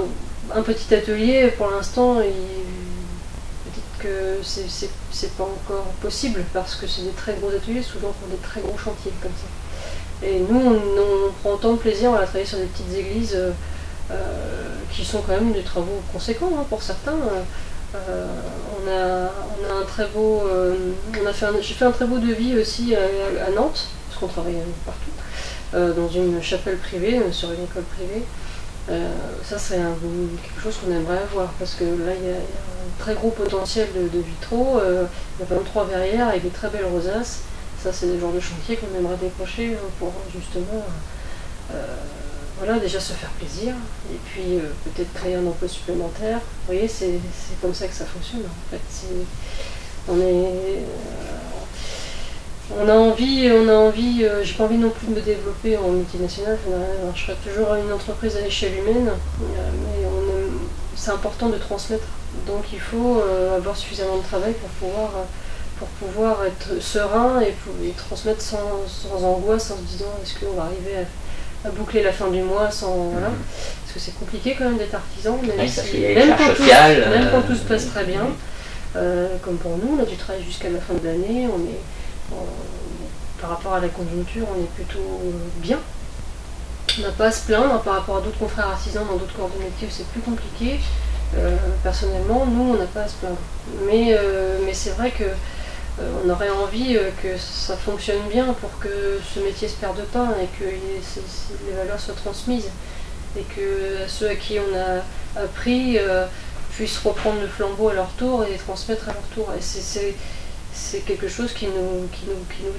un petit atelier, pour l'instant, vous dites que c'est pas encore possible parce que c'est des très gros ateliers, souvent pour des très gros chantiers comme ça. Et nous, on, prend autant de plaisir à travailler sur des petites églises euh, euh, qui sont quand même des travaux conséquents hein, pour certains. Euh, on, a, on, a, un très beau, euh, on a fait j'ai fait un très beau devis aussi à, Nantes, parce qu'on travaille partout, euh, dans une chapelle privée, sur une école privée. ça, c'est quelque chose qu'on aimerait avoir parce que là, il y, a un très gros potentiel de, vitraux. il y a 23 verrières avec des très belles rosaces. Ça, c'est des genres de chantiers qu'on aimerait décrocher pour justement voilà, déjà se faire plaisir, et puis euh, peut-être créer un emploi supplémentaire. Vous voyez, c'est comme ça que ça fonctionne en fait. on est. Euh, on a envie, on a envie, euh, j'ai pas envie non plus de me développer en multinationale, je serai toujours une entreprise à l'échelle humaine, mais c'est important de transmettre. Donc il faut avoir suffisamment de travail pour pouvoir, être serein et, transmettre sans, sans, angoisse en se disant est-ce qu'on va arriver à à boucler la fin du mois sans. Voilà. Mhm. Parce que c'est compliqué quand même d'être artisan, même, même, quand, tout, même quand, tout, se passe très bien. Euh, comme pour nous, on a du travail jusqu'à la fin de l'année, on est. par rapport à la conjoncture, on est plutôt bien. On n'a pas à se plaindre par rapport à d'autres confrères artisans dans d'autres corps de métier c'est plus compliqué. Euh, personnellement, nous, on n'a pas à se plaindre. Mais, euh, mais c'est vrai que euh, on aurait envie euh, que ça fonctionne bien pour que ce métier se perde pas et que les valeurs soient transmises et que ceux à qui on a appris euh, puissent reprendre le flambeau à leur tour et les transmettre à leur tour. Et c'est quelque chose qui nous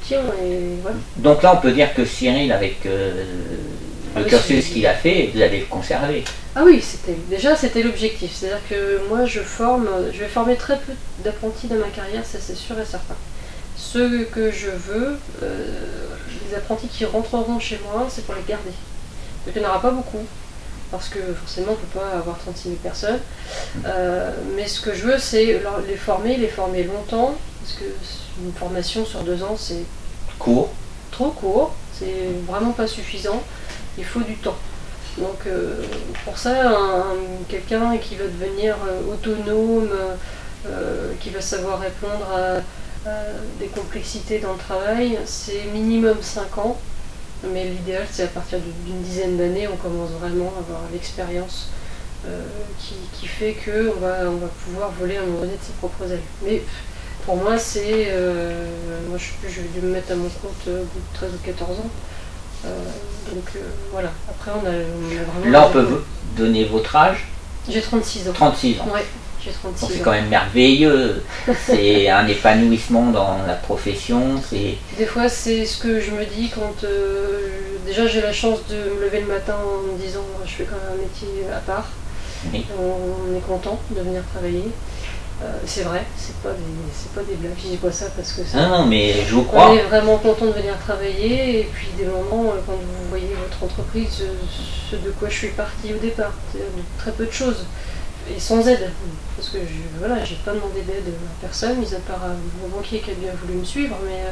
tient. Et Donc là, on peut dire que Cyril, avec le cursus qu'il a fait, vous allez le conserver. Ah oui, c'était déjà c'était l'objectif. C'est-à-dire que moi je forme, je vais former très peu d'apprentis dans ma carrière, ça c'est sûr et certain. Ce que je veux, euh, les apprentis qui rentreront chez moi, c'est pour les garder. Donc il n'y en aura pas beaucoup, parce que forcément on ne peut pas avoir 36 000 personnes. Euh, mais ce que je veux, c'est les former, les former longtemps, parce que une formation sur deux ans, c'est court. Trop court, c'est vraiment pas suffisant il faut du temps. Donc euh, pour ça, quelqu'un qui va devenir euh, autonome, euh, qui va savoir répondre à, des complexités dans le travail, c'est minimum 5 ans. Mais l'idéal, c'est à partir d'une dizaine d'années, on commence vraiment à avoir l'expérience qui, fait qu'on va, on va pouvoir voler à un moment donné de ses propres ailes. Mais pour moi, c'est. moi, je, je vais me mettre à mon compte au bout de 13 ou 14 ans. Donc voilà, après, on a, vraiment. Là, on peut vous donner votre âge J'ai 36 ans. 36 ans. Ouais. C'est quand même merveilleux. c'est [laughs] un épanouissement dans la profession. C'est. Des fois, c'est ce que je me dis quand euh, déjà j'ai la chance de me lever le matin en me disant je fais quand même un métier à part. On est content de venir travailler. Euh, c'est vrai, c'est pas des, pas des blagues. Je dis pas ça parce que non, non, mais je vous crois. On est vraiment content de venir travailler et puis des moments euh, quand vous voyez votre entreprise, ce de quoi je suis partie au départ, très peu de choses et sans aide. Parce que je voilà, j'ai pas demandé d'aide à personne, mis à part mon banquier qui a bien voulu me suivre, mais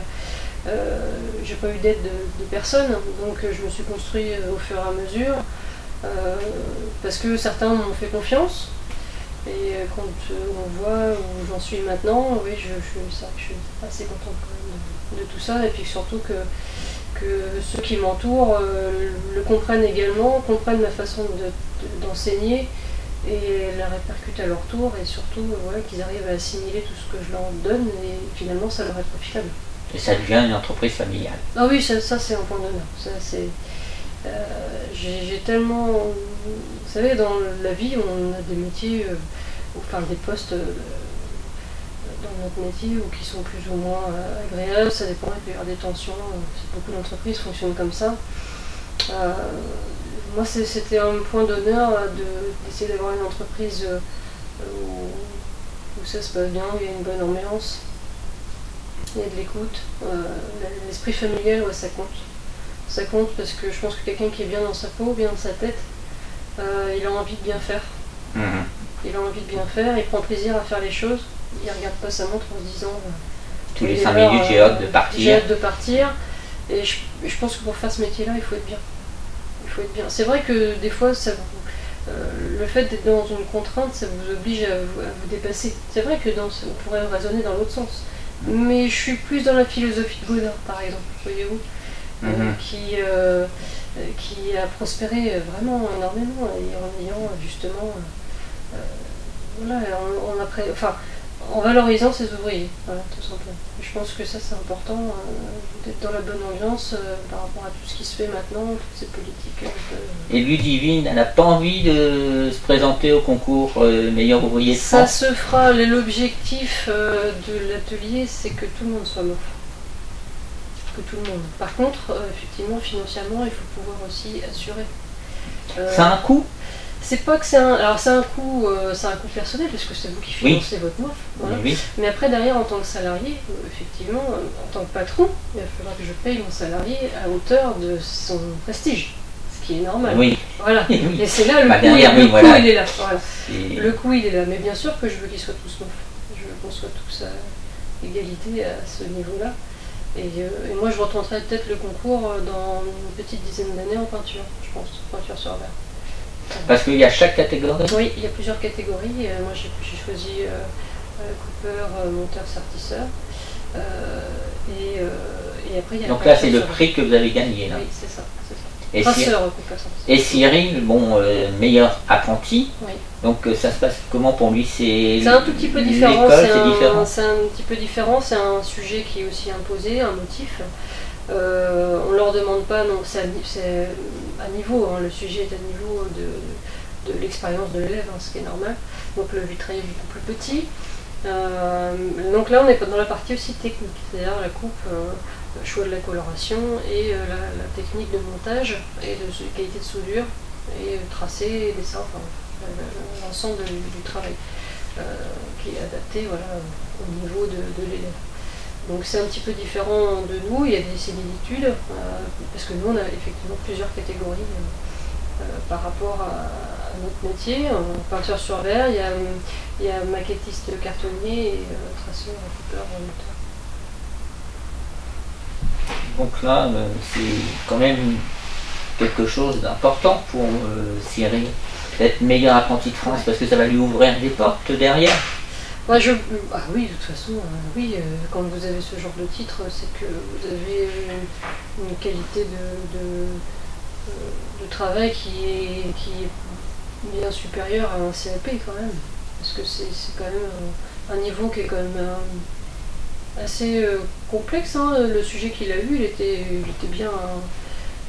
euh, j'ai pas eu d'aide de, personne. Donc je me suis construit euh, au fur et à mesure. Euh, parce que certains m'ont fait confiance. Et quand on voit où j'en suis maintenant, oui, je, je, je suis assez contente de, tout ça. Et puis surtout que, que ceux qui m'entourent le comprennent également, comprennent ma façon d'enseigner et la répercutent à leur tour et surtout voilà, qu'ils arrivent à assimiler tout ce que je leur donne et finalement ça leur est profitable. Et ça devient une entreprise familiale. Ah oui, ça, c'est un point d'honneur. Euh, j'ai, tellement. Vous savez, dans la vie, on a des métiers, euh, enfin des postes euh, dans notre métier ou qui sont plus ou moins agréables, ça dépend, il peut y avoir des tensions. beaucoup d'entreprises fonctionnent comme ça moi, c'était un point d'honneur euh, d'essayer d'avoir une entreprise euh, où, ça se passe bien, où il y a une bonne ambiance, il y a de l'écoute. Euh, l'esprit familial, ouais, ça compte. Ça compte parce que je pense que quelqu'un qui est bien dans sa peau, bien dans sa tête, il a envie de bien faire. Mhm. Il a envie de bien faire, il prend plaisir à faire les choses. Il regarde pas sa montre en se disant. Tous les 5 minutes, j'ai hâte de partir. J'ai hâte de partir. Et je, je pense que pour faire ce métier-là, il faut être bien bien. C'est vrai que des fois, ça euh, le fait d'être dans une contrainte, ça vous oblige à vous, dépasser. C'est vrai que dans, on pourrait raisonner dans l'autre sens. Mais je suis plus dans la philosophie de Godin, par exemple, voyez-vous, euh, mhm. qui, euh, qui a prospéré vraiment énormément en ayant justement. voilà, on, a enfin, en valorisant ses ouvriers, tout simplement. Je pense que ça c'est important euh, d'être dans la bonne ambiance euh, par rapport à tout ce qui se fait maintenant, toutes ces politiques. Euh, Et Ludivine, elle n'a pas envie de se présenter au concours meilleur ouvrier de France Ça se fera. L'objectif de l'atelier, c'est que tout le monde soit mort. Que tout le monde. Par contre, effectivement, financièrement, il faut pouvoir aussi assurer. ça a un coût? c'est pas que c'est un. Alors c'est un coût, euh, c'est un coût personnel parce que c'est vous qui financez votre MOF. Mais après derrière en tant que salarié, euh, effectivement, euh, en tant que patron, il va falloir que je paye mon salarié à hauteur de son prestige. Ce qui est normal. Oui. Voilà. [laughs] Et c'est là le, bah, coût, le coût, il est là. Le coût il est là. Mais bien sûr que je veux qu'ils soient tous MOF. Je veux qu'on soit tous à égalité à ce niveau-là. Et, moi je retenterai peut-être le concours dans une petite dizaine d'années en peinture, je pense, peinture sur verre. Parce qu'il y a chaque catégorie? Oui, il y a plusieurs catégories. Euh, moi, j'ai choisi euh, euh, Cooper, monteur, sertisseur. Et, après, il y a Donc là, c'est le prix que vous avez gagné. Là. Oui, c'est ça. Et, et Cyril, bon, meilleur apprenti. Oui. Donc ça se passe comment pour lui? C'est un tout petit peu différent. C'est un, petit peu différent. C'est un sujet qui est aussi imposé, un motif. Euh, on ne leur demande pas, non, c'est à, niveau, hein, le sujet est à niveau de, l'expérience de l'élève, hein, ce qui est normal. Donc le vitrail est beaucoup plus petit. Euh, donc là, on est dans la partie aussi technique, c'est-à-dire la coupe, euh, le choix de la coloration et la, technique de montage et de, qualité de soudure et tracé, dessin, enfin, l'ensemble du, travail qui est adapté au niveau de l'élève. Donc c'est un petit peu différent de nous, il y a des similitudes, euh, parce que nous on a effectivement plusieurs catégories euh, euh, par rapport à, notre métier. En peinture sur verre, il y a, maquettiste cartonnier et traceur, coupeur, moteur. Donc là, c'est quand même quelque chose d'important pour Cyril, d'être meilleur apprenti de France, parce que ça va lui ouvrir des portes derrière. Je, ah oui, de toute façon, euh, oui, euh, quand vous avez ce genre de titre, c'est que vous avez une, une qualité de, euh, travail qui est, bien supérieure à un CAP quand même. Parce que c'est quand même un, niveau qui est quand même euh, assez euh, complexe. hein. Le sujet qu'il a eu, il était bien,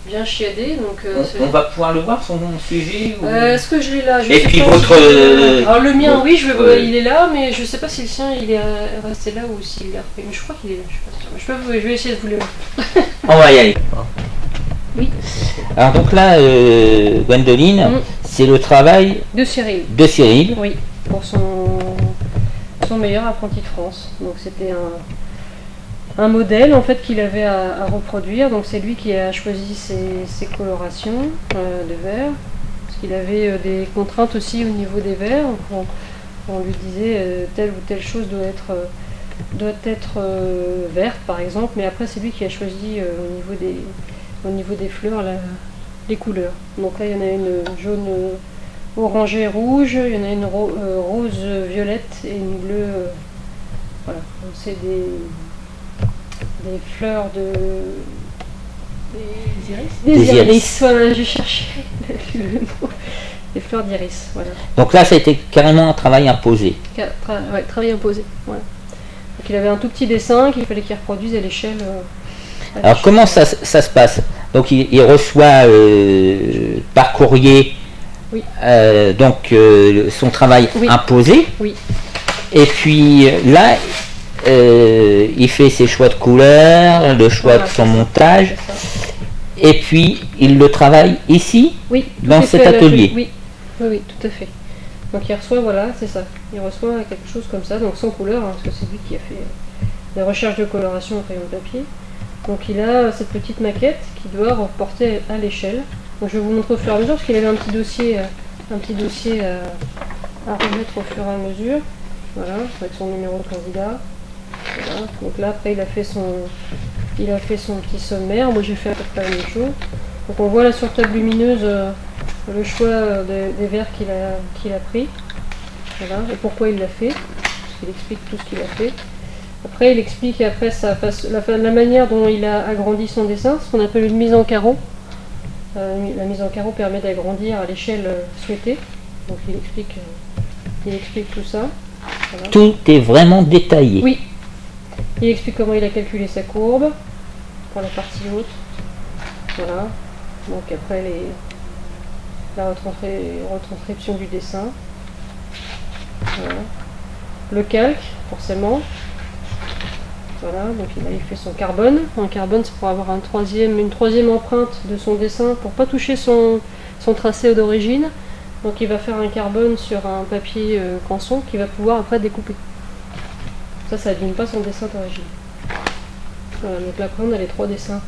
bien chiadé. Donc, euh, On, on va pouvoir le voir, son sujet ou- Euh, Est-ce que je l'ai là Je Et puis votre, si euh. Alors le mien, oui, je vais, ouais. il est là, mais je sais pas si le sien il est euh, resté là ou s'il l'a repris. Mais je crois qu'il est là, je suis pas sûre. Je, peux, vous- je vais essayer de vous le. [laughs] On va y aller. Oui. Alors donc là, Gwendoline, Mm. c'est le travail De Cyril. de Cyril. Oui, pour son, son meilleur apprenti de France. Donc c'était un, un modèle en fait qu'il avait à, reproduire. Donc c'est lui qui a choisi ses, colorations euh, de verre. Parce qu'il avait euh, des contraintes aussi au niveau des verres. On, lui disait euh, telle ou telle chose doit être, verte par exemple. Mais après c'est lui qui a choisi au, niveau des, au niveau des fleurs la- les couleurs. Donc là il y en a une jaune. euh, orangé rouge, il y en a une ro- rose violette et une bleue. voilà, c'est des, des fleurs de. Des iris Des, Des iris. iris. Voilà, j'ai cherché [laughs] le mot. Des fleurs d'iris, voilà. Donc là, ça a été carrément un travail imposé. Tra- ouais, travail imposé. Voilà. Donc il avait un tout petit dessin qu'il fallait qu'il reproduise à l'échelle. euh, Alors comment ça, ça se passe? Donc il, il reçoit euh, par courrier Oui. euh, donc euh, son travail Oui. imposé. Oui. Et puis là, euh, il fait ses choix de couleurs, le choix Voilà. de son montage, et puis il le travaille ici. Oui, Dans cet à atelier. Oui, oui, oui, tout à fait. Donc il reçoit, voilà, c'est ça. Il reçoit quelque chose comme ça, donc sans couleur, hein, parce que c'est lui qui a fait euh, des recherches de coloration au crayon de papier. Donc il a euh, cette petite maquette qui doit reporter à l'échelle. Donc je vais vous montrer au fur et à mesure, parce qu'il avait un petit dossier, un petit dossier euh, à remettre au fur et à mesure. Voilà, avec son numéro de candidat. Voilà. Donc là après il a fait son, il a fait son petit sommaire. Moi j'ai fait à peu près la même chose. Donc on voit là sur table lumineuse euh, le choix euh, des, des verres qu'il a, qu'il a pris. Voilà, et pourquoi il l'a fait. Parce qu'il explique tout ce qu'il a fait. Après, il explique après sa la, manière dont il a agrandi son dessin, ce qu'on appelle une mise en carreau. Euh, la mise en carreau permet d'agrandir à l'échelle souhaitée. Donc il explique, il explique tout ça. Voilà. Tout est vraiment détaillé. Oui. Il explique comment il a calculé sa courbe pour la partie haute. Voilà. Donc après les, la retranscri- retranscription du dessin. Voilà. Le calque, forcément. Voilà, donc il a fait son carbone. Un carbone, c'est pour avoir une troisième empreinte de son dessin pour pas toucher son, son tracé d'origine. Donc il va faire un carbone sur un papier euh, canson qu'il va pouvoir après découper. Ça, ça abîme pas son dessin d'origine. Voilà, donc là, on a les trois dessins.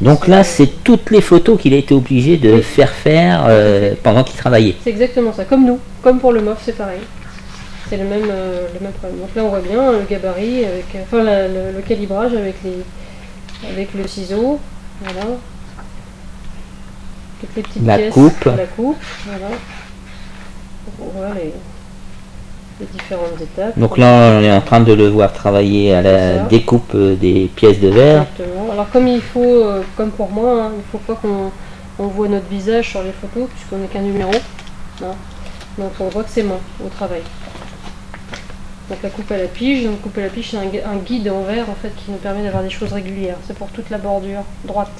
Donc là, c'est toutes les photos qu'il a été obligé de Oui. faire faire euh, pendant qu'il travaillait. C'est exactement ça, comme nous, comme pour le MOF, c'est pareil. C'est le même, euh, le même problème. Donc là, on voit bien euh, le gabarit, avec, enfin la- le, le calibrage avec, les, avec le ciseau. Voilà. Toutes les petites La pièces. coupe. La coupe, voilà. Voit les, les différentes étapes. Donc là, on est en train de le voir travailler à la découpe euh, des pièces de verre. Exactement. Alors comme il faut, euh, comme pour moi, hein, il faut pas qu'on on voit notre visage sur les photos puisqu'on n'est qu'un numéro. hein. Donc on voit que c'est moi au travail. Donc la coupe à la pige, donc coupe à la pige c'est un, gu- un guide en verre en fait qui nous permet d'avoir des choses régulières. C'est pour toute la bordure droite.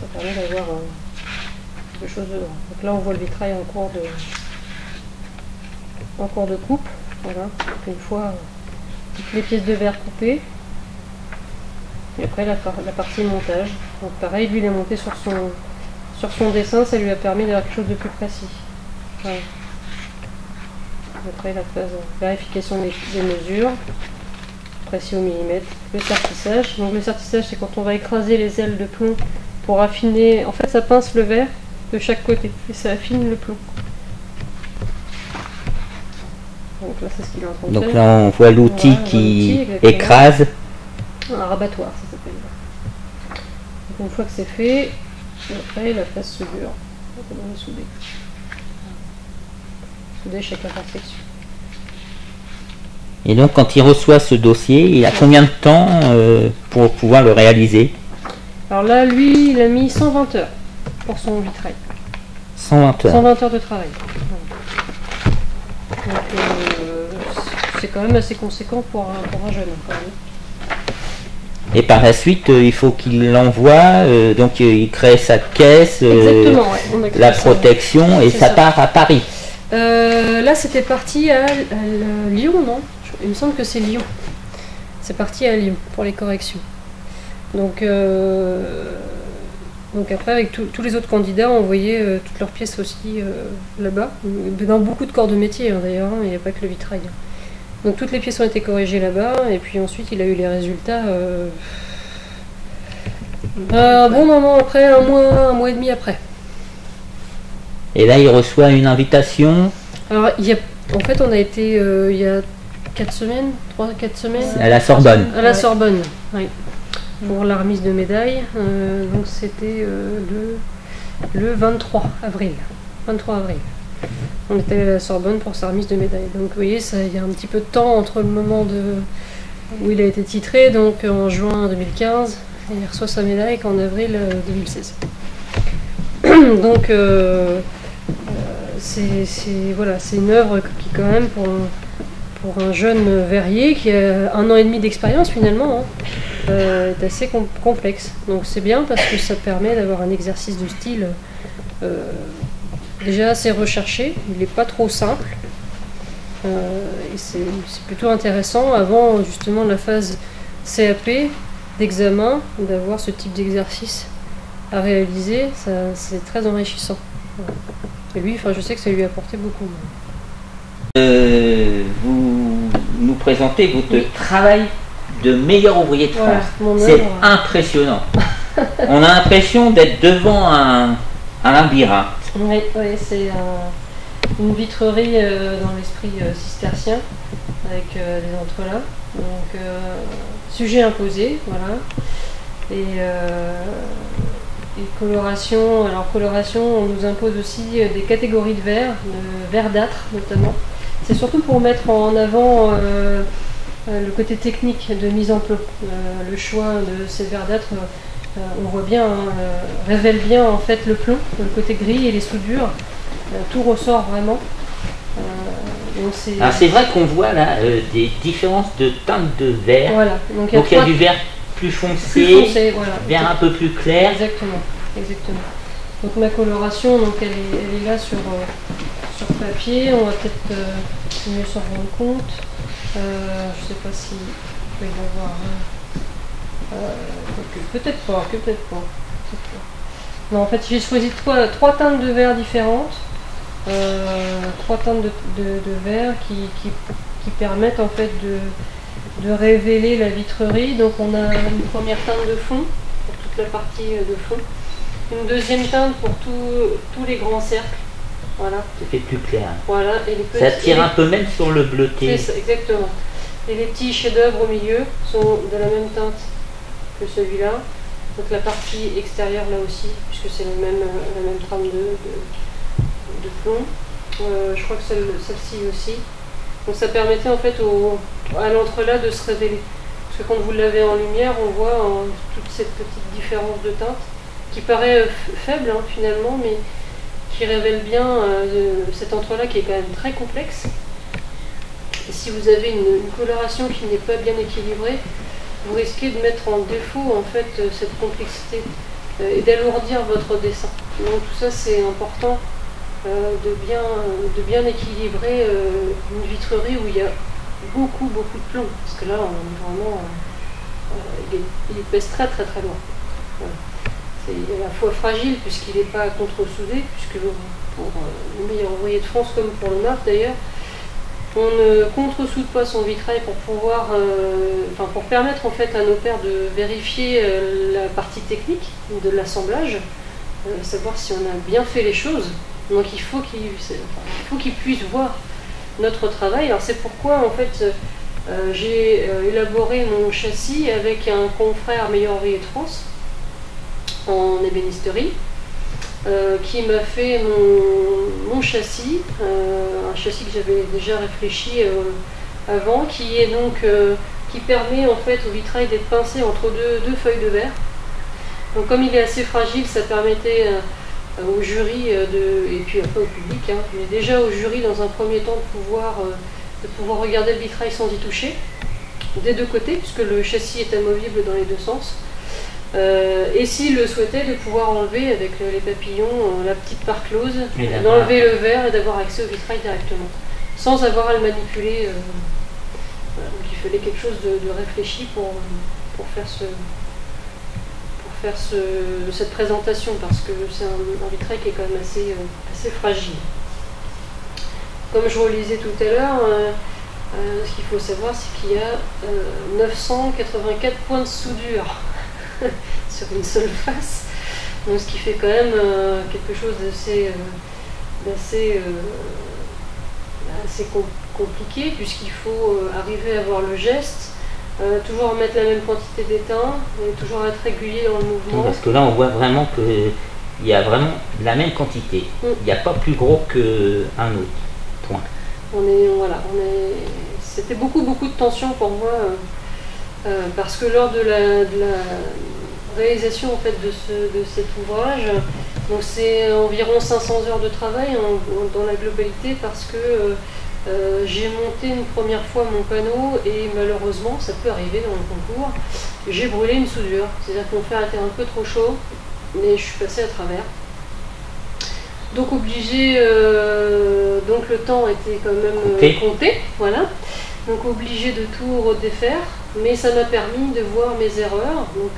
Ça permet d'avoir euh, des choses de droit. Donc là on voit le vitrail en cours de en cours de coupe. Voilà. Une fois euh, toutes les pièces de verre coupées. Et après la, par- la partie montage. Donc pareil, lui il a monté sur son, dessin, ça lui a permis d'avoir quelque chose de plus précis. Après la phase de vérification des, des mesures, précis au millimètre. Le sertissage. Donc le sertissage c'est quand on va écraser les ailes de plomb pour affiner. En fait ça pince le verre de chaque côté et ça affine le plomb. Donc là c'est ce qu'il est en train de Donc faire. là, on voit l'outil Voilà, qui écrase. Un rabattoir, ça s'appelle. Donc, une fois que c'est fait, après la face soudure. Donc, on va souder. Souder chaque imperfection. Et donc quand il reçoit ce dossier, il a combien de temps euh, pour pouvoir le réaliser? Alors là, lui, il a mis 120 heures pour son vitrail. 120 heures. 120 heures de travail. Donc, euh, c'est quand même assez conséquent pour un, pour un jeune. quand même. Et par la suite, euh, il faut qu'il l'envoie, euh, donc il crée sa caisse, ouais. La ça. protection, et ça, ça. part à Paris. Là, c'était parti à, à Lyon, non? Il me semble que c'est Lyon. C'est parti à Lyon pour les corrections. Donc, euh, donc après, avec tous- tous les autres candidats, on envoyait euh, toutes leurs pièces aussi euh, là-bas. Dans beaucoup de corps de métier, hein, d'ailleurs, hein, il n'y a pas que le vitrail. Donc toutes les pièces ont été corrigées là-bas, et puis ensuite, il a eu les résultats. euh, un bon moment après, un mois, un mois et demi après. Et là, il reçoit une invitation Alors, il y a, en fait, on a été il y a 4 semaines, 3-4 semaines, à la Sorbonne. à la. Sorbonne, oui, pour la remise de médailles. Euh, donc, c'était euh, le, le 23 avril. 23 avril. On était à la Sorbonne pour sa remise de médaille. Donc, vous voyez, il y a un petit peu de temps entre le moment où il a été titré, donc en juin 2015, et il reçoit sa médaille qu'en avril euh, 2016. [clears throat] donc, euh, c'est c'est- voilà, une œuvre qui quand même pour un, pour un jeune verrier qui a un an et demi d'expérience finalement hein, euh, est assez com- complexe. Donc c'est bien parce que ça permet d'avoir un exercice de style euh, déjà assez recherché, il n'est pas trop simple. Euh, et c'est plutôt intéressant avant justement la phase CAP d'examen d'avoir ce type d'exercice à réaliser, c'est très enrichissant. Et lui, enfin, je sais que ça lui a apporté beaucoup. Euh, vous nous présentez votre Oui. travail de meilleur ouvrier de France. C'est impressionnant. [laughs] On a l'impression d'être devant un, un labyrinthe. Oui, oui, c'est un- une vitrerie euh, dans l'esprit euh, cistercien avec euh, des entrelacs. Donc, sujet imposé, voilà. Et, et coloration. Alors, coloration, on nous impose aussi des catégories de verre, de verdâtre notamment. C'est surtout pour mettre en avant le côté technique de mise en plomb. Euh, le choix de ces verdâtres. euh, on voit bien, hein, euh, révèle bien en fait le plomb, le côté gris et les soudures. Euh, tout ressort vraiment. Euh, c'est Alors c'est vrai qu'on voit là euh, des différences de teintes de verre. voilà. Donc il y a Donc il y a trois du vert plus plus foncé, voilà. vert un peu plus clair. Exactement, exactement. Donc ma coloration, donc elle est, elle est là sur, euh, sur papier. On va peut-être euh, mieux s'en rendre compte. Euh, je sais pas si je vais y avoir. peut-être pas, que peut-être pas. Non, en fait, j'ai choisi trois, teintes de verre différentes. Euh, trois teintes de, verre qui, permettent en fait de, révéler la vitrerie. Donc on a une première teinte de fond pour toute la partie euh, de fond. Une deuxième teinte pour tous les grands cercles. Voilà, Ça fait plus clair. voilà. Et les Ça petits- tire et un peu même sur le bleuté. ça, exactement. Et les petits chefs-d'œuvre au milieu sont de la même teinte que celui-là. Donc la partie extérieure là aussi, puisque c'est le même, euh, la même trame de, de, de plomb. Euh, je crois que celle- celle-ci aussi. Donc ça permettait en fait au, à l'entrelac de se révéler. Parce que quand vous l'avez en lumière, on voit euh, toute cette petite différence de teinte qui paraît euh, faible hein, finalement, mais qui révèle bien euh, cet entrelac qui est quand même très complexe. Si vous avez une, coloration qui n'est pas bien équilibrée, vous risquez de mettre en défaut en fait euh, cette complexité euh, et d'alourdir votre dessin. Donc tout ça c'est important de, bien, de bien équilibrer une vitrerie où il y a beaucoup beaucoup de plomb. Parce que là on est vraiment. il pèse très très très loin. Voilà. C'est à la fois fragile puisqu'il n'est pas contre-soudé, puisque pour euh, le meilleur ouvrier de France comme pour le MAF d'ailleurs, on ne contre-soude pas son vitrail pour pouvoir, euh, enfin pour permettre en fait à nos pairs de vérifier euh, la partie technique de l'assemblage, savoir si on a bien fait les choses. Donc il faut qu'ils enfin, puissent voir notre travail. Alors c'est pourquoi en fait j'ai élaboré mon châssis avec un confrère meilleur ouvrier de France en ébénisterie. euh, qui m'a fait mon, châssis, euh, un châssis que j'avais déjà réfléchi euh, avant, qui est donc qui permet en fait au vitrail d'être pincé entre deux, feuilles de verre. Donc comme il est assez fragile, ça permettait au jury de, et puis après au public, hein, mais déjà au jury dans un premier temps de pouvoir, de pouvoir regarder le vitrail sans y toucher, des deux côtés, puisque le châssis est amovible dans les deux sens. Euh, et s'il le souhaitait, de pouvoir enlever avec les papillons euh, la petite part close, d'enlever le verre et d'avoir accès au vitrail directement, sans avoir à le manipuler. Euh, donc il fallait quelque chose de, réfléchi pour, pour faire, ce, pour faire cette présentation, parce que c'est un, vitrail qui est quand même assez, assez fragile. Comme je disais tout à l'heure, ce qu'il faut savoir, c'est qu'il y a 984 points de soudure. [laughs] sur une seule face. Donc, ce qui fait quand même euh, quelque chose d'assez euh, assez euh, compliqué, puisqu'il faut arriver à voir le geste, toujours mettre la même quantité d'étain, et toujours être régulier dans le mouvement. Parce que là, on voit vraiment qu'il y a vraiment la même quantité. Mm. Il n'y a pas plus gros qu'un autre. Point. On est, voilà, on est, c'était beaucoup, beaucoup de tension pour moi. Parce que lors de la, réalisation en fait de, ce, de cet ouvrage. Donc c'est environ 500 heures de travail dans la globalité parce que euh, euh, j'ai monté une première fois mon panneau et malheureusement, ça peut arriver dans le concours, j'ai brûlé une soudure. C'est-à-dire que mon fer était un peu trop chaud, mais je suis passée à travers. Donc obligé, euh, donc le temps était quand même compté, voilà. Donc obligé de tout redéfaire, mais ça m'a permis de voir mes erreurs. Donc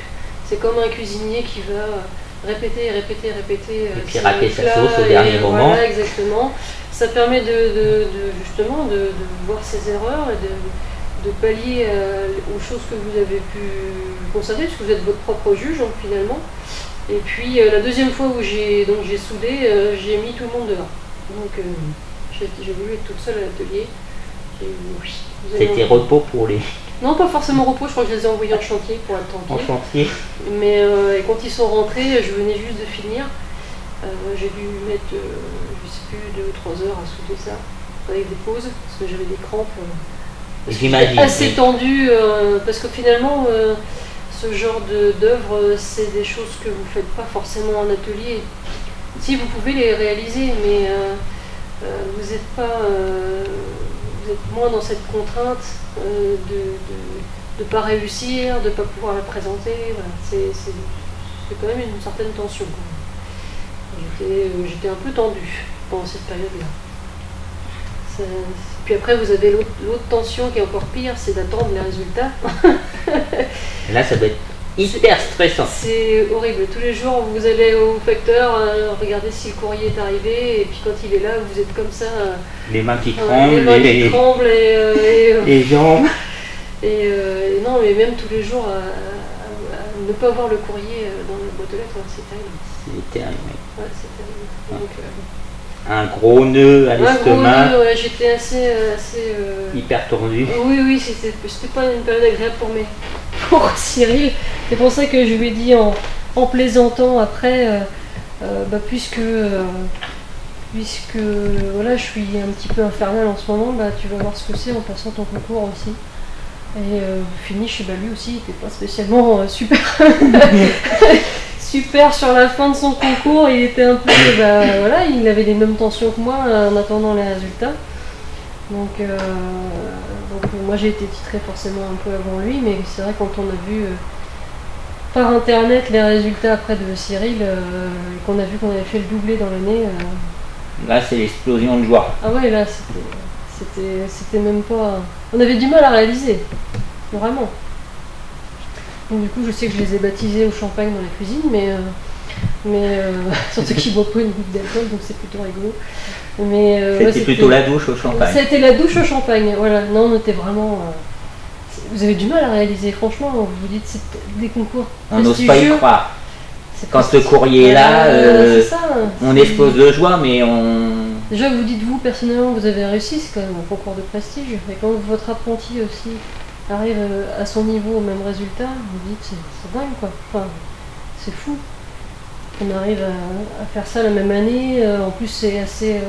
c'est comme un cuisinier qui va répéter, répéter, répéter. Et puis rater sa sauce au dernier moment. Voilà, exactement. Ça permet de, justement de, voir ses erreurs et de, pallier euh, aux choses que vous avez pu constater, puisque vous êtes votre propre juge donc, finalement. Et puis euh, la deuxième fois où j'ai donc j'ai soudé, euh, j'ai mis tout le monde dehors. Donc j'ai voulu être toute seule à l'atelier. C'était repos pour les non, pas forcément repos, je crois que je les ai envoyés en chantier pour être tranquille. En chantier Mais euh, quand ils sont rentrés, je venais juste de finir. Euh, j'ai dû mettre, euh, je sais plus, 2 ou 3 heures à souder ça, avec des pauses, parce que j'avais des crampes. J'imagine. Assez tendues, parce que finalement, ce genre d'œuvre, c'est des choses que vous ne faites pas forcément en atelier. Si vous pouvez les réaliser, mais vous n'êtes pas vous êtes moins dans cette contrainte euh, de ne pas réussir, de ne pas pouvoir la présenter. C'est quand même une certaine tension. Euh, j'étais un peu tendue pendant cette période-là. Puis après, vous avez l'autre tension qui est encore pire, c'est d'attendre les résultats. [laughs] Là, ça doit être hyper stressant. C'est horrible. Tous les jours, vous allez au facteur, euh, regarder si le courrier est arrivé, et puis quand il est là, vous êtes comme ça. Euh, les mains qui tremblent, les, mains qui tremblent et, euh, les [laughs] jambes. [laughs] Et, non, mais même tous les jours, à, ne pas voir le courrier dans la boîte de lettres, c'est terrible. C'est terrible. Ouais, c'est terrible. Donc, un gros nœud à l'estomac. j'étais assez. assez Hyper tordu. Oui, oui, c'était pas une période agréable pour, mes, pour [laughs] Cyril. C'est pour ça que je lui ai dit en, plaisantant après, euh, euh, bah, puisque, euh, puisque voilà, je suis un petit peu infernal en ce moment, bah, tu vas voir ce que c'est en passant ton concours aussi. Et finish, bah, lui aussi, il n'était pas spécialement super. [laughs] super sur la fin de son concours, il était un peu. Voilà, il avait les mêmes tensions que moi en attendant les résultats. Donc, donc moi j'ai été titré forcément un peu avant lui, mais c'est vrai quand on a vu par internet les résultats après de Cyril, euh, qu'on a vu qu'on avait fait le doublé dans l'année. Euh. Là, c'est l'explosion de joie. Ah ouais, là, c'était même pas. On avait du mal à réaliser, vraiment. Donc, du coup, je sais que je les ai baptisés au champagne dans la cuisine, mais. Euh, mais [laughs] surtout qu'ils boivent pas une goutte d'alcool, donc c'est plutôt rigolo. Mais c'était plutôt la douche au champagne. C'était la douche au champagne, voilà. Non, on était vraiment vous avez du mal à réaliser, franchement, vous vous dites c'est des concours. On n'ose pas y croire. Quand ce courrier est là, euh, on explose de joie, mais on. Déjà, vous dites vous personnellement, vous avez réussi, c'est quand même un concours de prestige. Et quand votre apprenti aussi arrive euh, à son niveau au même résultat, vous dites c'est dingue quoi. Enfin, c'est fou. On arrive à, faire ça la même année. Euh, en plus, c'est assez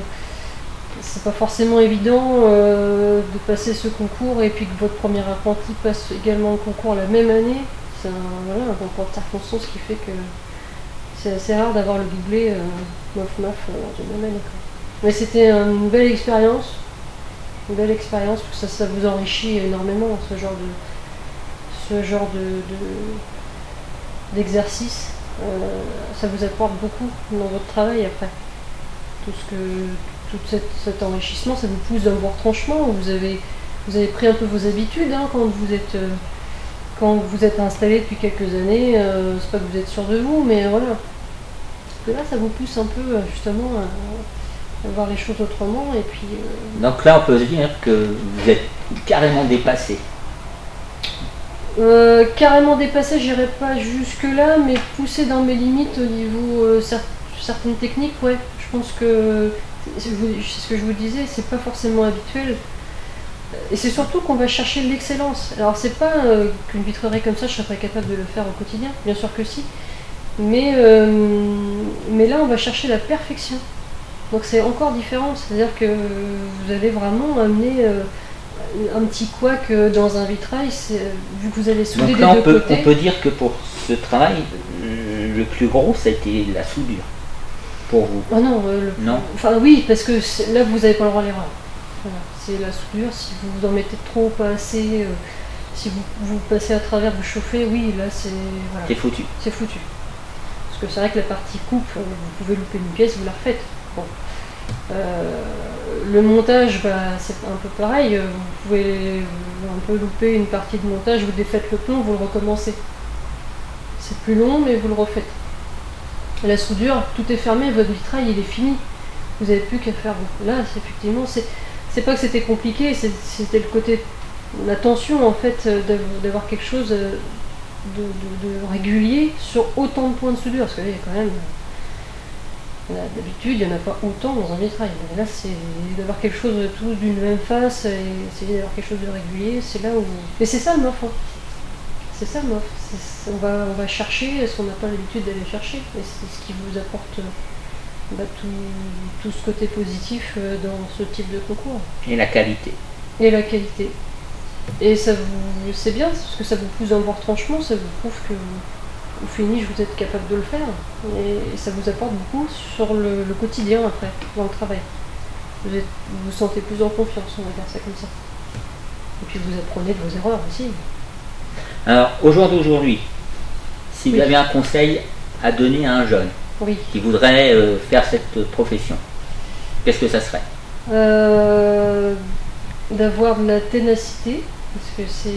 c'est pas forcément évident euh, de passer ce concours et puis que votre premier apprenti passe également le concours la même année. C'est un, voilà, un concours de circonstances qui fait que c'est assez rare d'avoir le doublé euh, mof mof euh, dans une même année. Mais c'était une belle expérience, une belle expérience parce que ça, vous enrichit énormément ce genre de ce genre de- d'exercice. Euh, ça vous apporte beaucoup dans votre travail après. Tout ce que tout cet enrichissement, ça vous pousse dans vos retranchements. Vous avez, vous avez pris un peu vos habitudes hein, quand vous êtes euh, quand vous êtes installé depuis quelques années. euh, c'est pas que vous êtes sûr de vous, mais voilà. Parce que là, ça vous pousse un peu justement à, voir les choses autrement. Et puis, Donc là, on peut se dire que vous êtes carrément dépassé. Euh, carrément dépassé, j'irai pas jusque là, mais poussé dans mes limites au niveau euh, cer- certaines techniques, ouais. Je pense que c'est ce que je vous disais, c'est pas forcément habituel. Et c'est surtout qu'on va chercher l'excellence. Alors c'est pas euh, qu'une vitrerie comme ça, je serais capable de le faire au quotidien, bien sûr que si. Mais, mais là, on va chercher la perfection. Donc c'est encore différent, c'est-à-dire que vous allez vraiment amener un petit couac dans un vitrail, c'est- vu que vous allez souder Donc des là, on deux peut, côtés. on peut dire que pour ce travail, le plus gros, ça a été la soudure. Pour vous. Ah non, euh, le- Non. Enfin oui, parce que là vous n'avez pas le droit à l'erreur. Voilà, c'est la soudure, si vous en mettez trop, pas assez, euh, si vous, vous passez à travers, vous chauffez, oui, là c'est voilà, C'est foutu. c'est foutu. Parce que c'est vrai que la partie coupe, euh, vous pouvez louper une pièce, vous la refaites. Bon. Euh, le montage, bah, c'est un peu pareil. euh, Vous pouvez un peu louper une partie de montage, vous défaites le plomb, vous le recommencez. C'est plus long, mais vous le refaites. La soudure, tout est fermé, votre vitrail il est fini. Vous n'avez plus qu'à faire. Là, effectivement, c'est pas que c'était compliqué, c'était le côté, la en fait euh, d'av- d'avoir quelque chose de, régulier sur autant de points de soudure. Parce que là, il y a quand même. D'habitude, il n'y en a pas autant dans un vitrail. Mais là, c'est d'avoir quelque chose de tout d'une même face et essayer d'avoir quelque chose de régulier. C'est là où. Mais c'est ça le mof. hein. C'est ça le On va, on va chercher ce qu'on n'a pas l'habitude d'aller chercher. Et c'est ce qui vous apporte bah, tout, tout ce côté positif euh, dans ce type de concours. Et la qualité. Et la qualité. Et ça vous, c'est bien parce que ça vous pousse dans vos retranchements, ça vous prouve que vous- au finish vous êtes capable de le faire. Et, ça vous apporte beaucoup sur le, le quotidien après, dans le travail. Vous, êtes- vous vous sentez plus en confiance, on va dire ça comme ça. Et puis vous apprenez de vos erreurs aussi. Alors, au jour d'aujourd'hui, si vous avez un conseil à donner à un jeune Oui. qui voudrait euh, faire cette profession, qu'est-ce que ça serait? Euh, d'avoir de la ténacité, parce que c'est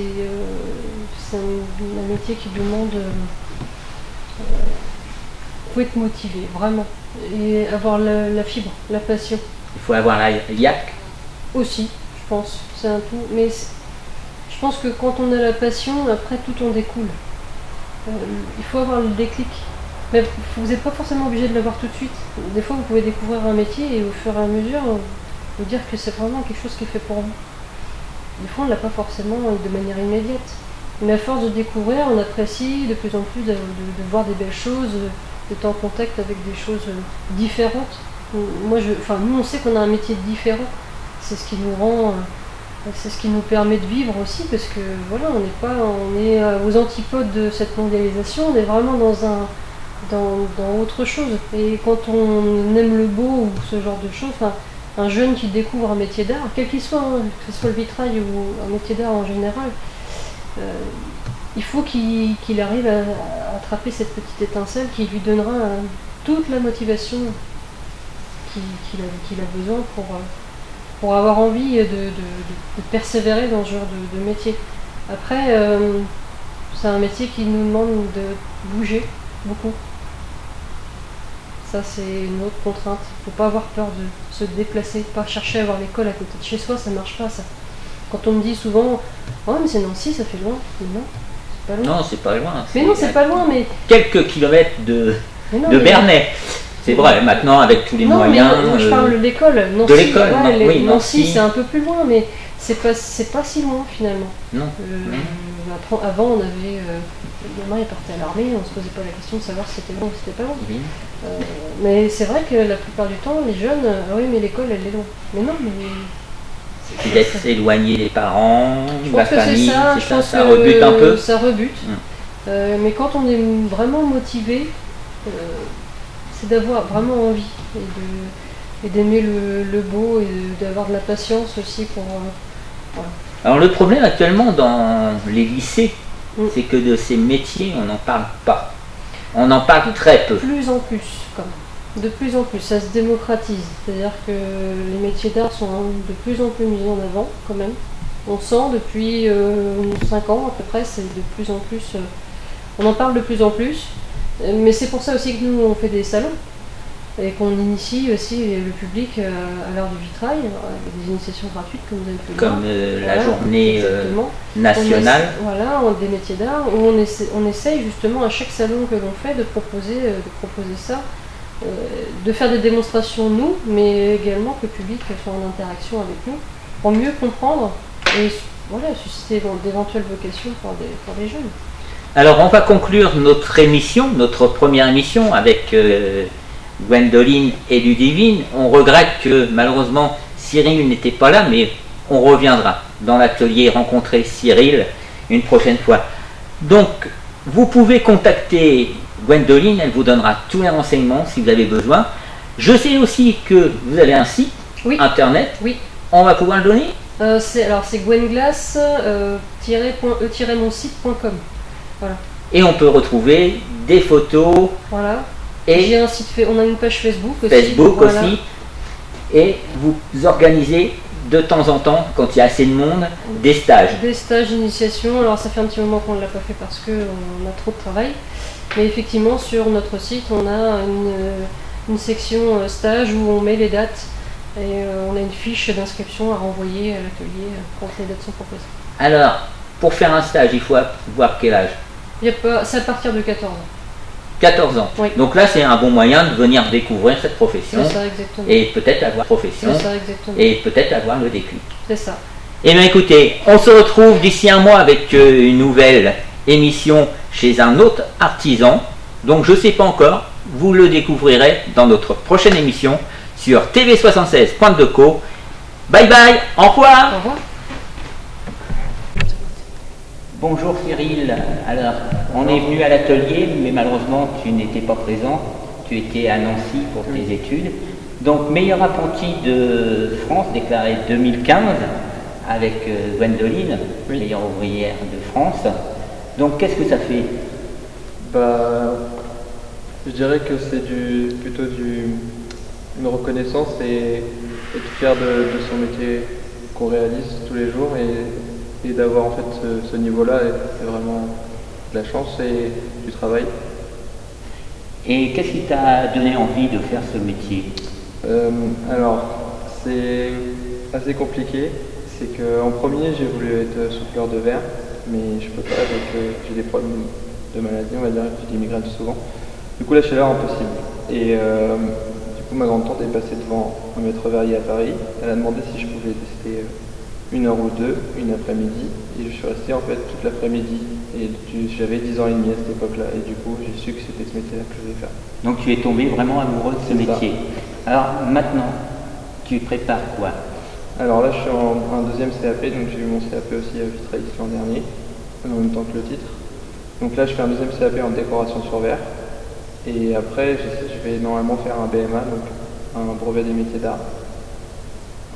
euh, un métier qui demande. Euh, faut être motivé, vraiment. Et avoir la, la fibre, la passion Il faut avoir la YAC. aussi, je pense. C'est un tout. Mais je pense que quand on a la passion, après tout en découle. Euh, il faut avoir le déclic. Mais vous n'êtes pas forcément obligé de l'avoir tout de suite. Des fois, vous pouvez découvrir un métier et au fur et à mesure, vous dire que c'est vraiment quelque chose qui est fait pour vous. Des fois, on ne l'a pas forcément de manière immédiate. Mais à force de découvrir, on apprécie de plus en plus de, voir des belles choses, d'être en contact avec des choses différentes. Moi, enfin, nous, on sait qu'on a un métier différent. C'est ce qui nous rend, euh, c'est ce qui nous permet de vivre aussi, parce que voilà, on n'est pas, on est euh, aux antipodes de cette mondialisation. On est vraiment dans un, dans, autre chose. Et quand on aime le beau ou ce genre de choses, un jeune qui découvre un métier d'art, quel qu'il soit, hein, que ce soit le vitrail ou un métier d'art en général, il faut qu'il arrive à, attraper cette petite étincelle qui lui donnera euh, toute la motivation qu'il a, besoin pour, euh, avoir envie de, persévérer dans ce genre de, métier. Après, euh, c'est un métier qui nous demande de bouger beaucoup. Ça, c'est une autre contrainte. Il ne faut pas avoir peur de se déplacer, pas chercher à avoir l'école à côté de chez soi, ça marche pas. Quand on me dit souvent, oh mais c'est Nancy, ça fait loin. Non, c'est pas loin. Non, c'est pas loin. mais non, c'est pas loin, mais. Quelques kilomètres de, non, de mais- Bernay. C'est vrai, maintenant avec tous les non, moyens. mais moi, je euh, parle de l'école. Nancy, de l'école, ouais, non, les- oui, Nancy, c'est un peu plus loin, mais c'est pas, c'est pas si loin finalement. Non. Euh, avant, on avait. Euh, le gamin est parti à l'armée, on se posait pas la question de savoir si c'était bon ou si c'était pas bon. Euh, mais c'est vrai que la plupart du temps, les jeunes, ah oui, mais l'école, elle est loin. Mais non, mais. C'est d'être éloigné des parents, je la famille, ça, ça, rebute un peu. Ça rebute. Mm. mais quand on est vraiment motivé, c'est d'avoir vraiment envie et d'aimer le, beau et d'avoir de la patience aussi pour. Alors le problème actuellement dans les lycées, mm. c'est que de ces métiers, on n'en parle pas. On en parle très peu. De plus en plus, quand même. De plus en plus, ça se démocratise. C'est-à-dire que les métiers d'art sont de plus en plus mis en avant, quand même. On sent depuis 5 euh, ans à peu près, c'est de plus en plus. Euh, on en parle de plus en plus. Mais c'est pour ça aussi que nous, on fait des salons et qu'on initie aussi le public euh, à l'heure du vitrail, avec des initiations gratuites comme vous avez pu Comme euh, la journée nationale. voilà, des métiers d'art, où on, essaie, on essaye justement à chaque salon que l'on fait de proposer, de proposer ça, de faire des démonstrations nous, mais également que le public soit en interaction avec nous, pour mieux comprendre et voilà, susciter d'éventuelles vocations pour des, pour jeunes. Alors on va conclure notre émission, notre première émission avec Gwendoline et Ludivine. On regrette que malheureusement Cyril n'était pas là, mais on reviendra dans l'atelier rencontrer Cyril une prochaine fois. Donc, vous pouvez contacter Gwendoline, elle vous donnera tous les renseignements si vous avez besoin. Je sais aussi que vous avez un site internet. Oui. On va pouvoir le donner euh, Alors, c'est gwenglass-e-monsite.com. Voilà. Et on peut retrouver des photos. Voilà et un site, on a une page Facebook aussi. Facebook aussi. Et vous organisez de temps en temps, quand il y a assez de monde, des stages. Des stages d'initiation. Alors ça fait un petit moment qu'on ne l'a pas fait parce qu'on a trop de travail. Mais effectivement, sur notre site, on a une, section euh, stage où on met les dates et euh, on a une fiche d'inscription à renvoyer à l'atelier quand les dates sont proposées. Alors, pour faire un stage, il faut voir quel âge? C'est à partir de 14 ans. 14 ans. Donc là, c'est un bon moyen de venir découvrir cette profession. et peut-être avoir profession. et peut-être avoir le déclic. C'est ça. Eh bien écoutez, on se retrouve d'ici un mois avec euh, une nouvelle émission chez un autre artisan. Donc je ne sais pas encore, vous le découvrirez dans notre prochaine émission sur TV76 Co. Bye bye, au revoir. Au revoir. Bonjour Cyril, alors on est venu à l'atelier mais malheureusement tu n'étais pas présent, tu étais à Nancy pour tes études. Donc meilleur apprenti de France déclaré 2015 avec euh, Gwendoline, meilleure ouvrière de France. Donc qu'est-ce que ça fait? Bah, Je dirais que c'est du, plutôt du, une reconnaissance et être fier de, de son métier qu'on réalise tous les jours et et d'avoir en fait ce, niveau-là, c'est vraiment de la chance et du travail. Et qu'est-ce qui t'a donné envie de faire ce métier? Euh, Alors, c'est assez compliqué. C'est qu'en premier, j'ai voulu être souffleur de verre, mais je peux pas, donc j'ai des problèmes de maladie, on va dire, j'ai des migraines souvent. Du coup, la chaleur, impossible. Et euh, du coup, ma grande-tante est passée devant un maître verrier à Paris. Elle a demandé si je pouvais tester euh, une heure ou deux, une après-midi, et je suis resté en fait toute l'après-midi. Et j'avais 10 ans et demi à cette époque-là, et du coup j'ai su que c'était ce métier-là que je voulais faire. Donc tu es tombé vraiment amoureux de ce métier. Alors maintenant, tu prépares quoi? Alors là je suis en, un deuxième CAP, donc j'ai eu mon CAP aussi à vitrailliste l'an dernier, en même temps que le titre. Donc là je fais un deuxième CAP en décoration sur verre, et après je, je vais normalement faire un BMA, donc un brevet des métiers d'art,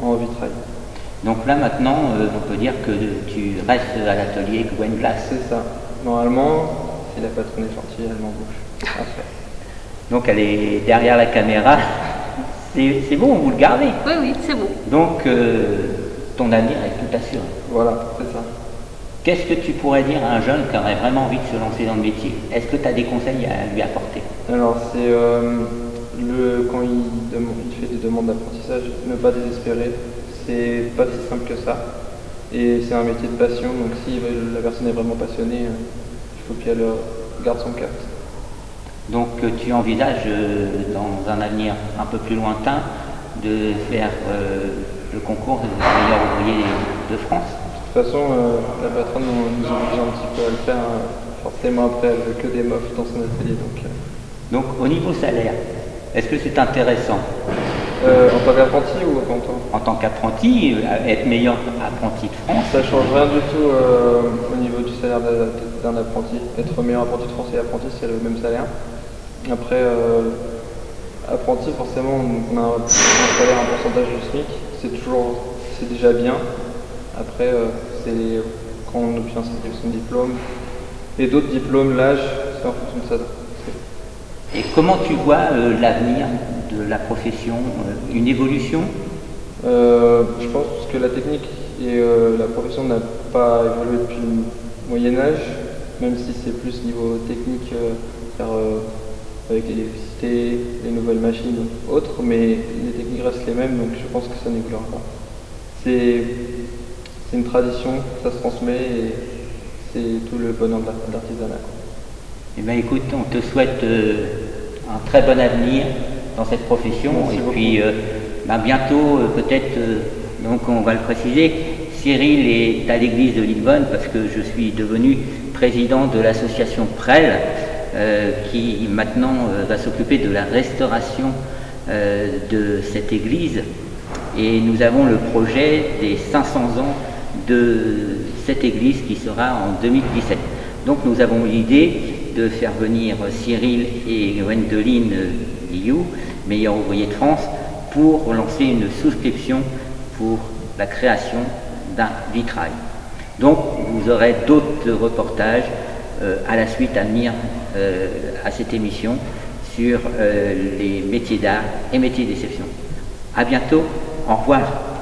en vitrail. Donc là maintenant, euh, on peut dire que tu restes à l'atelier Gwen Glass. C'est ça. Normalement, si la patronne est gentille, elle m'embauche. Donc elle est derrière la caméra. [laughs] C'est bon, vous le gardez? Oui, oui, c'est bon. Donc euh, ton avenir est tout assuré. Voilà, c'est ça. Qu'est-ce que tu pourrais dire à un jeune qui aurait vraiment envie de se lancer dans le métier? Est-ce que tu as des conseils à lui apporter? Alors, c'est euh, le, quand il, il, fait des demandes d'apprentissage, ne pas désespérer, c'est pas si simple que ça. Et c'est un métier de passion, donc si la personne est vraiment passionnée, euh, il faut qu'elle garde son cap. Donc euh, tu envisages euh, dans un avenir un peu plus lointain de faire le concours de meilleur ouvrier de France? Toute façon, euh, la patronne nous oblige un petit peu à le faire. hein. Forcément, après, elle veut que des meufs dans son atelier. Donc, euh, Donc au niveau salaire, est-ce que c'est intéressant? Euh, en tant qu'apprenti ou en tant en tant qu'apprenti, euh, être meilleur apprenti de France? Ça change rien du tout euh, au niveau du salaire d'un apprenti. Être meilleur apprenti de France et apprenti, c'est le même salaire. Après, euh, apprenti, forcément, on a un, un salaire, un pourcentage du SMIC. C'est toujours, c'est déjà bien. Après, euh, c'est quand on obtient son, diplôme. Et d'autres diplômes, l'âge, c'est en fonction de ça. Et comment tu vois euh, l'avenir de la profession euh, Une évolution? Euh, je pense que la technique et la profession n'a pas évolué depuis le Moyen Âge, même si c'est plus niveau technique, car, avec l'électricité, les nouvelles machines autres, mais les techniques restent les mêmes, donc je pense que ça n'évoluera pas. C'est c'est une tradition, ça se transmet et c'est tout le bonheur de l'art- de l'artisanat. Eh bien écoute, on te souhaite euh, un très bon avenir dans cette profession. Merci et beaucoup. puis euh, ben, bientôt, euh, peut-être, donc on va le préciser, Cyril est à l'église de Lillebonne parce que je suis devenu président de l'association PREL qui maintenant va s'occuper de la restauration de cette église. Et nous avons le projet des 500 ans de cette église qui sera en 2017. Donc nous avons l'idée de faire venir Cyril et Gwendoline Guillou, meilleurs ouvriers de France, pour lancer une souscription pour la création d'un vitrail. Donc vous aurez d'autres reportages euh, à la suite à venir euh, à cette émission sur euh, les métiers d'art et métiers d'exception. À bientôt, au revoir.